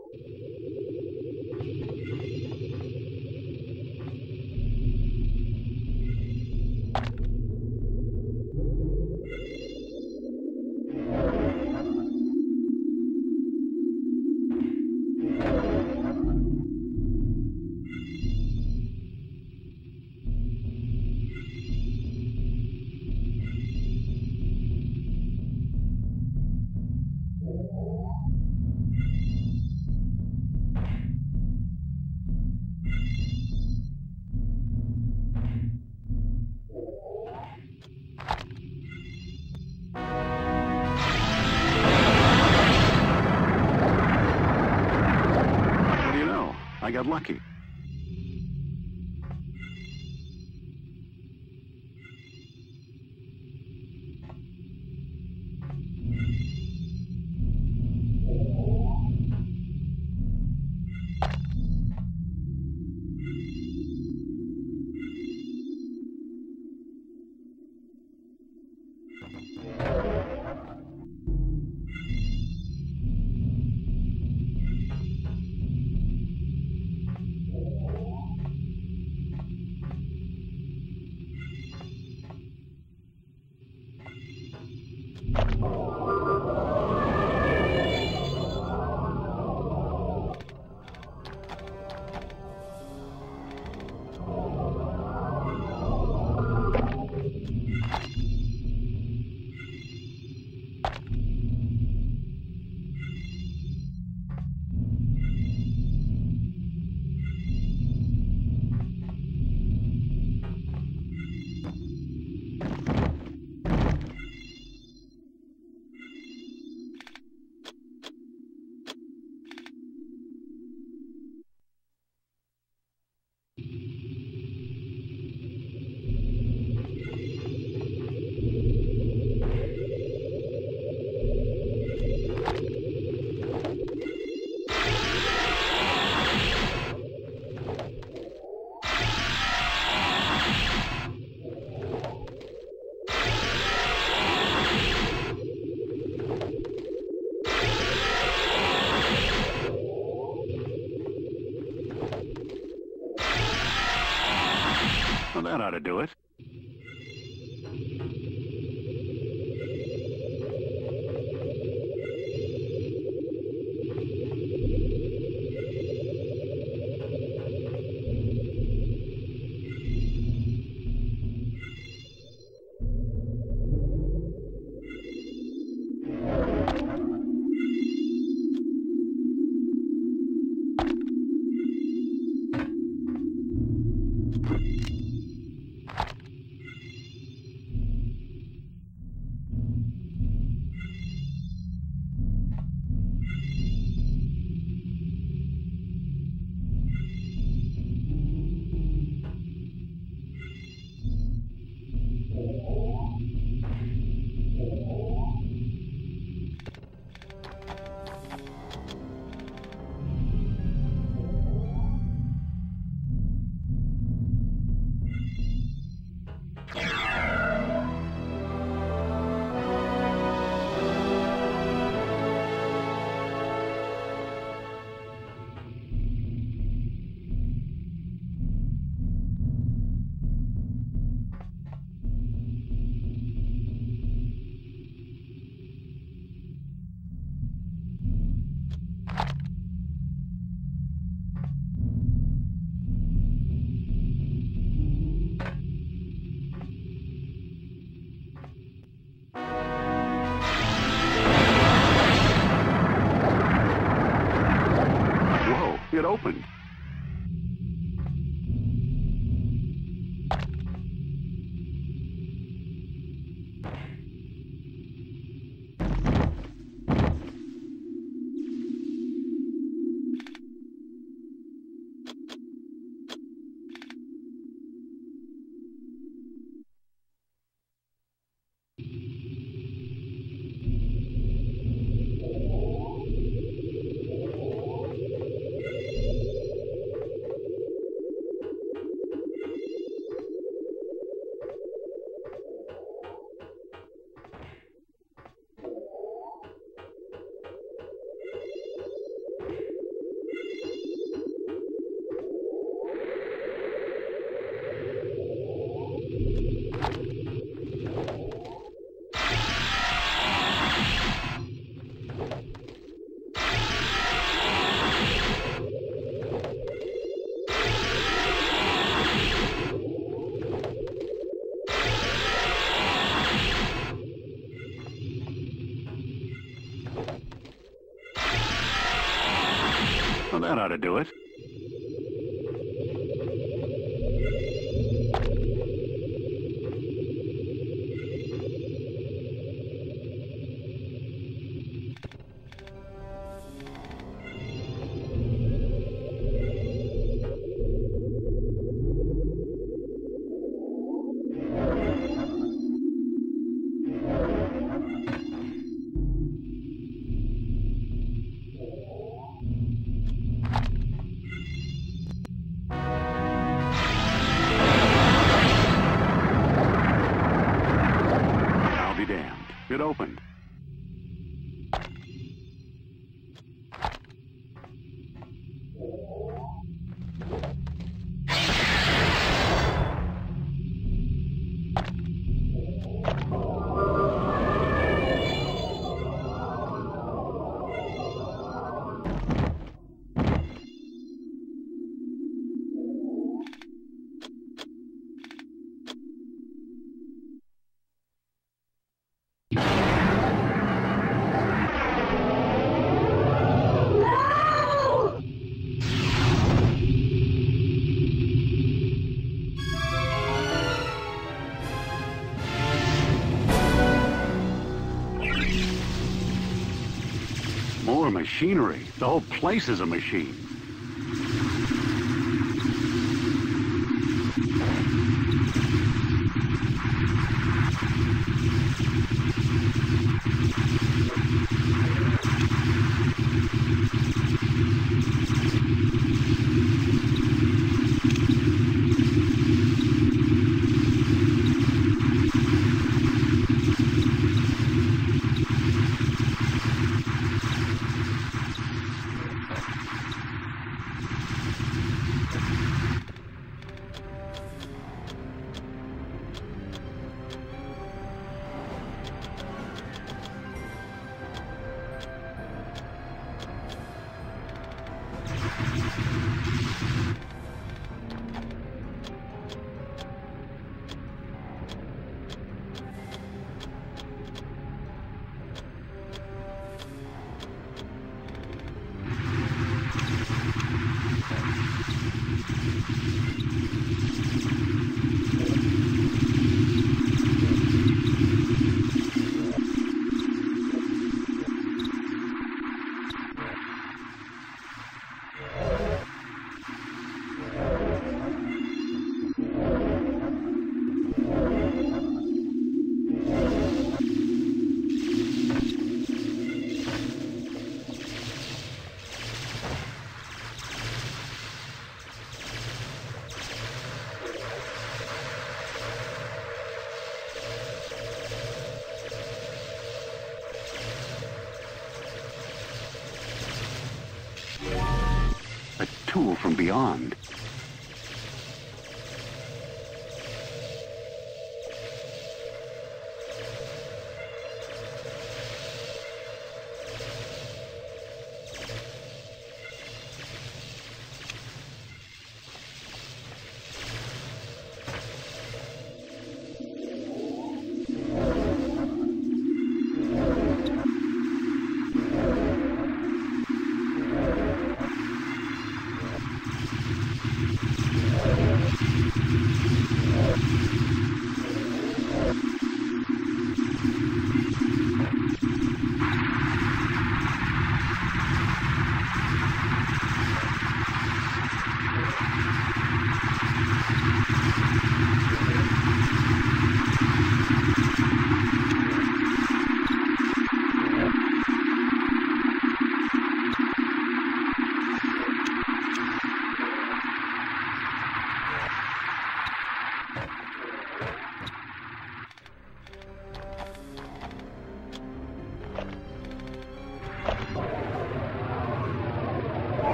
Got lucky. That to do it. That ought to do it. Machinery. The whole place is a machine.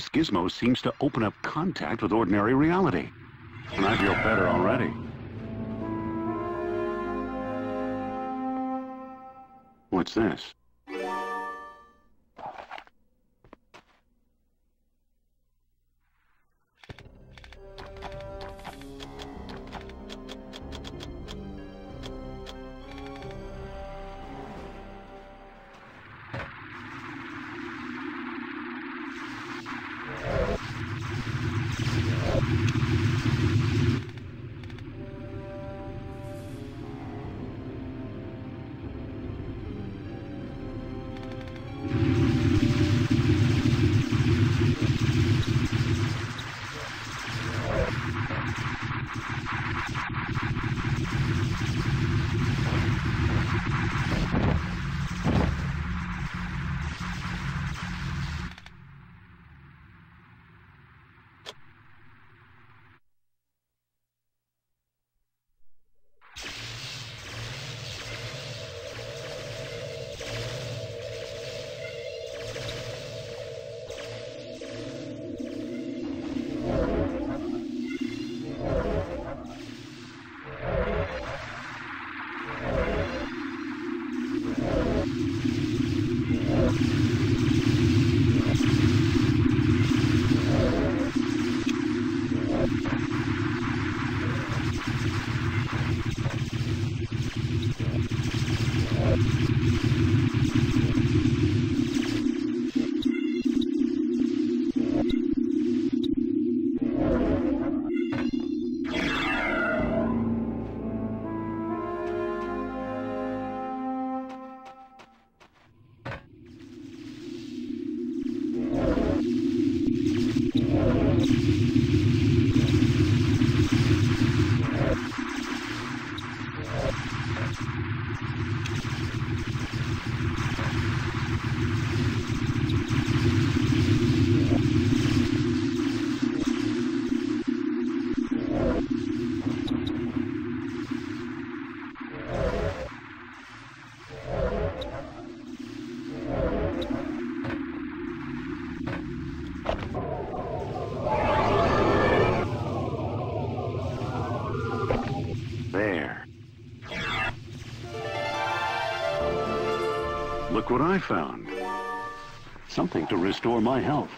This gizmo seems to open up contact with ordinary reality. And I feel better already. What's this? I found. Something to restore my health.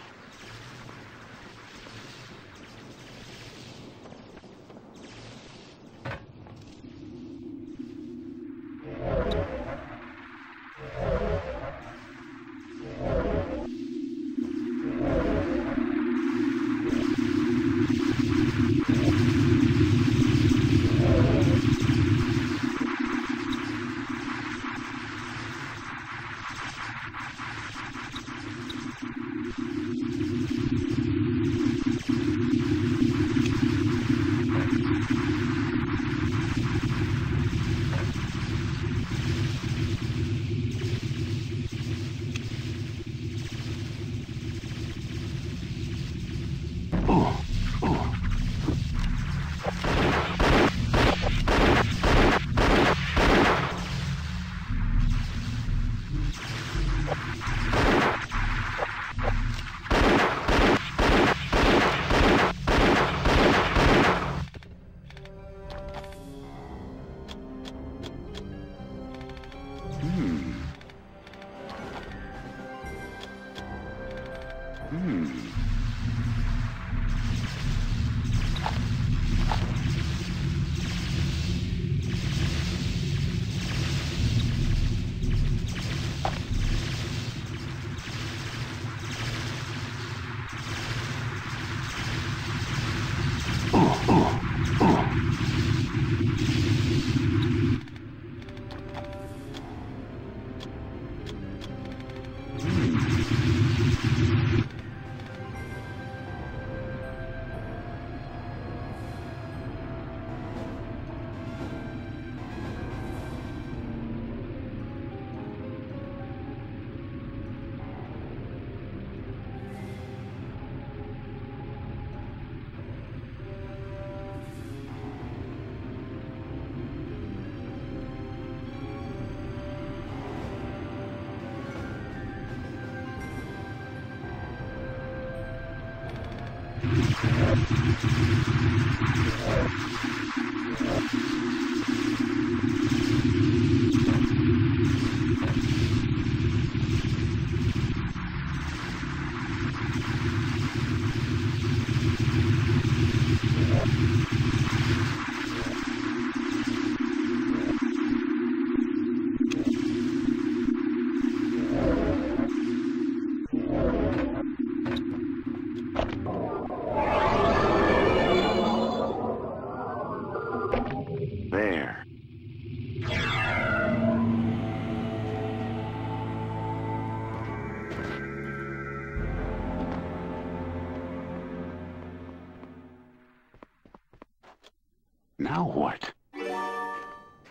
Now what?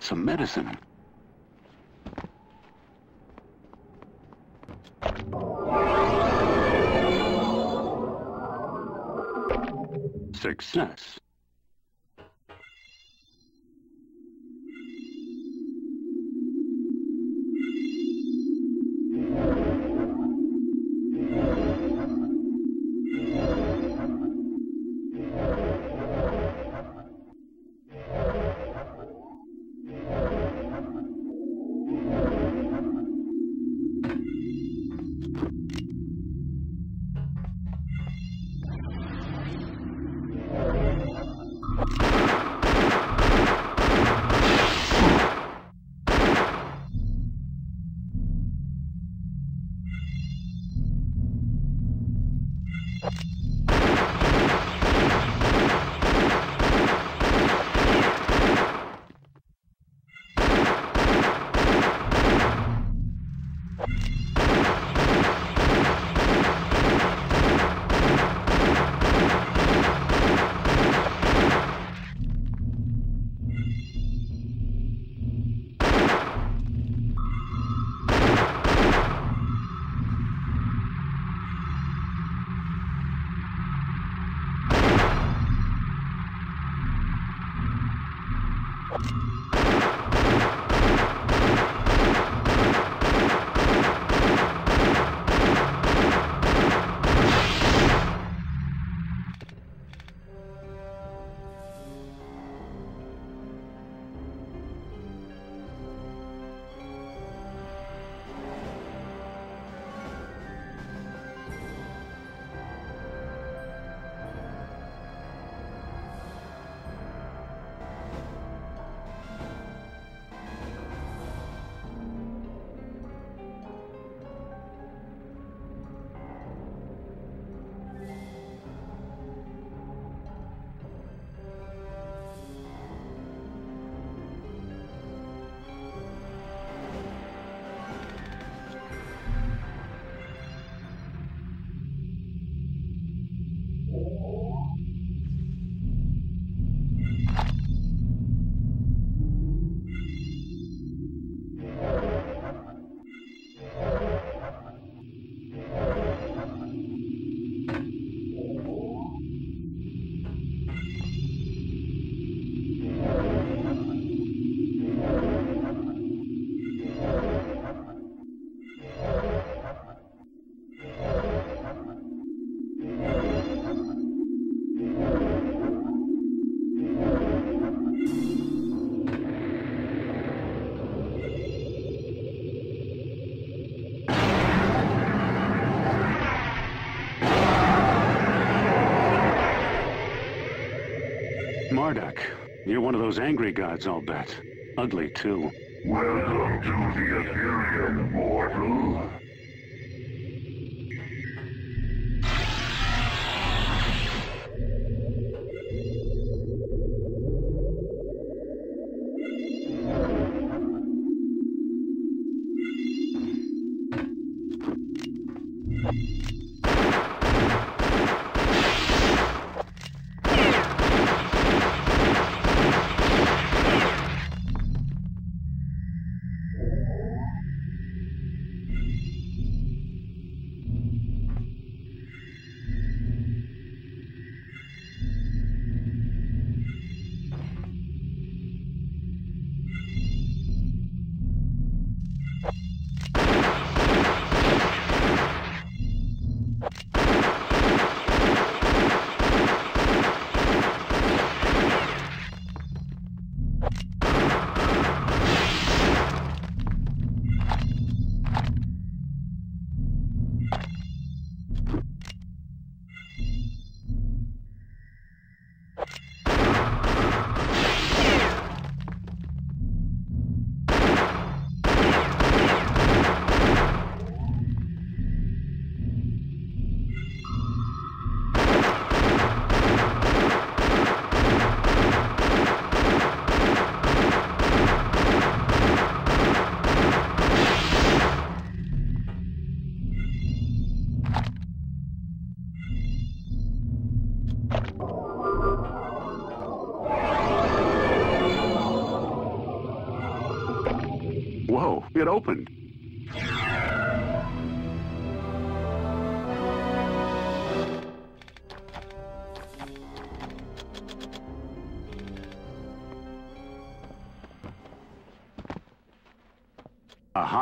Some medicine. Success. You're one of those angry gods, I'll bet. Ugly, too. Welcome to the Aetherium, mortal.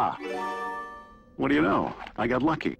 Aha. What do you know? I got lucky.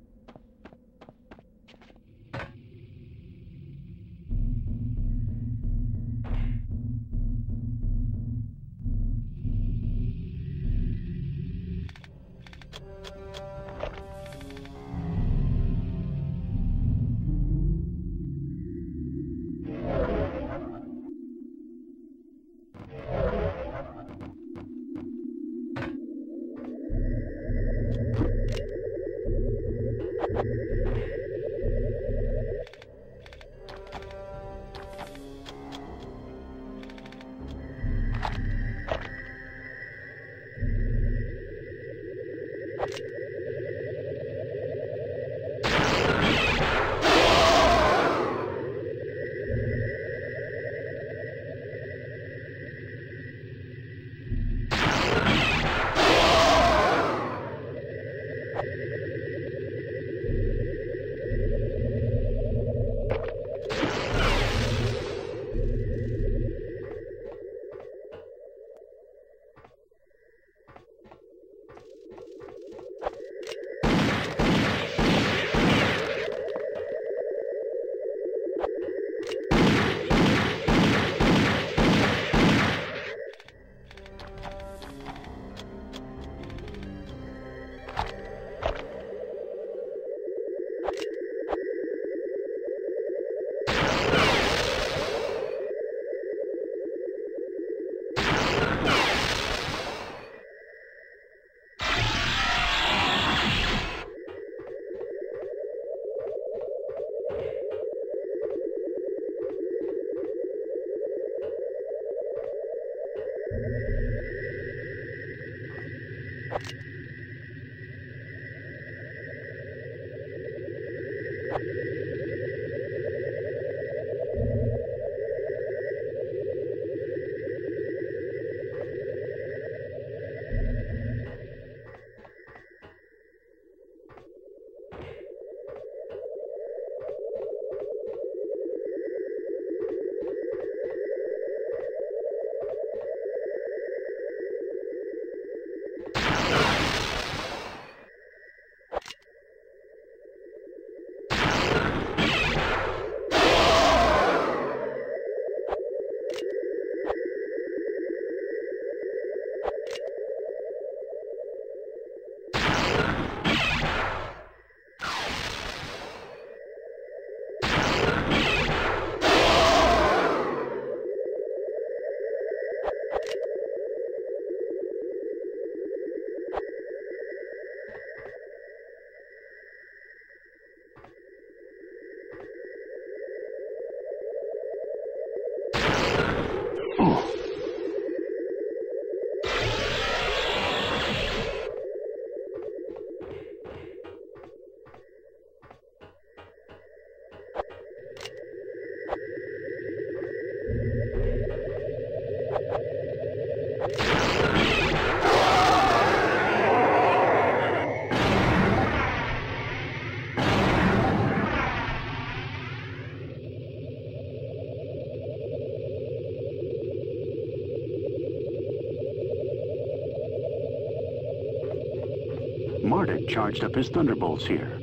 Charged up his thunderbolts here.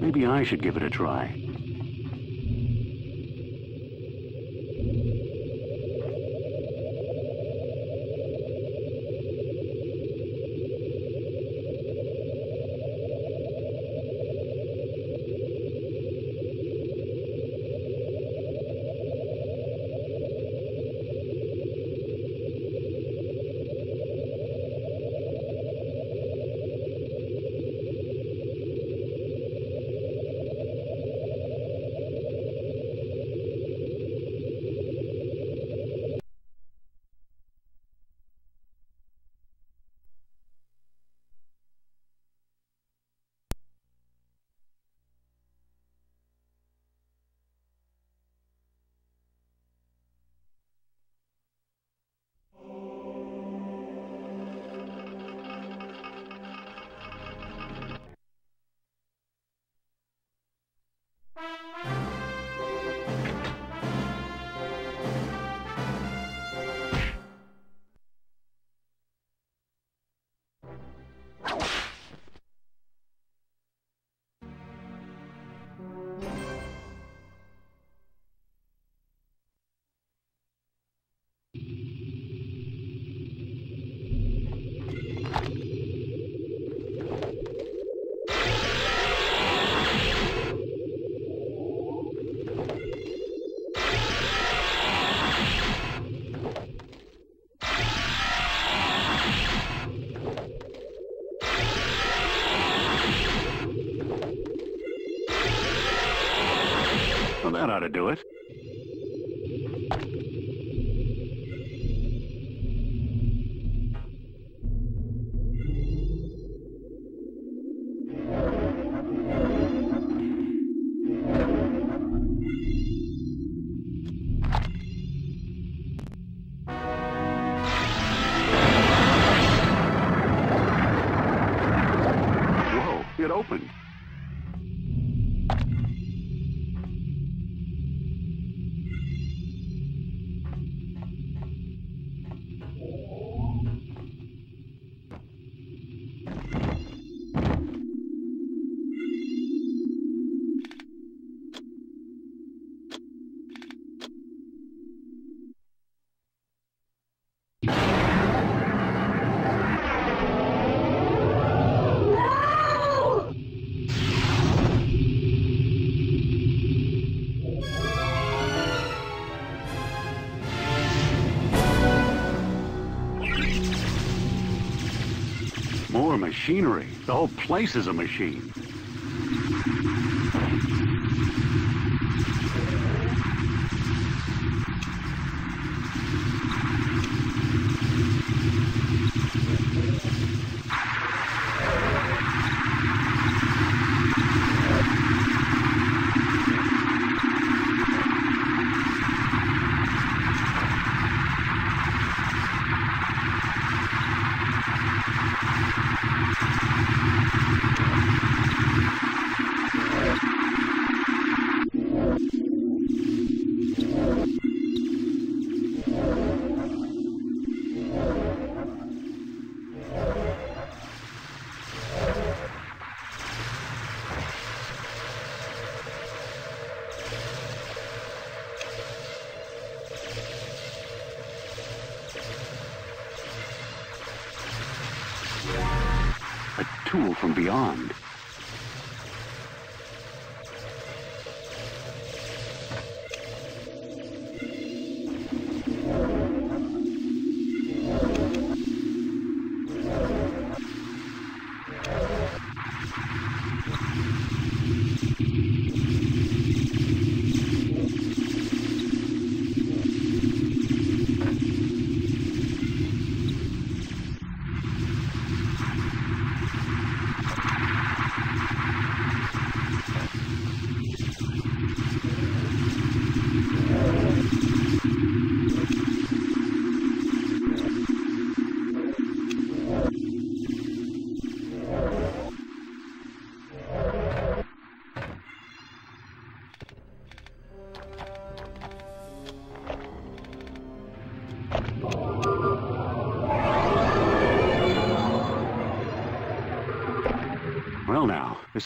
Maybe I should give it a try. That ought to do it. Machinery. The whole place is a machine.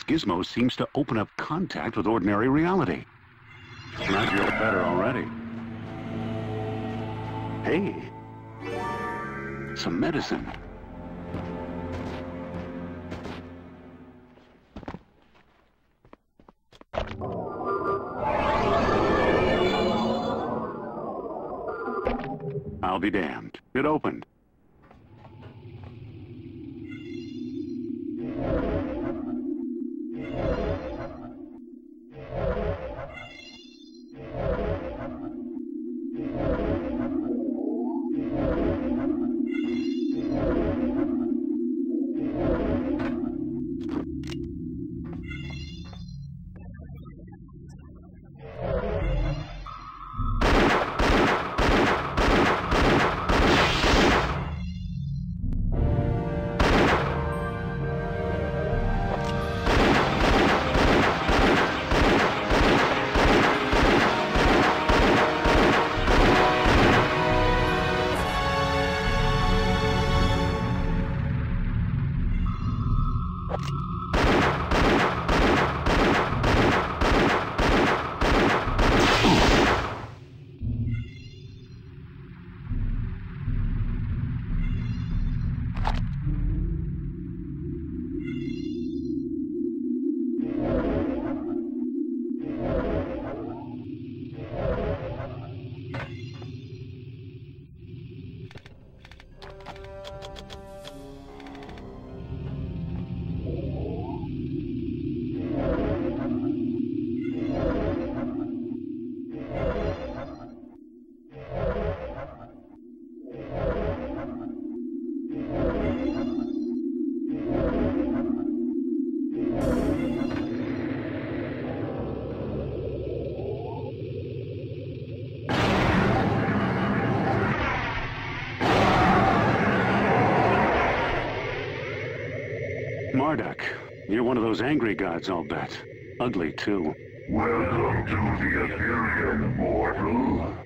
Gizmo seems to open up contact with ordinary reality. I feel better already. Hey. Some medicine. You're one of those angry gods, I'll bet. Ugly, too. Welcome to the Aetherium, mortal.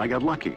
I got lucky.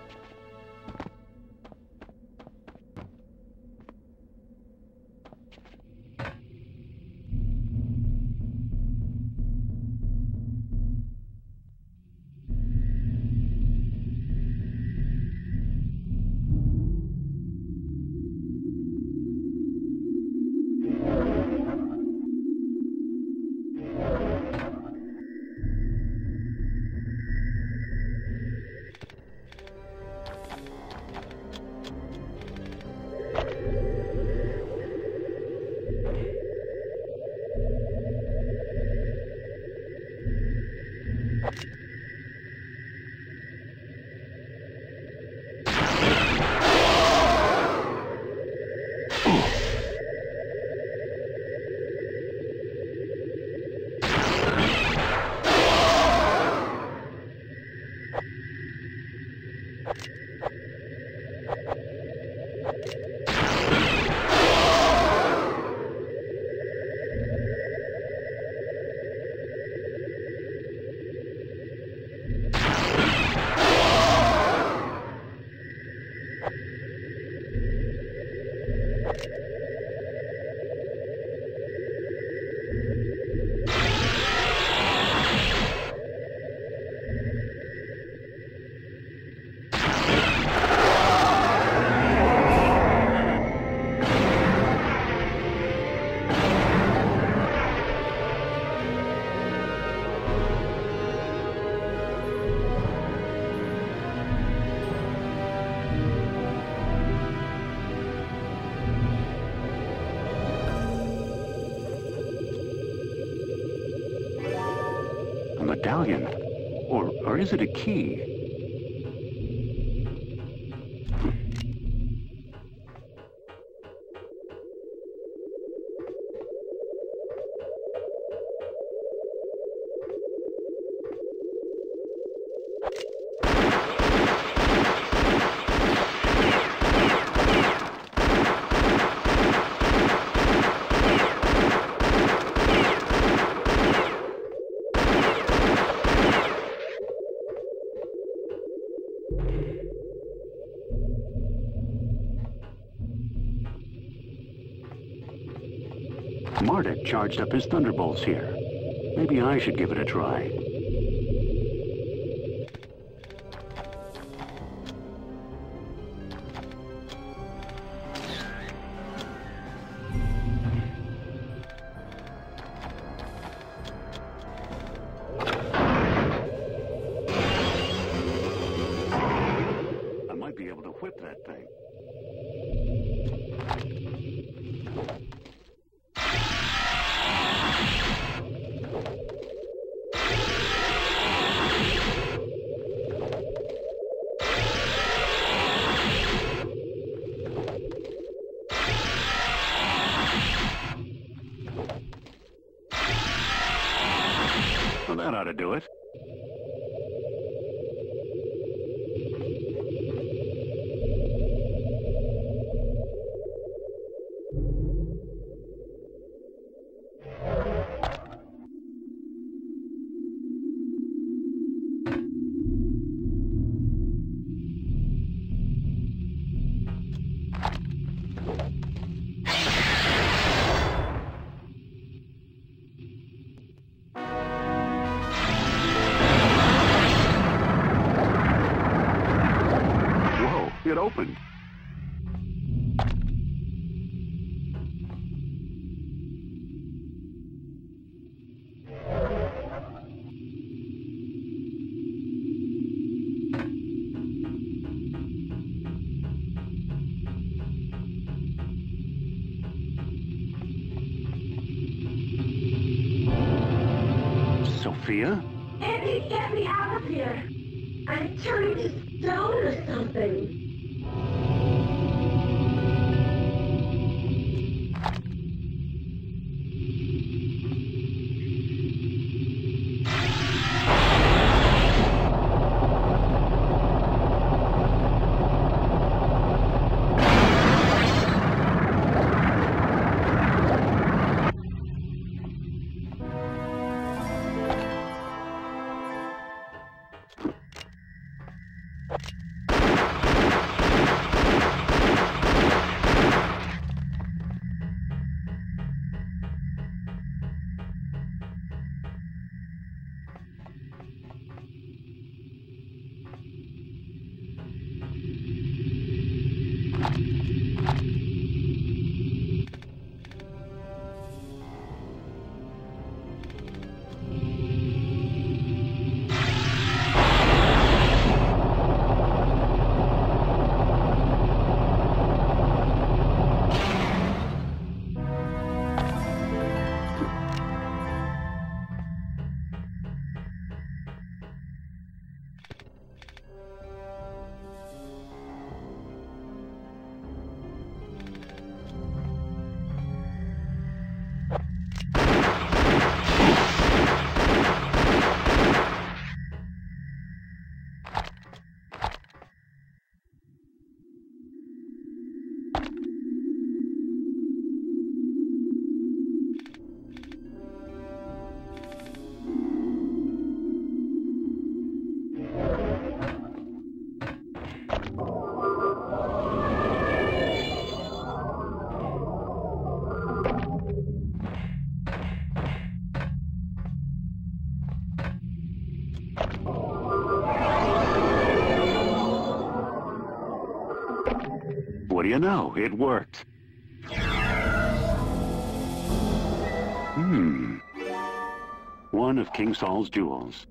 Is it a key? Charged up his thunderbolts here. Maybe I should give it a try. You know? It worked. Hmm. One of King Saul's jewels.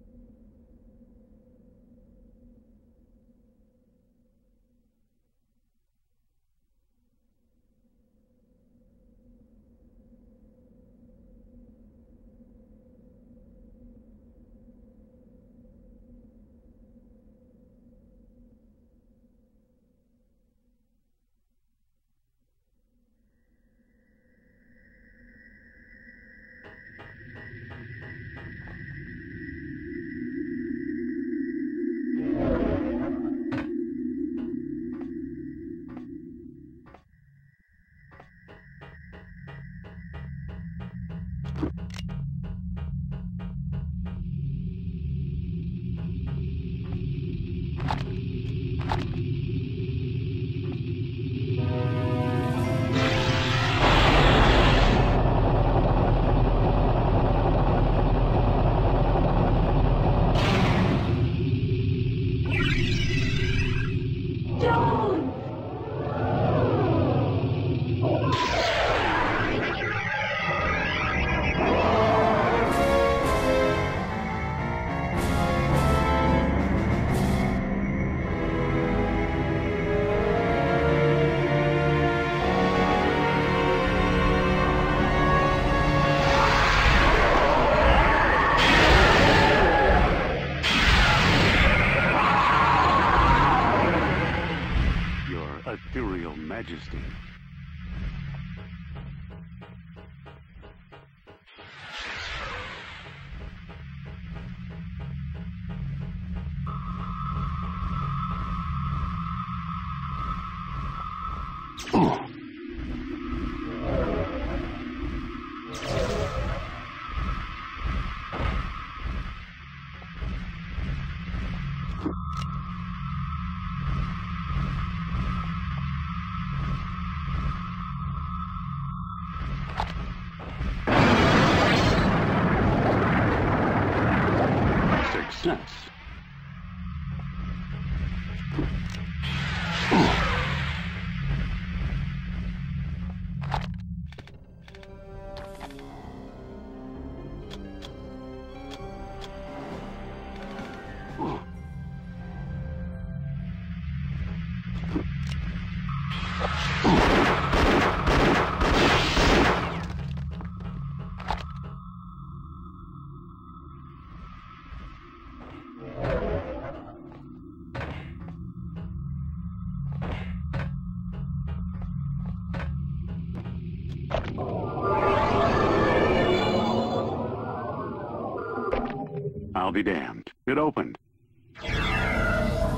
It opened.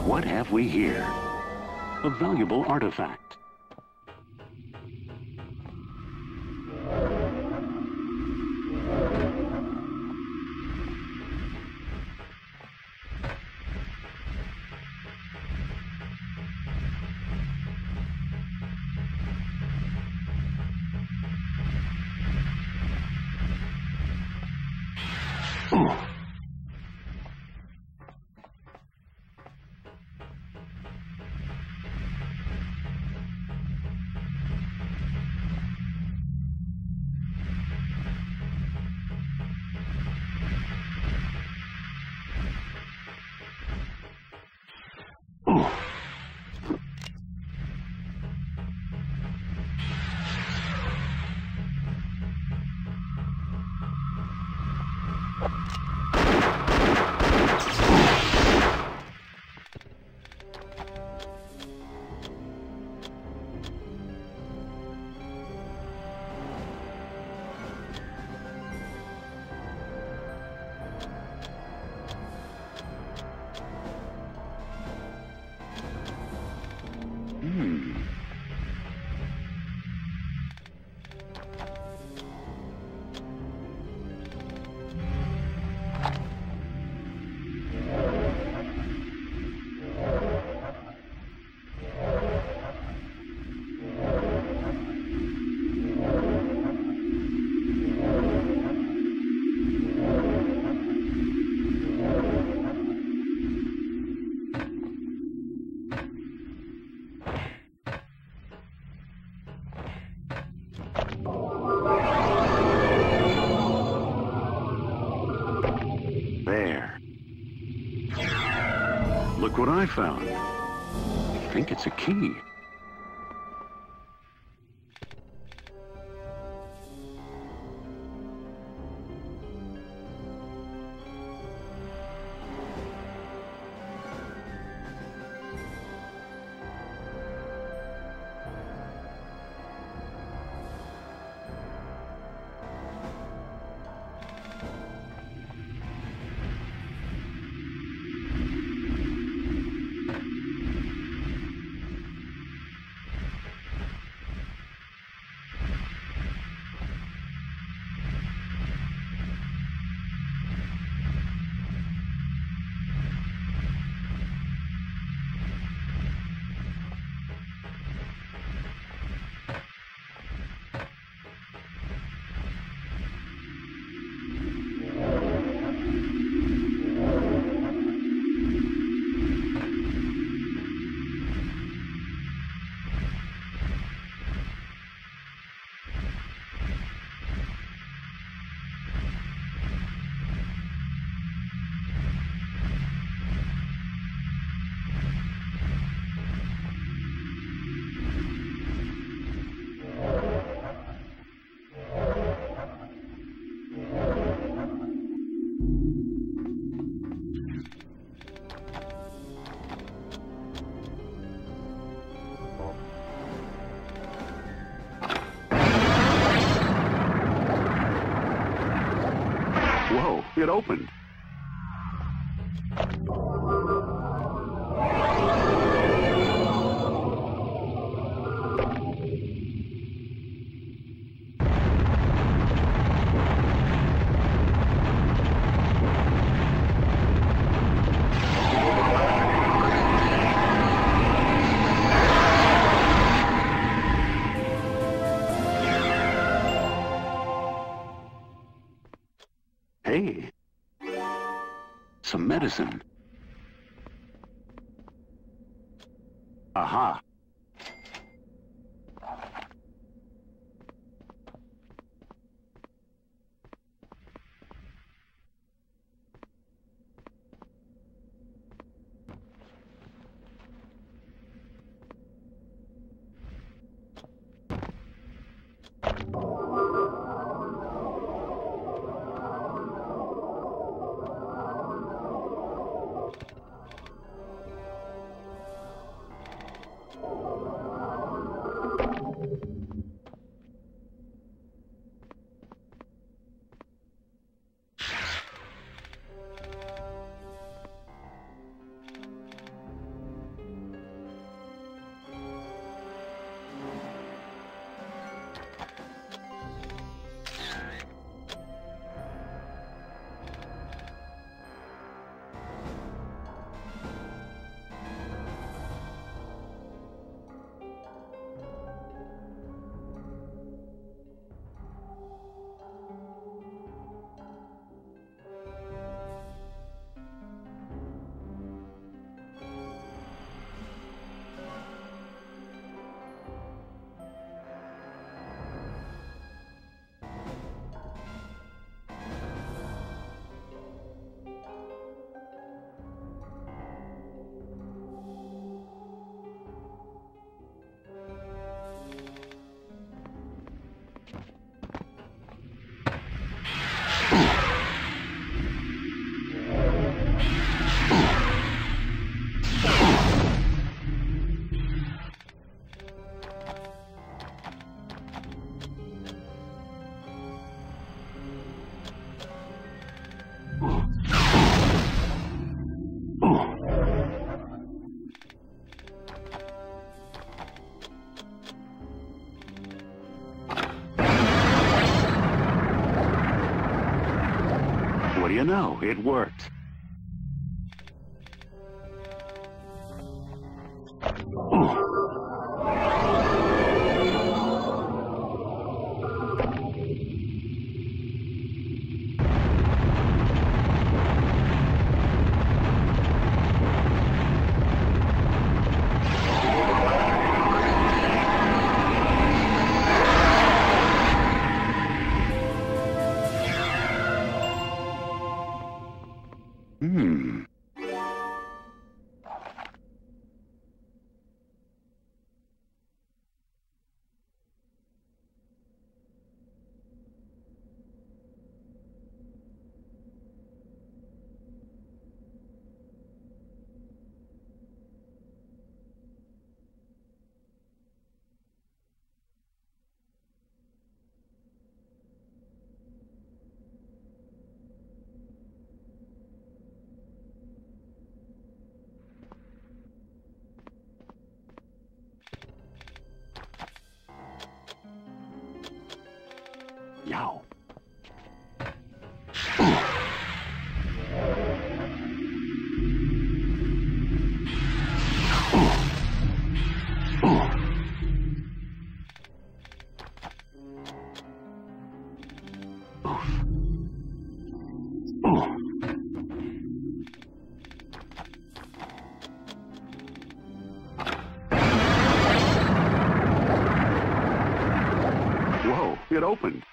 What have we here? A valuable artifact. What I found. I think it's a key. Hey, some medicine. Aha. You know? It worked. Whoa,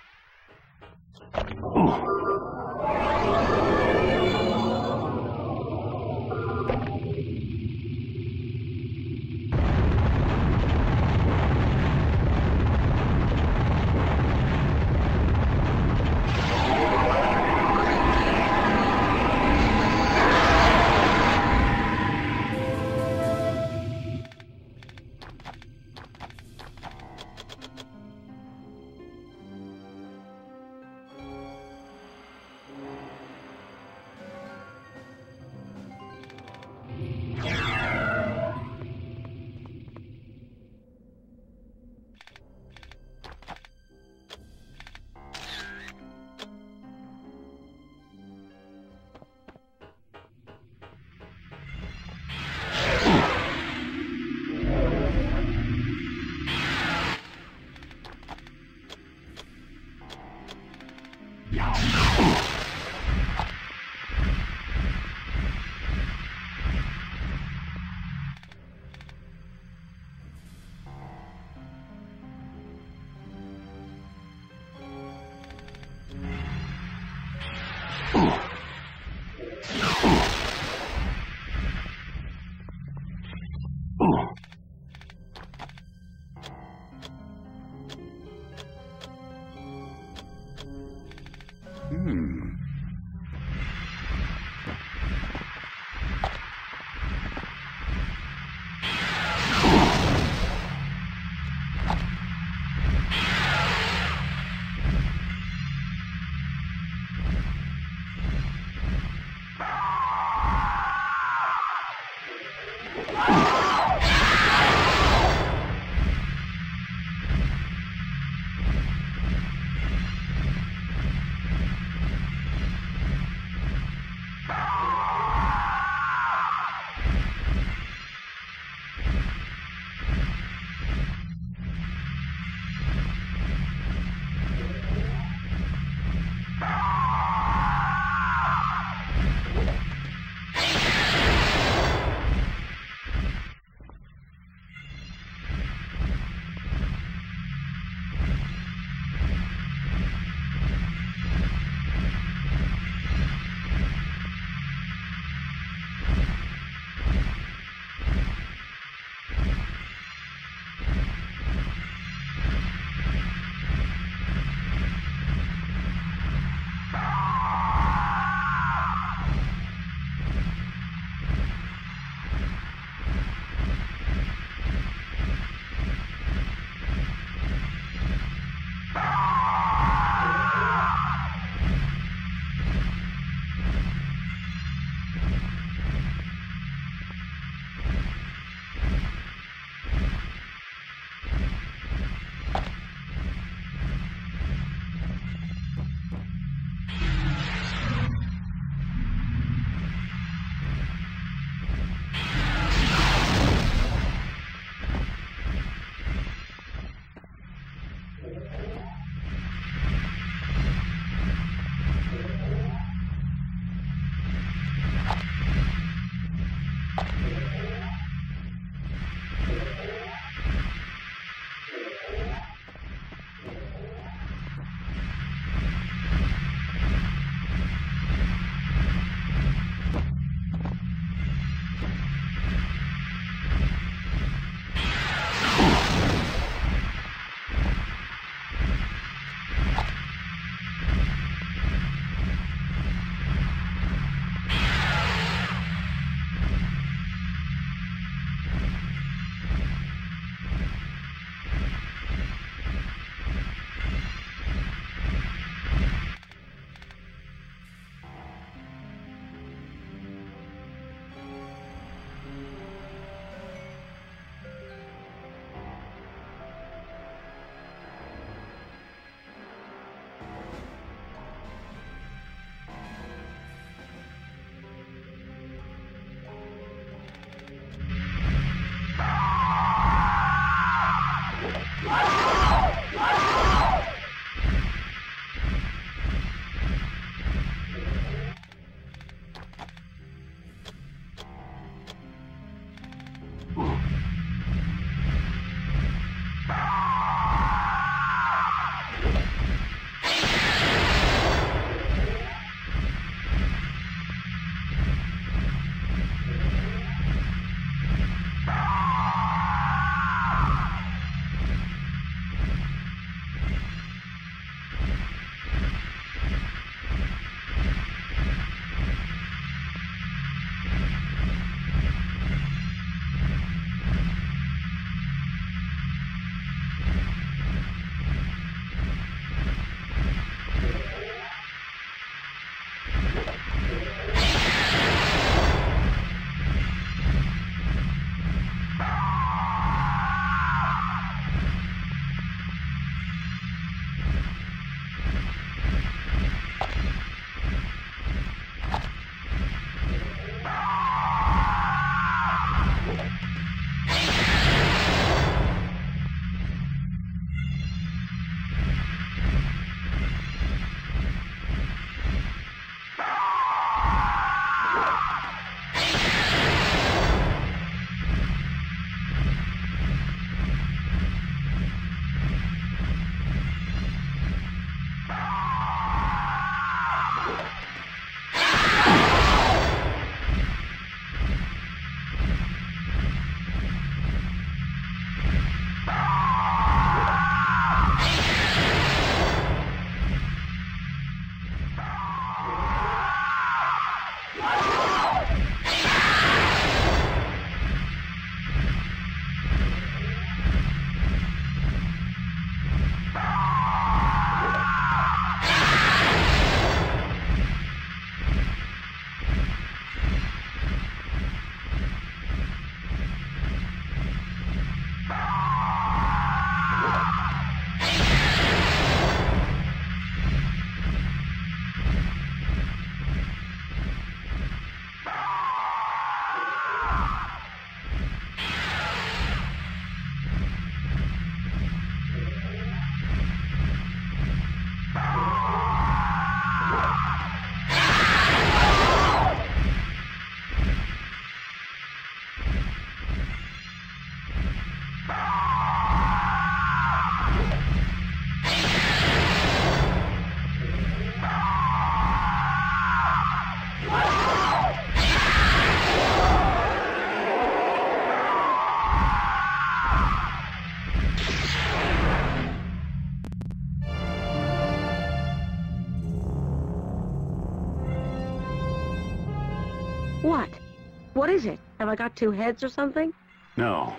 I got two heads or something? No.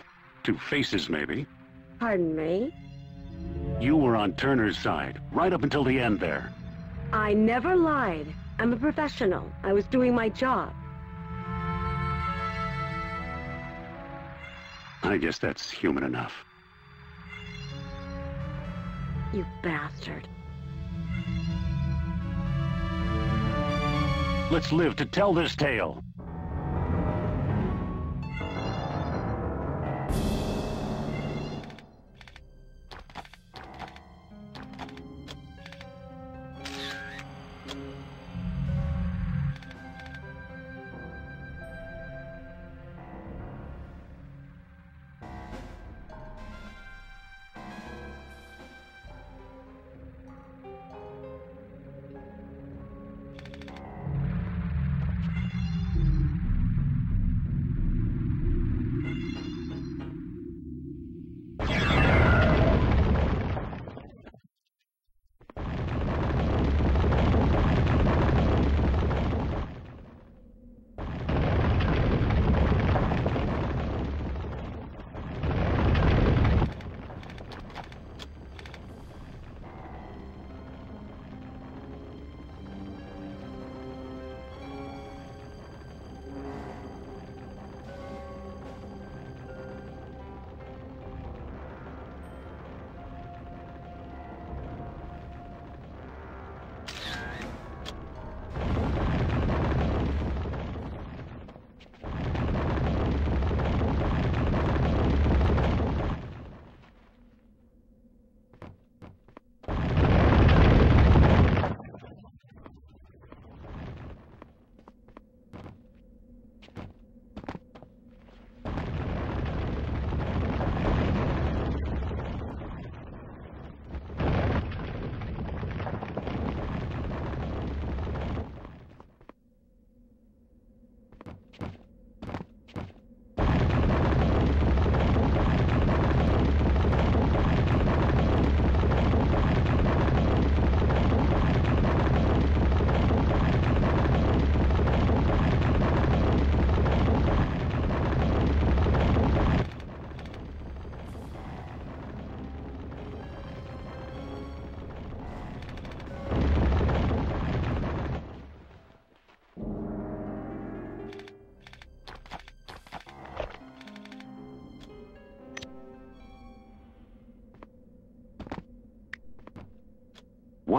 Two faces, maybe. Pardon me? You were on Turner's side, right up until the end there. I never lied. I'm a professional. I was doing my job. I guess that's human enough. You bastard. Let's live to tell this tale.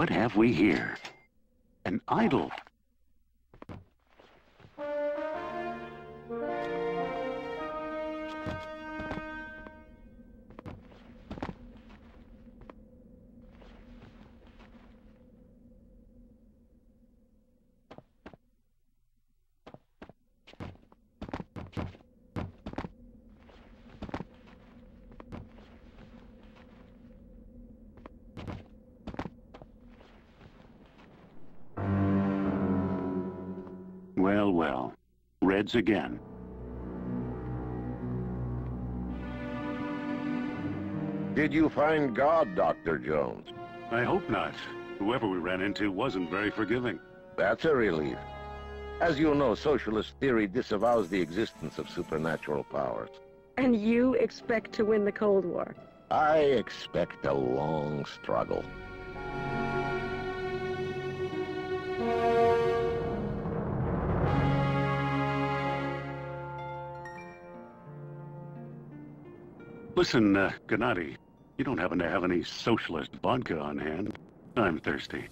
What have we here? An idol. Reds again. Did you find God, Dr. Jones? I hope not. Whoever we ran into wasn't very forgiving. That's a relief. As you know, socialist theory disavows the existence of supernatural powers. And you expect to win the Cold War? I expect a long struggle. Listen, uh, Gennady, you don't happen to have any socialist vodka on hand? I'm thirsty.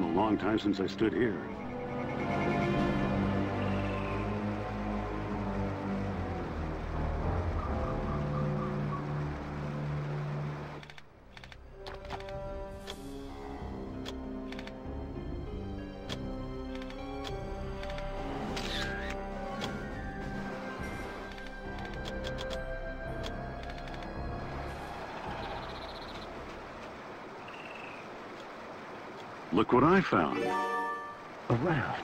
Been a long time since I stood here. Look what I found. A raft.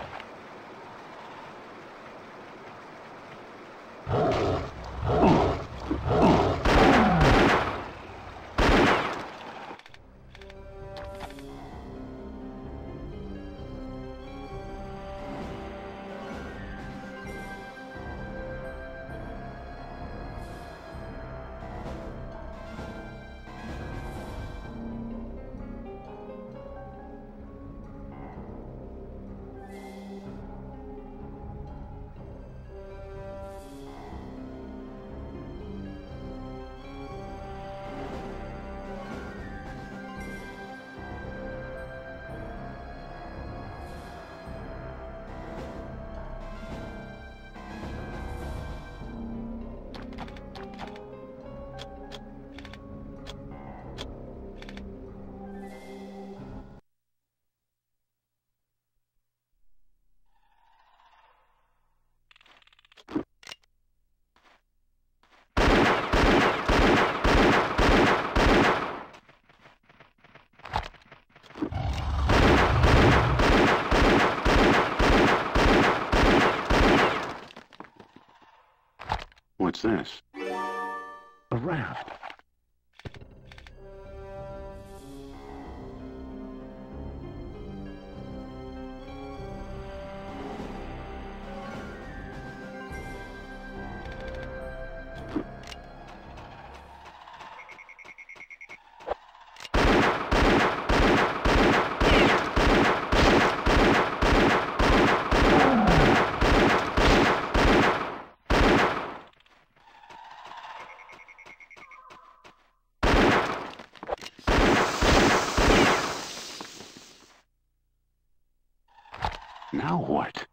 Now what?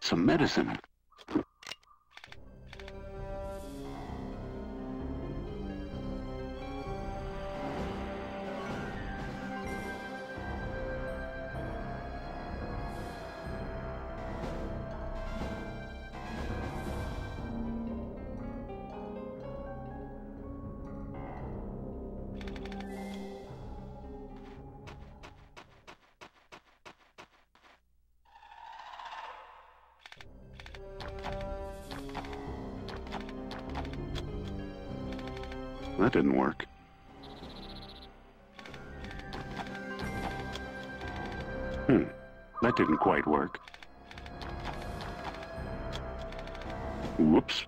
Some medicine. That didn't work. Hmm. That didn't quite work. Whoops.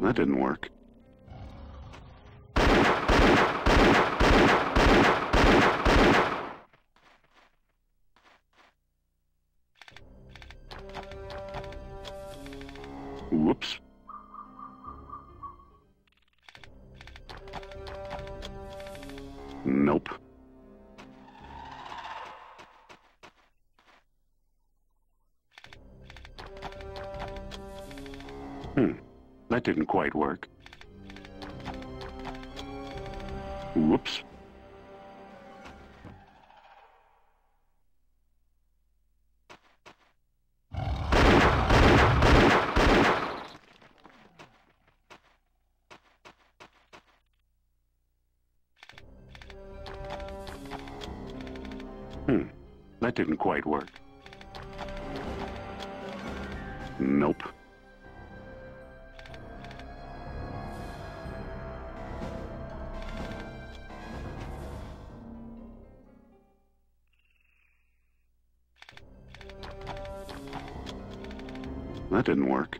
That didn't work. Didn't quite work. Whoops. Hmm, that didn't quite work. Nope. That didn't work.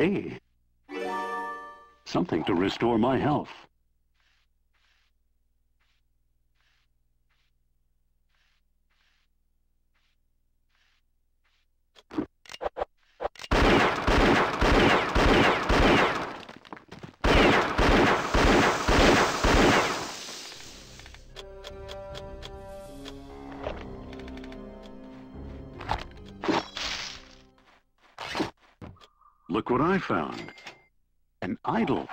Hey. Something to restore my health. I found. An idol.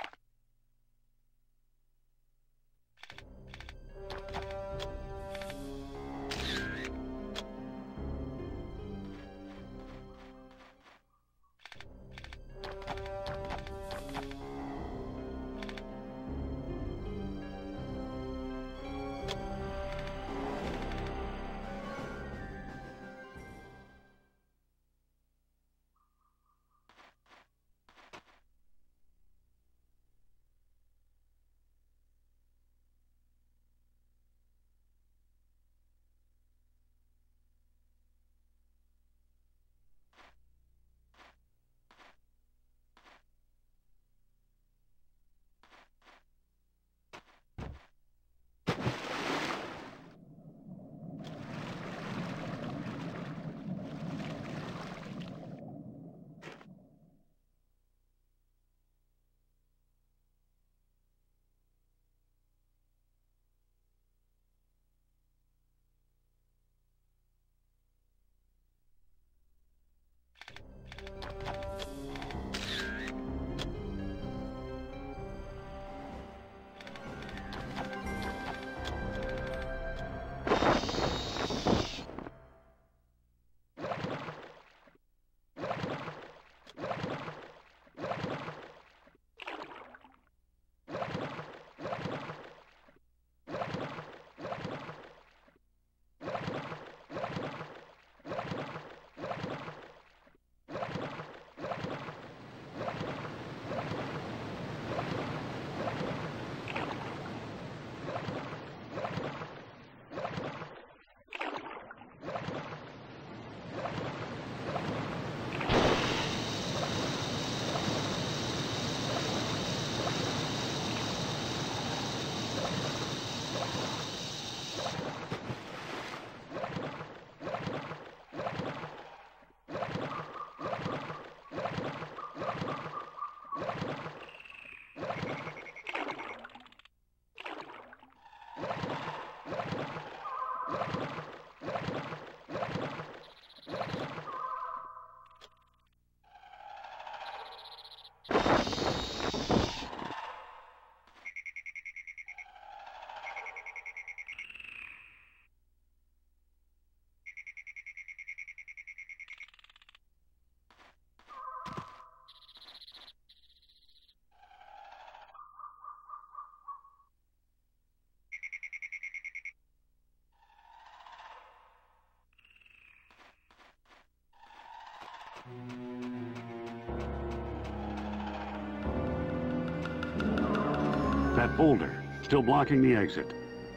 That boulder, still blocking the exit.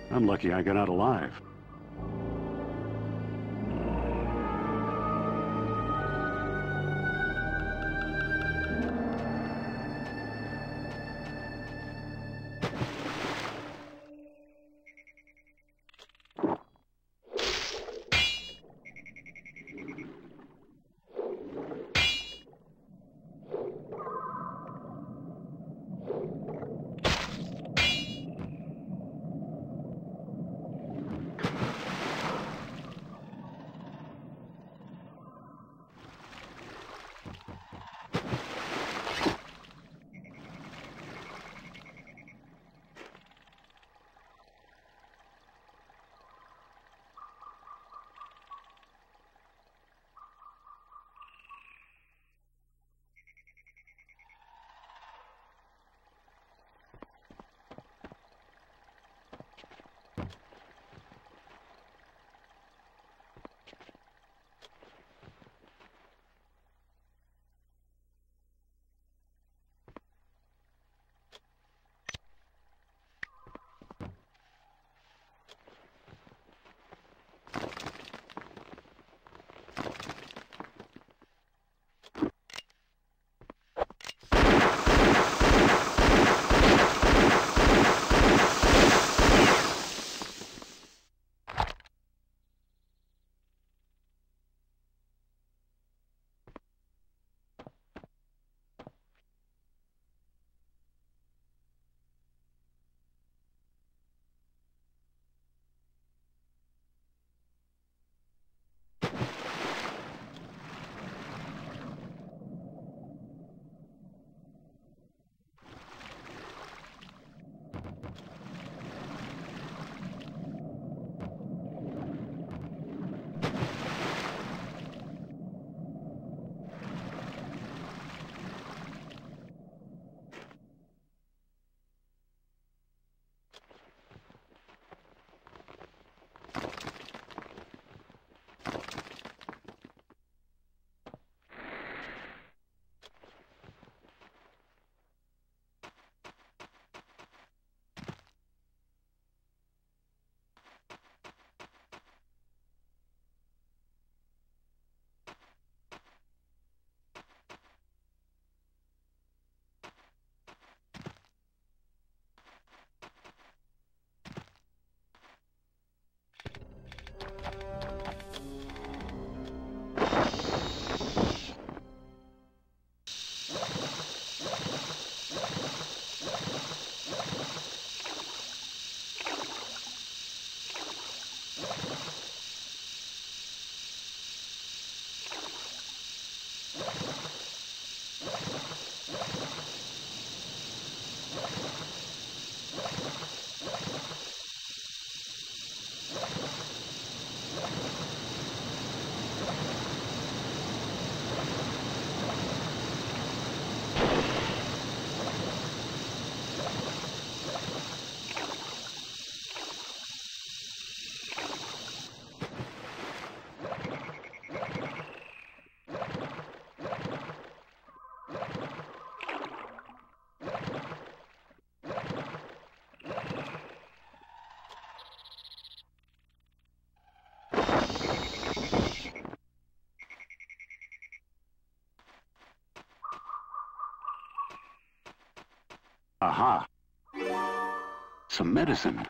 I'm lucky I got out alive. Aha. Some medicine.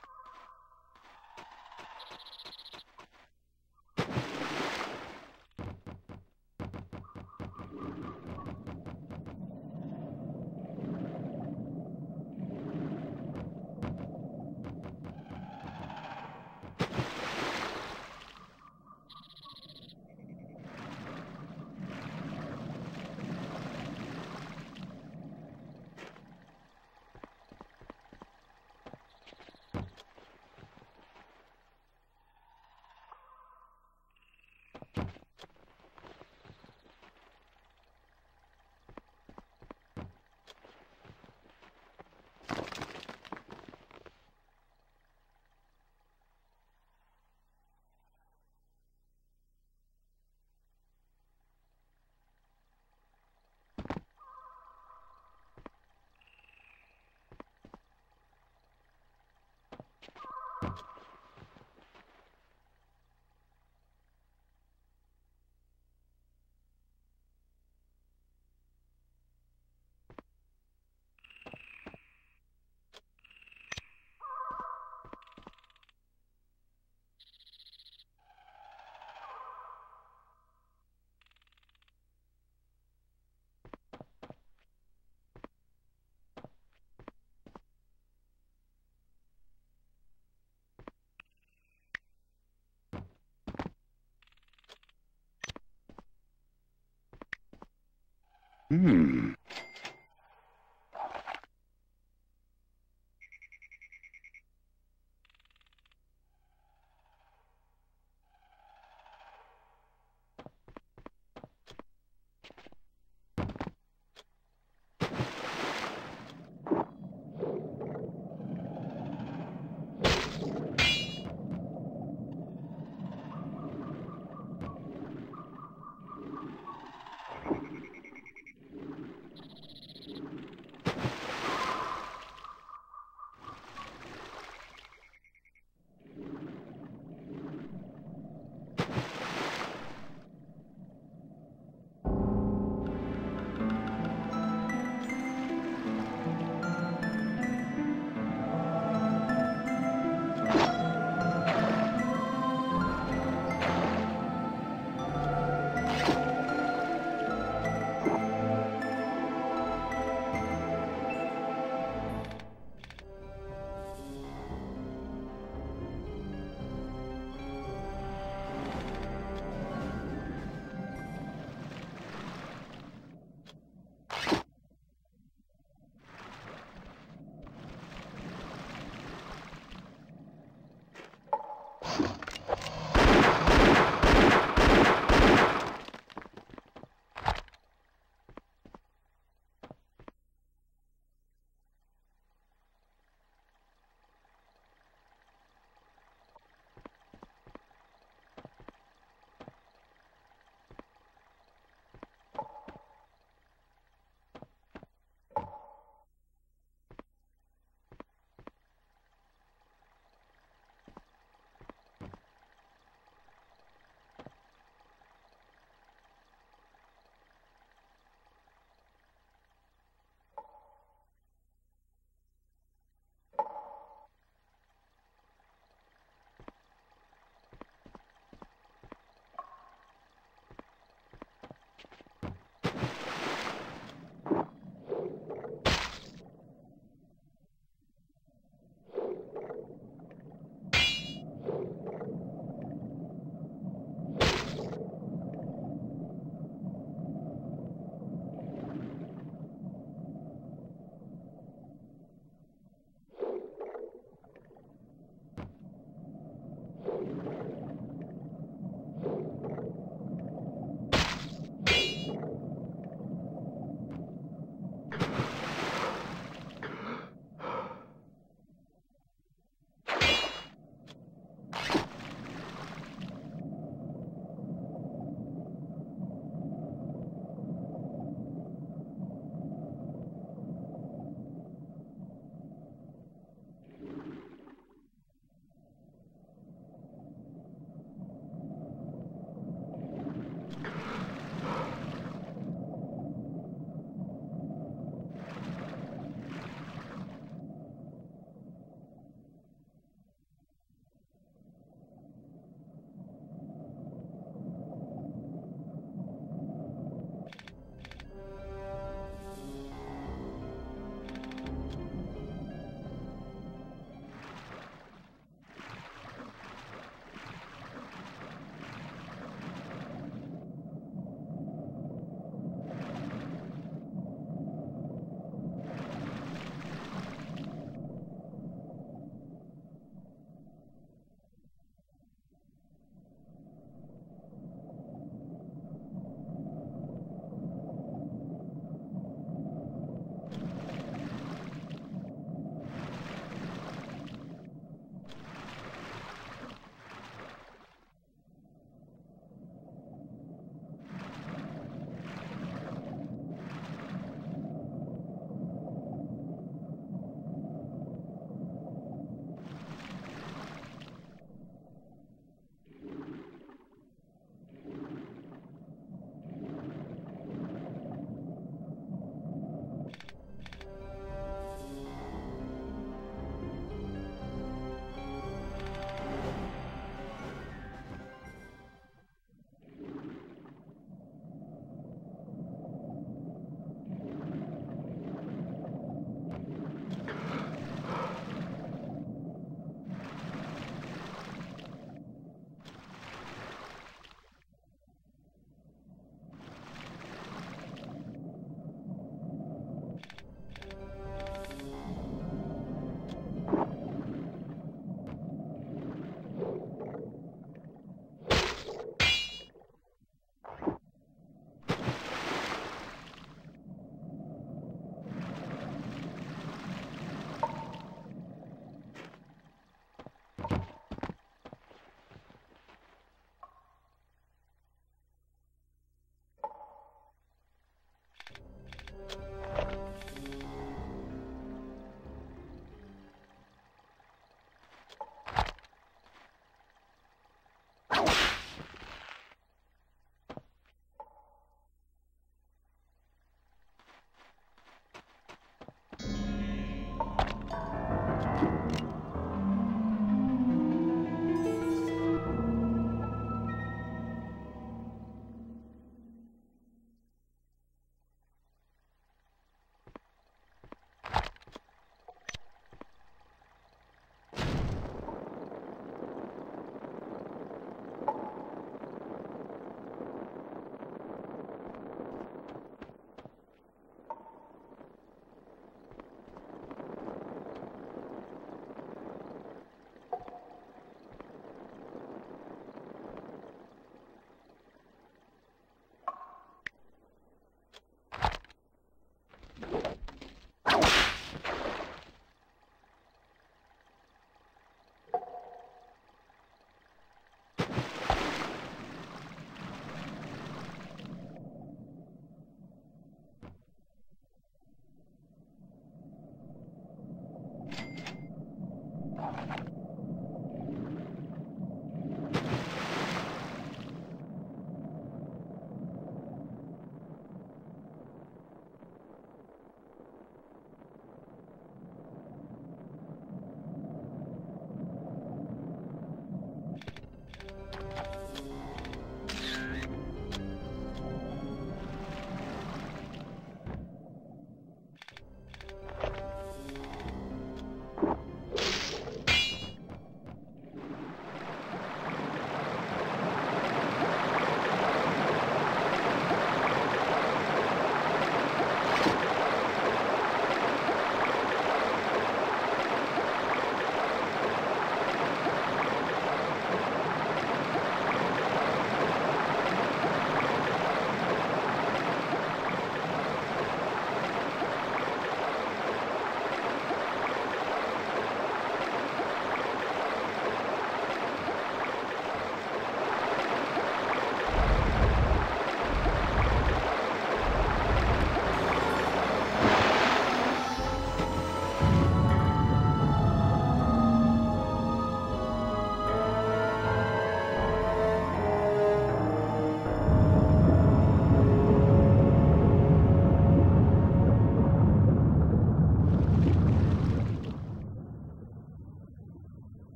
Hmm.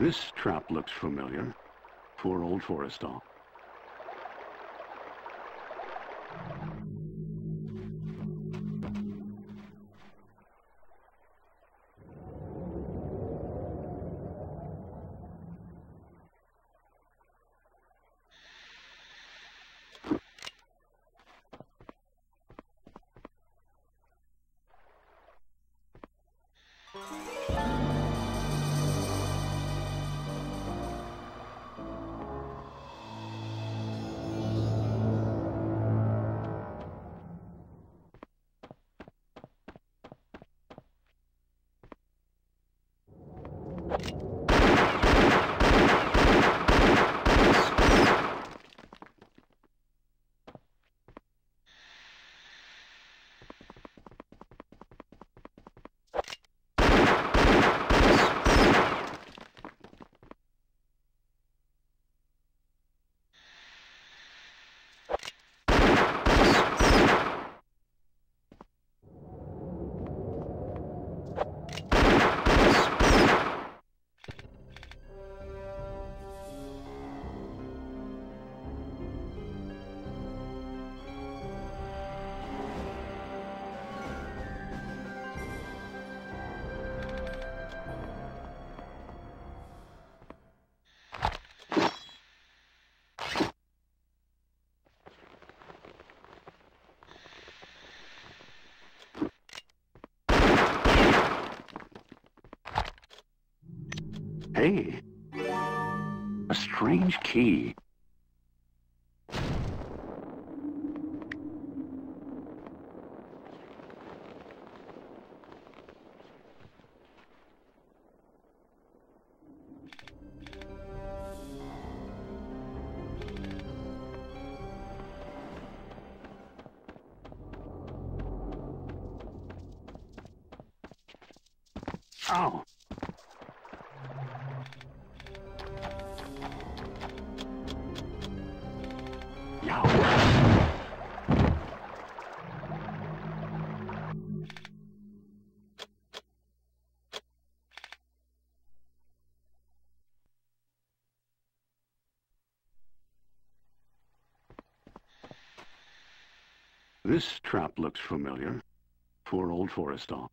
This trap looks familiar. Poor old Forrestal. A strange key. This trap looks familiar. Poor old Forrestal.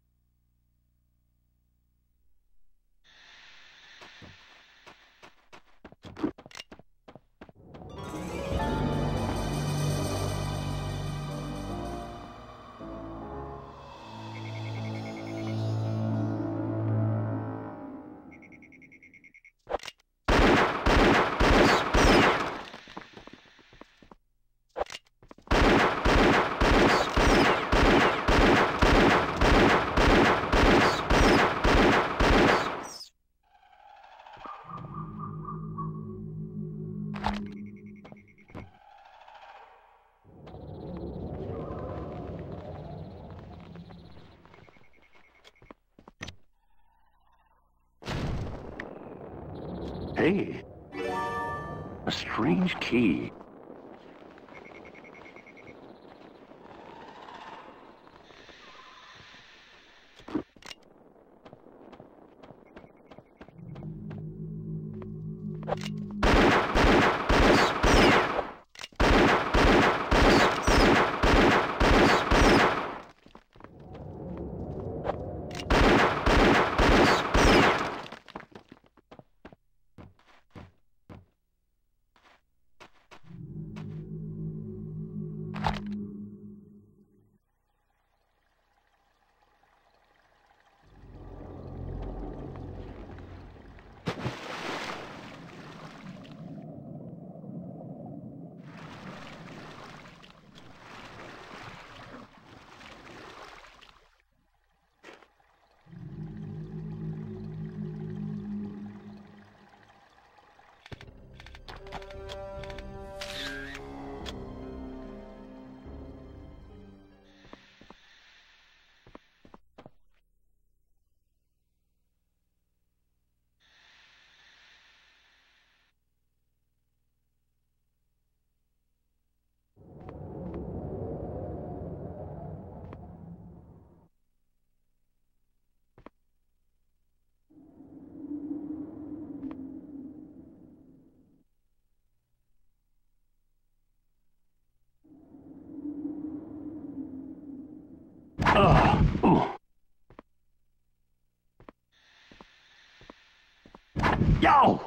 Yo!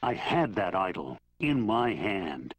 I had that idol in my hand.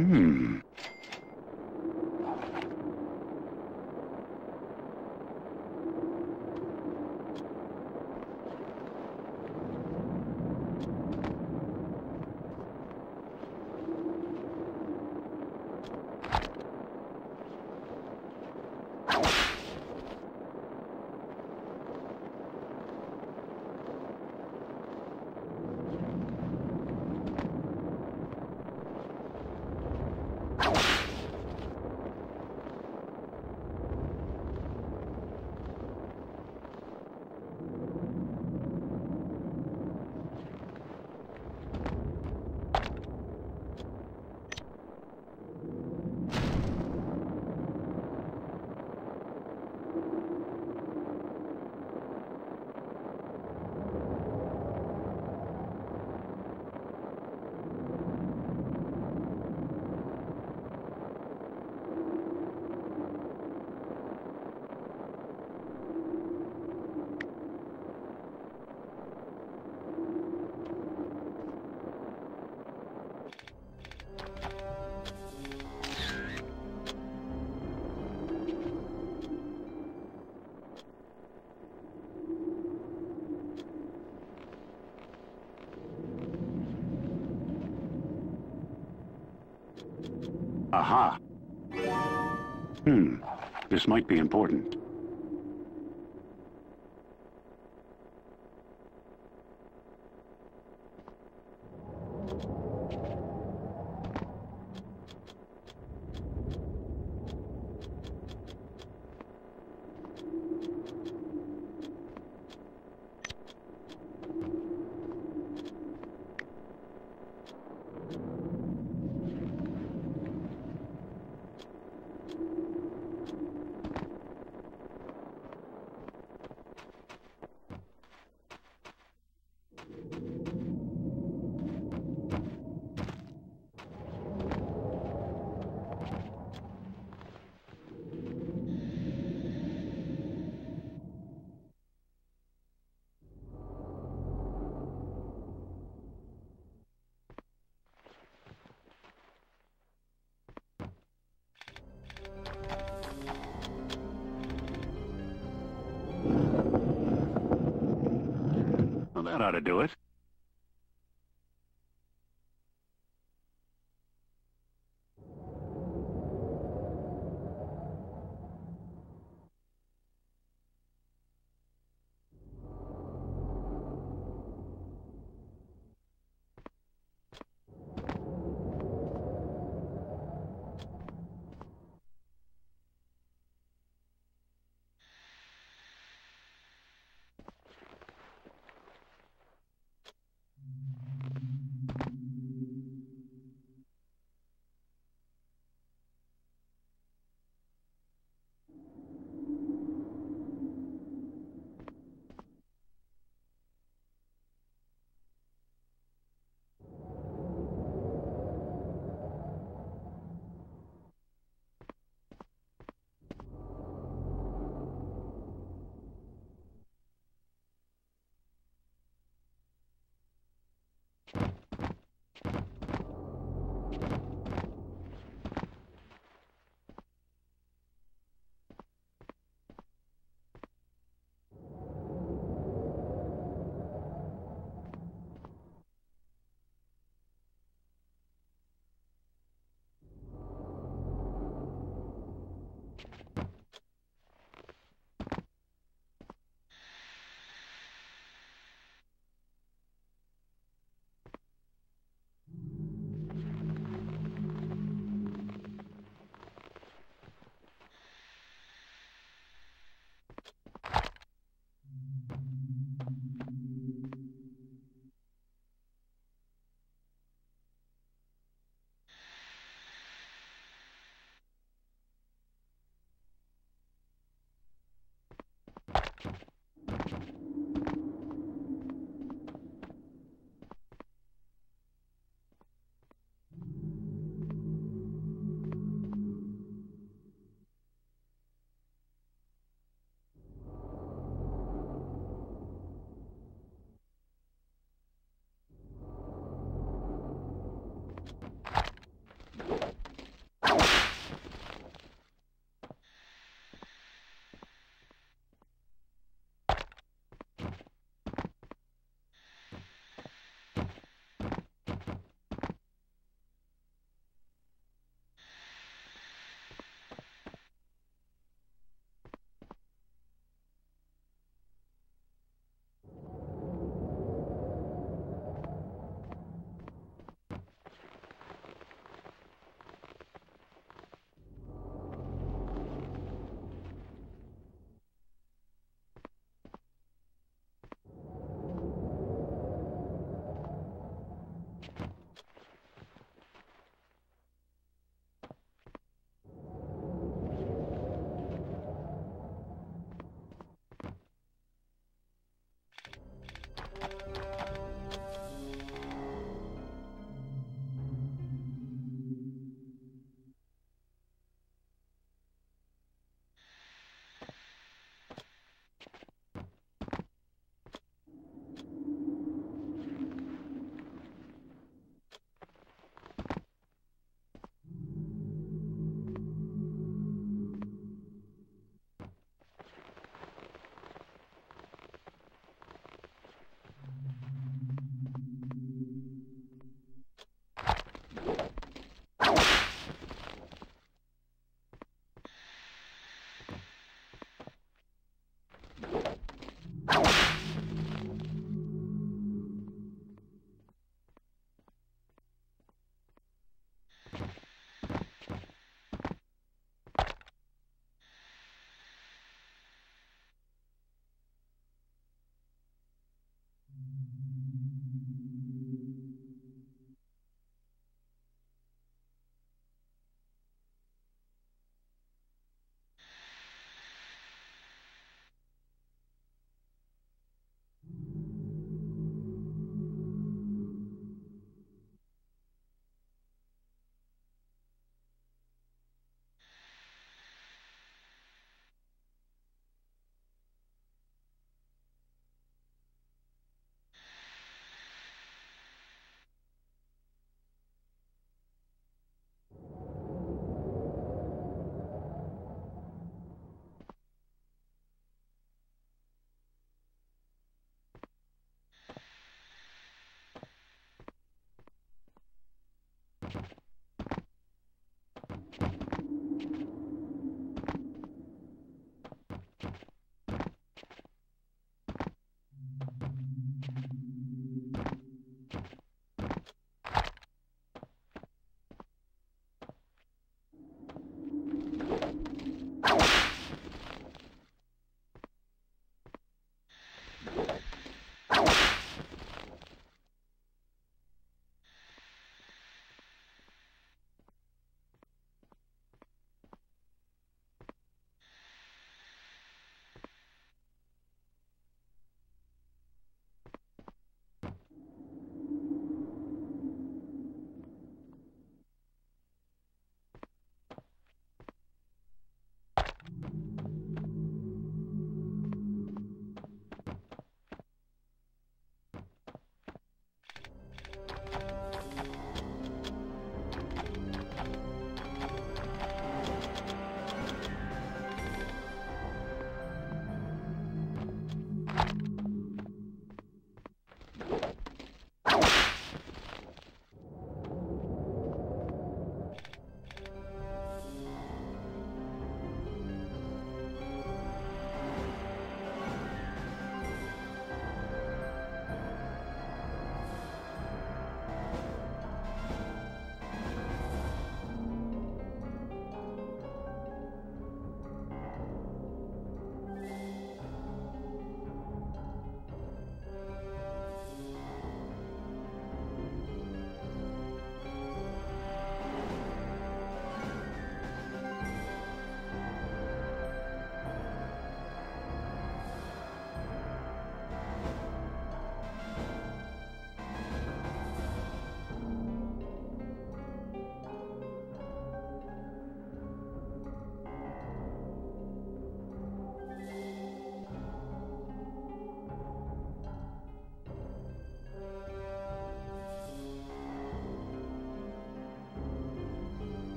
Hmm. Aha. Hmm. This might be important. To do it.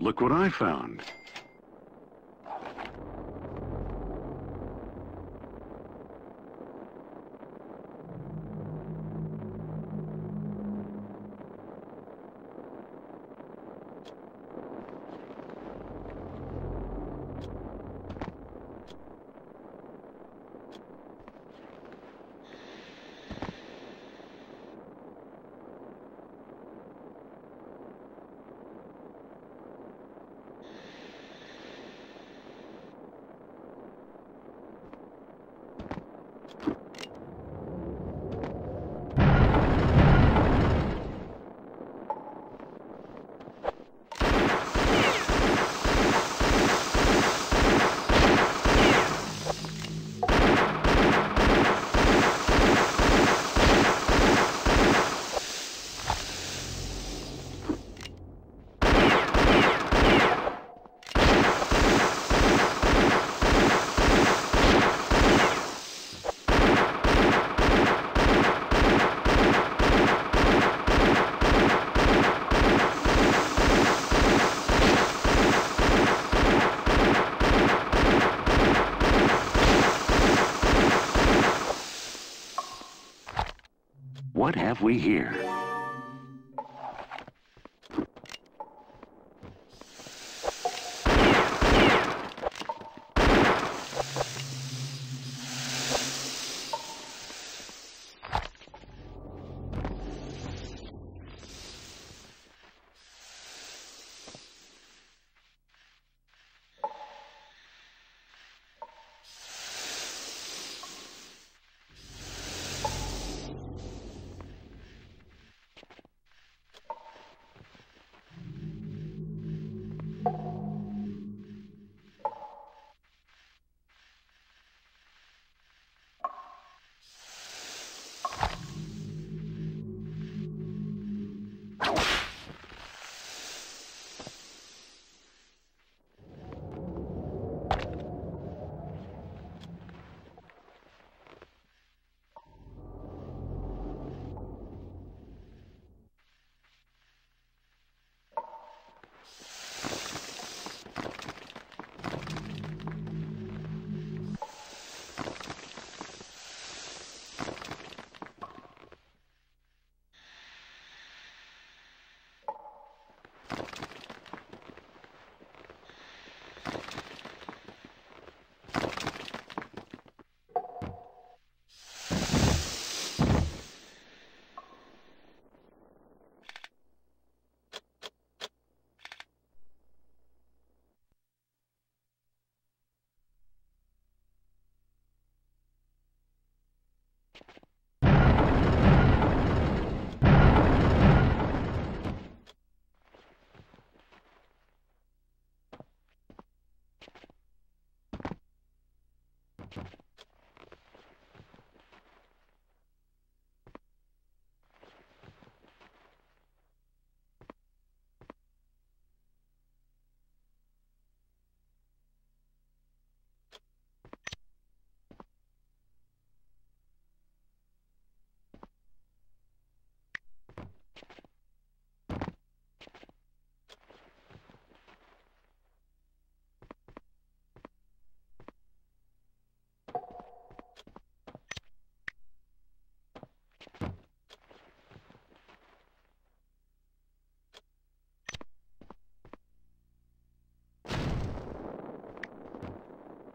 Look what I found. What have we here?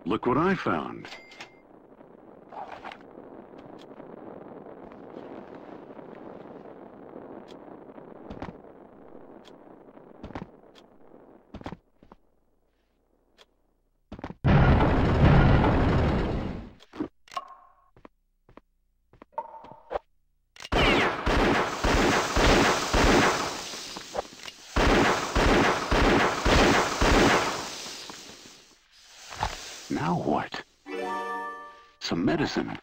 Look what I found. Now what? Some medicine.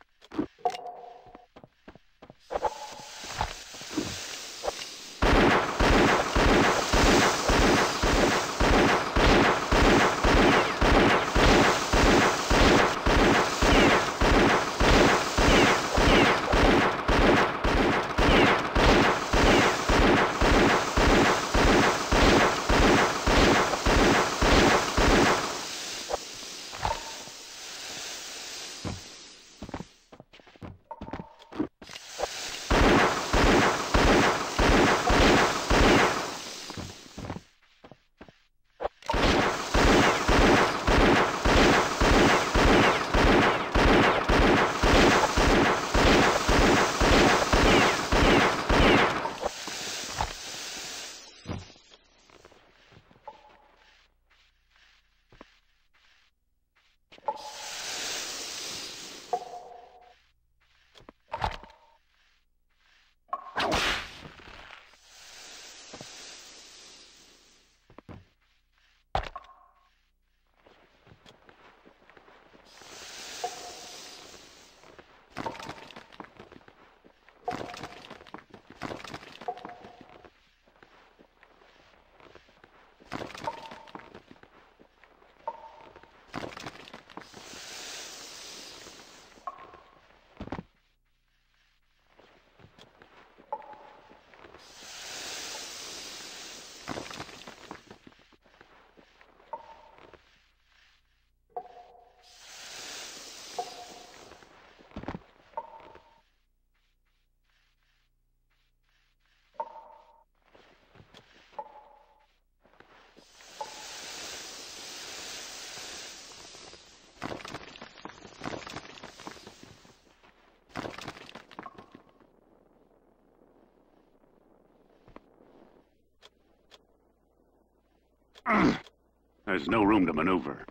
There's no room to maneuver.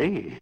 Hey,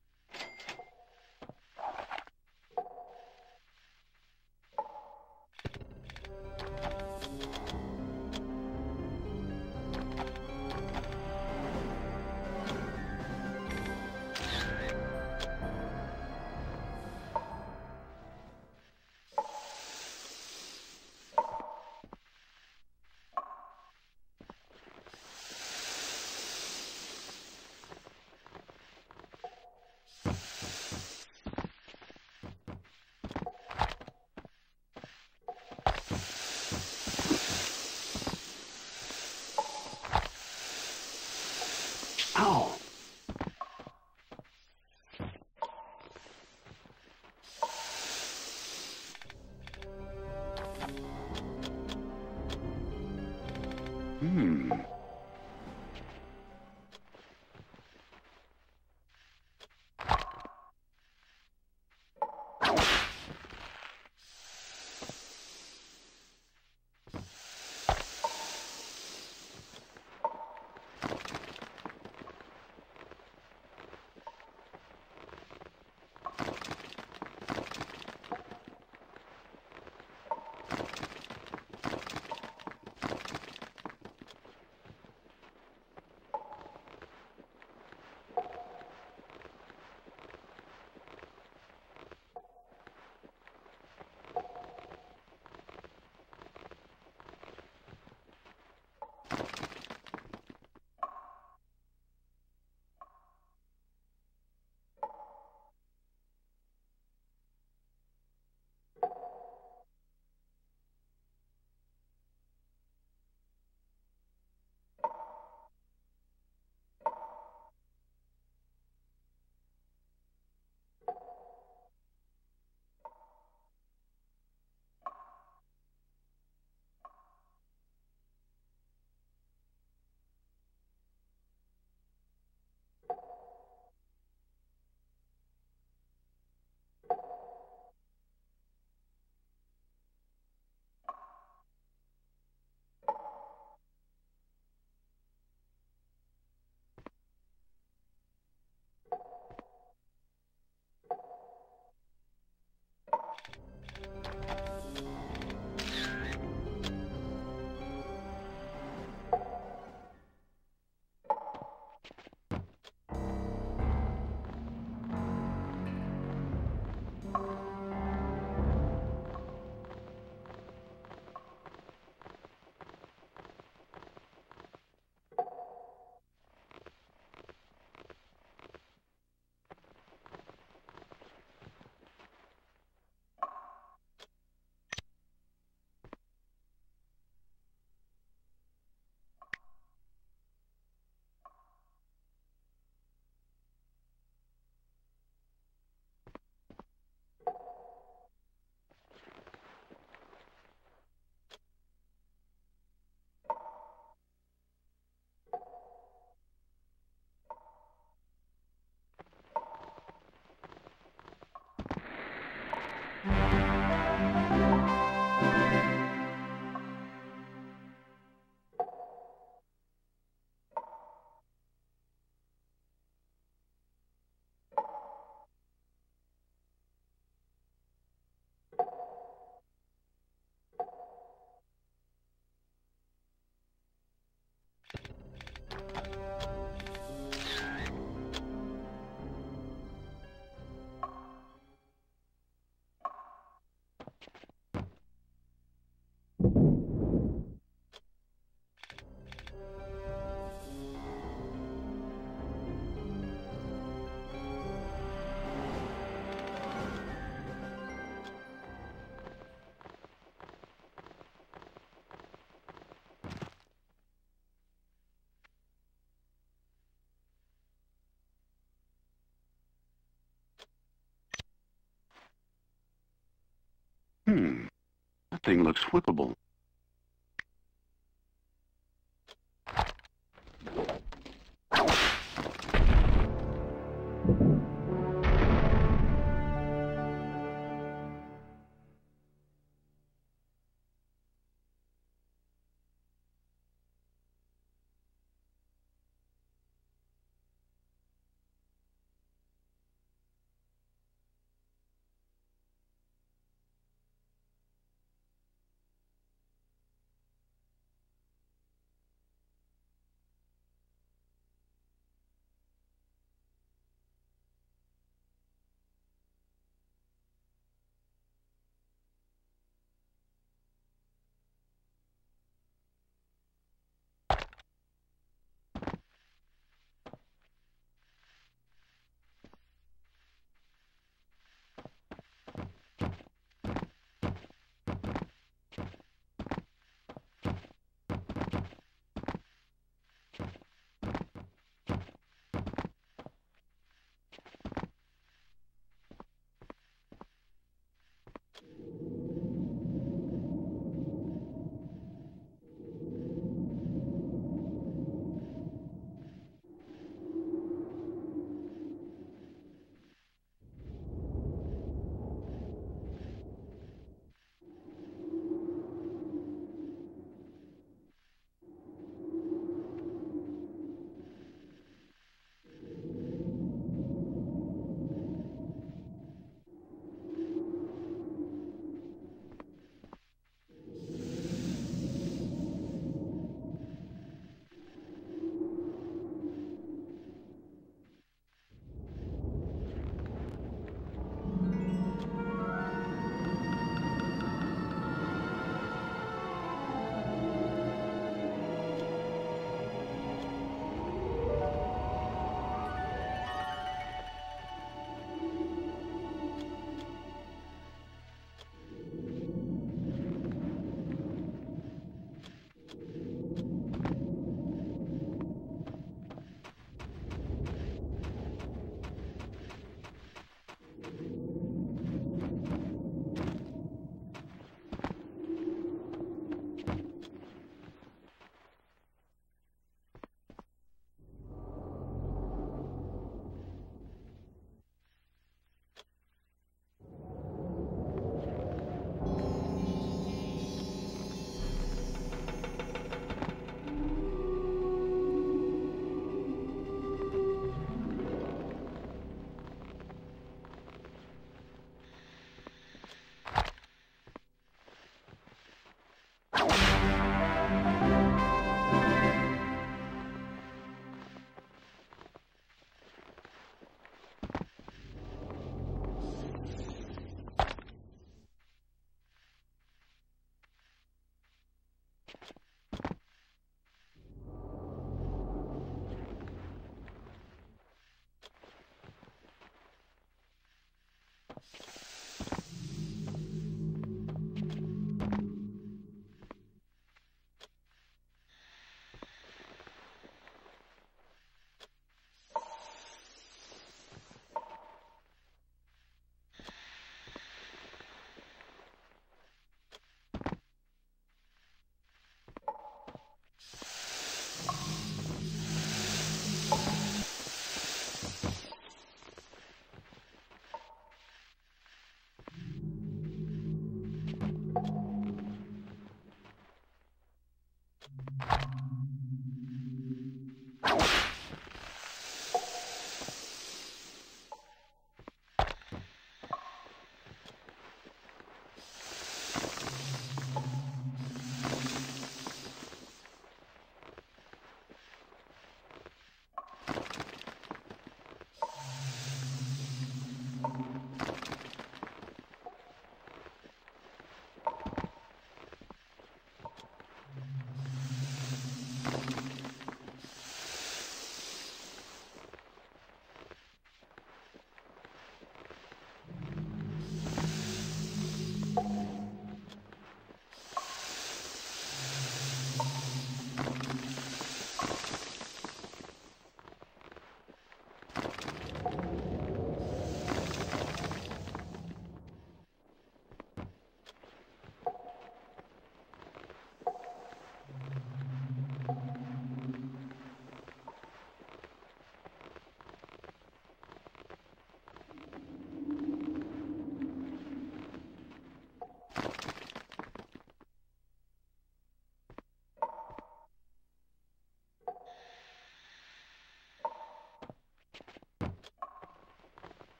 Hmm. That thing looks flippable.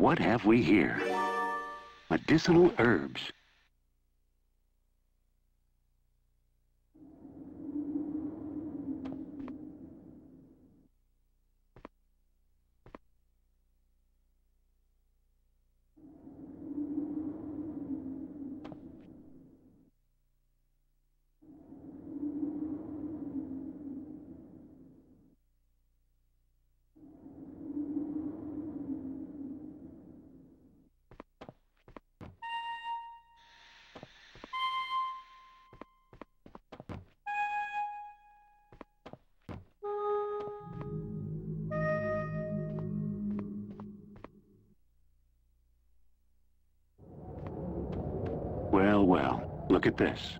What have we here? Medicinal herbs. This.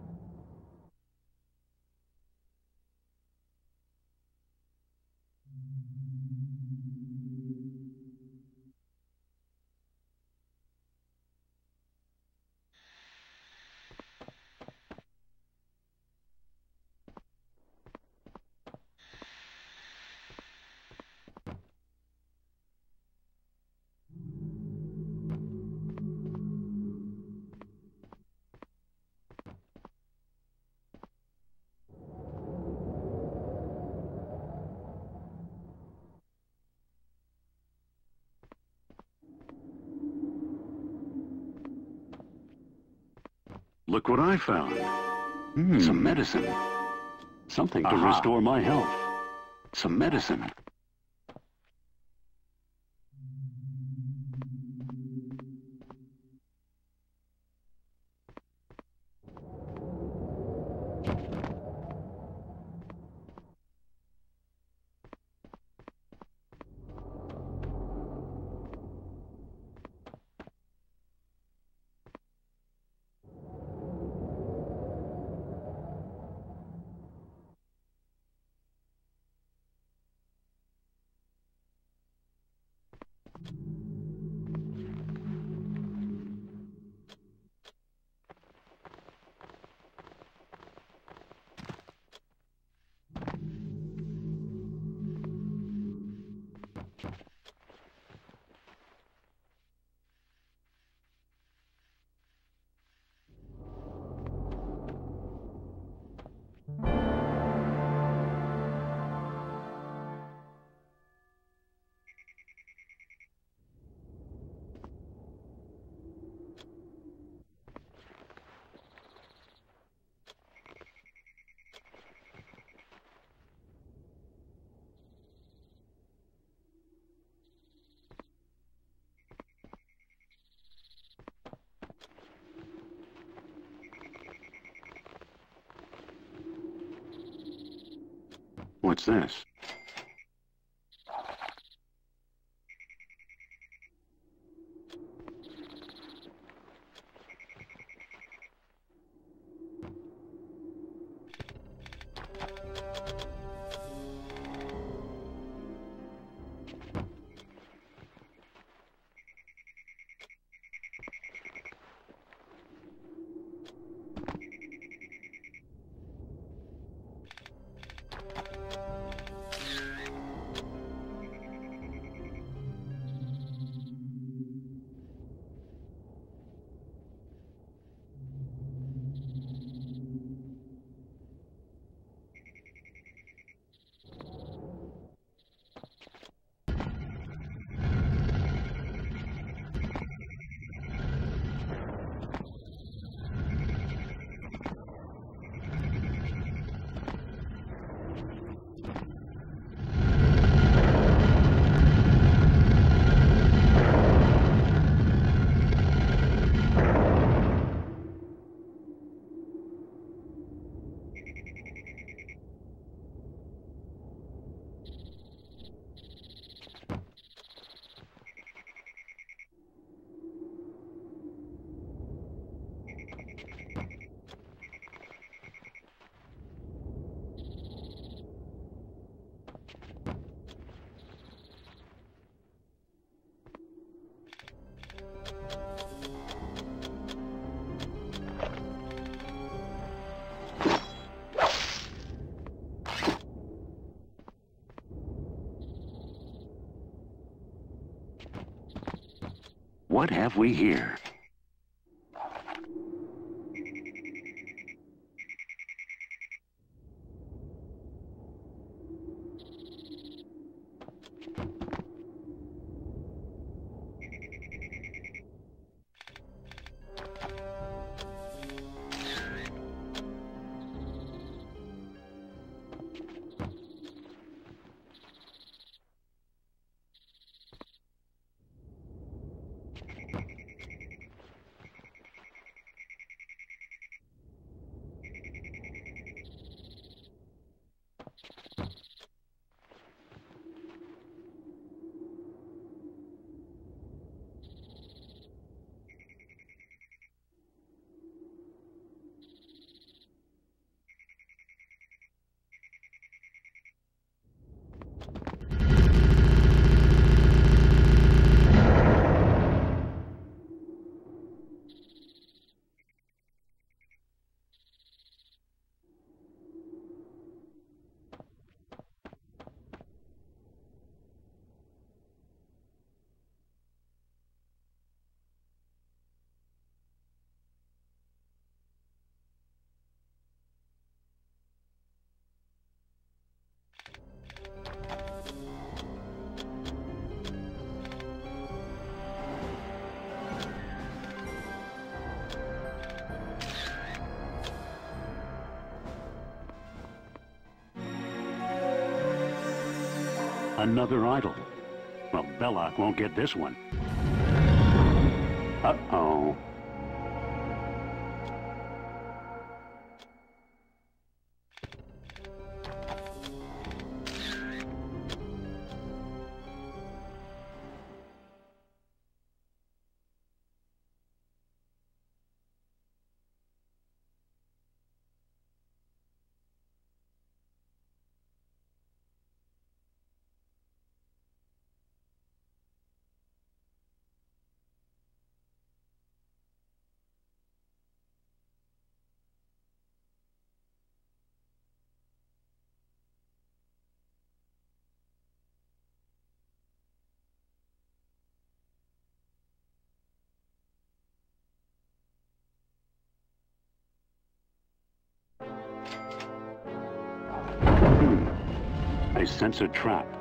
Look what I found. Some hmm. medicine. Something to Aha. restore my health. Some medicine. What's what have we here? Another idol. Well, Belloq won't get this one. Uh-oh. Sense a trap.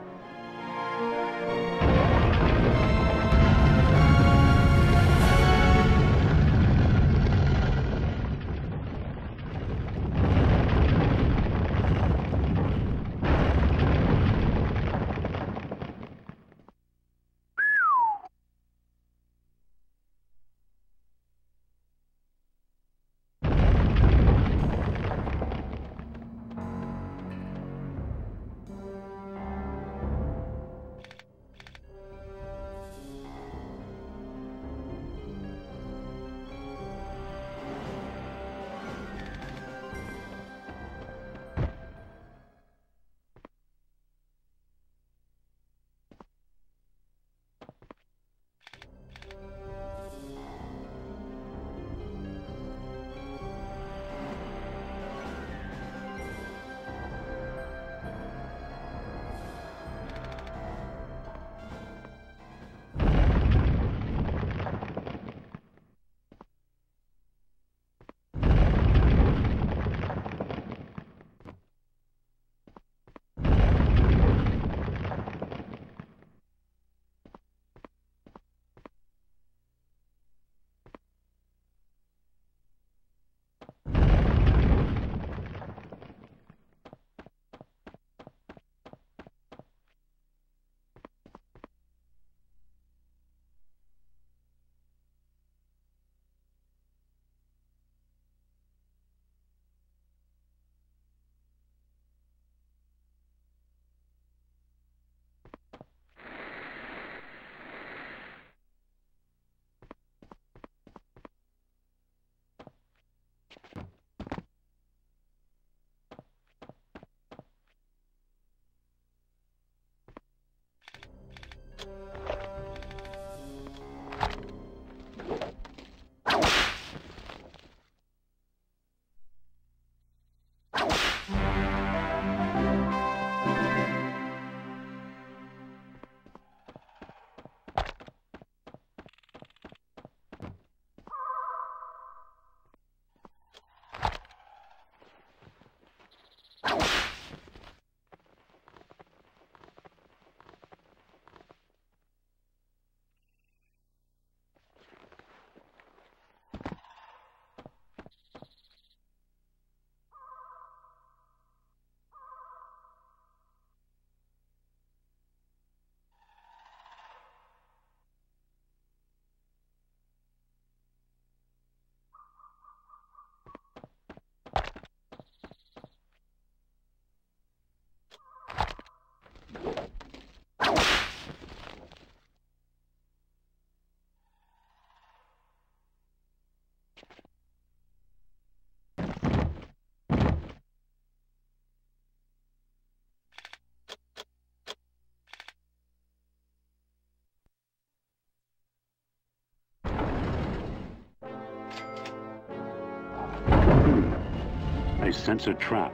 I sense a trap.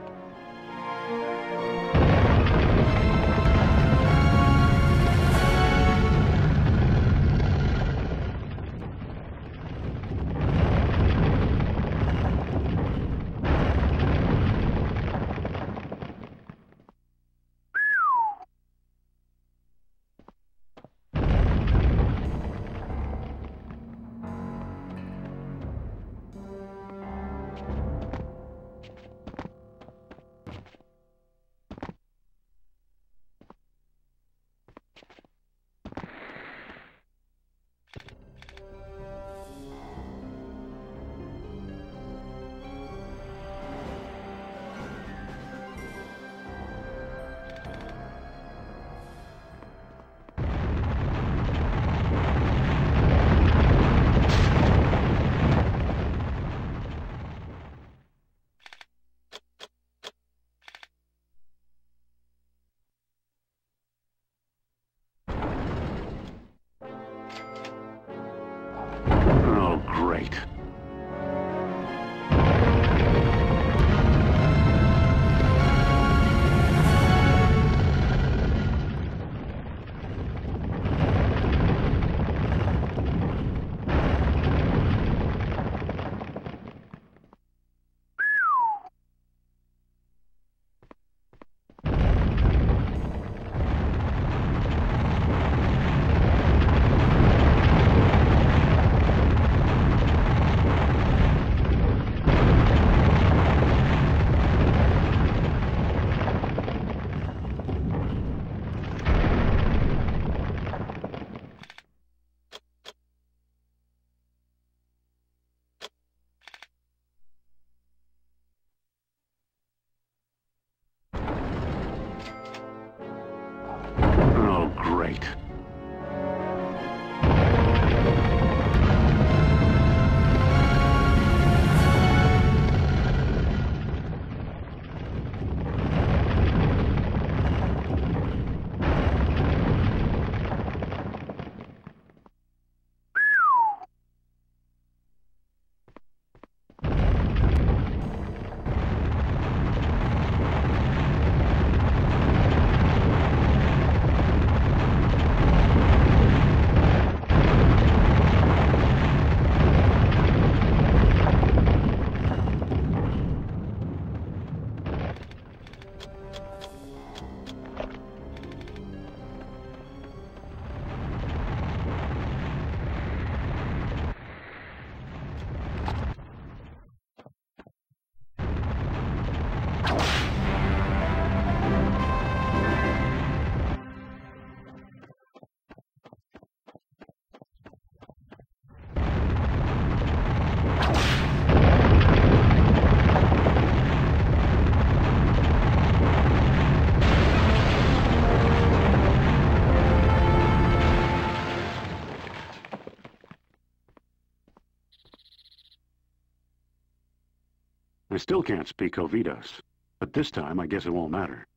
can't speak Hovitos, but this time I guess it won't matter.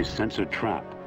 I sense a trap.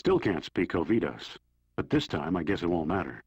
Still can't speak Hovitos, but this time I guess it won't matter.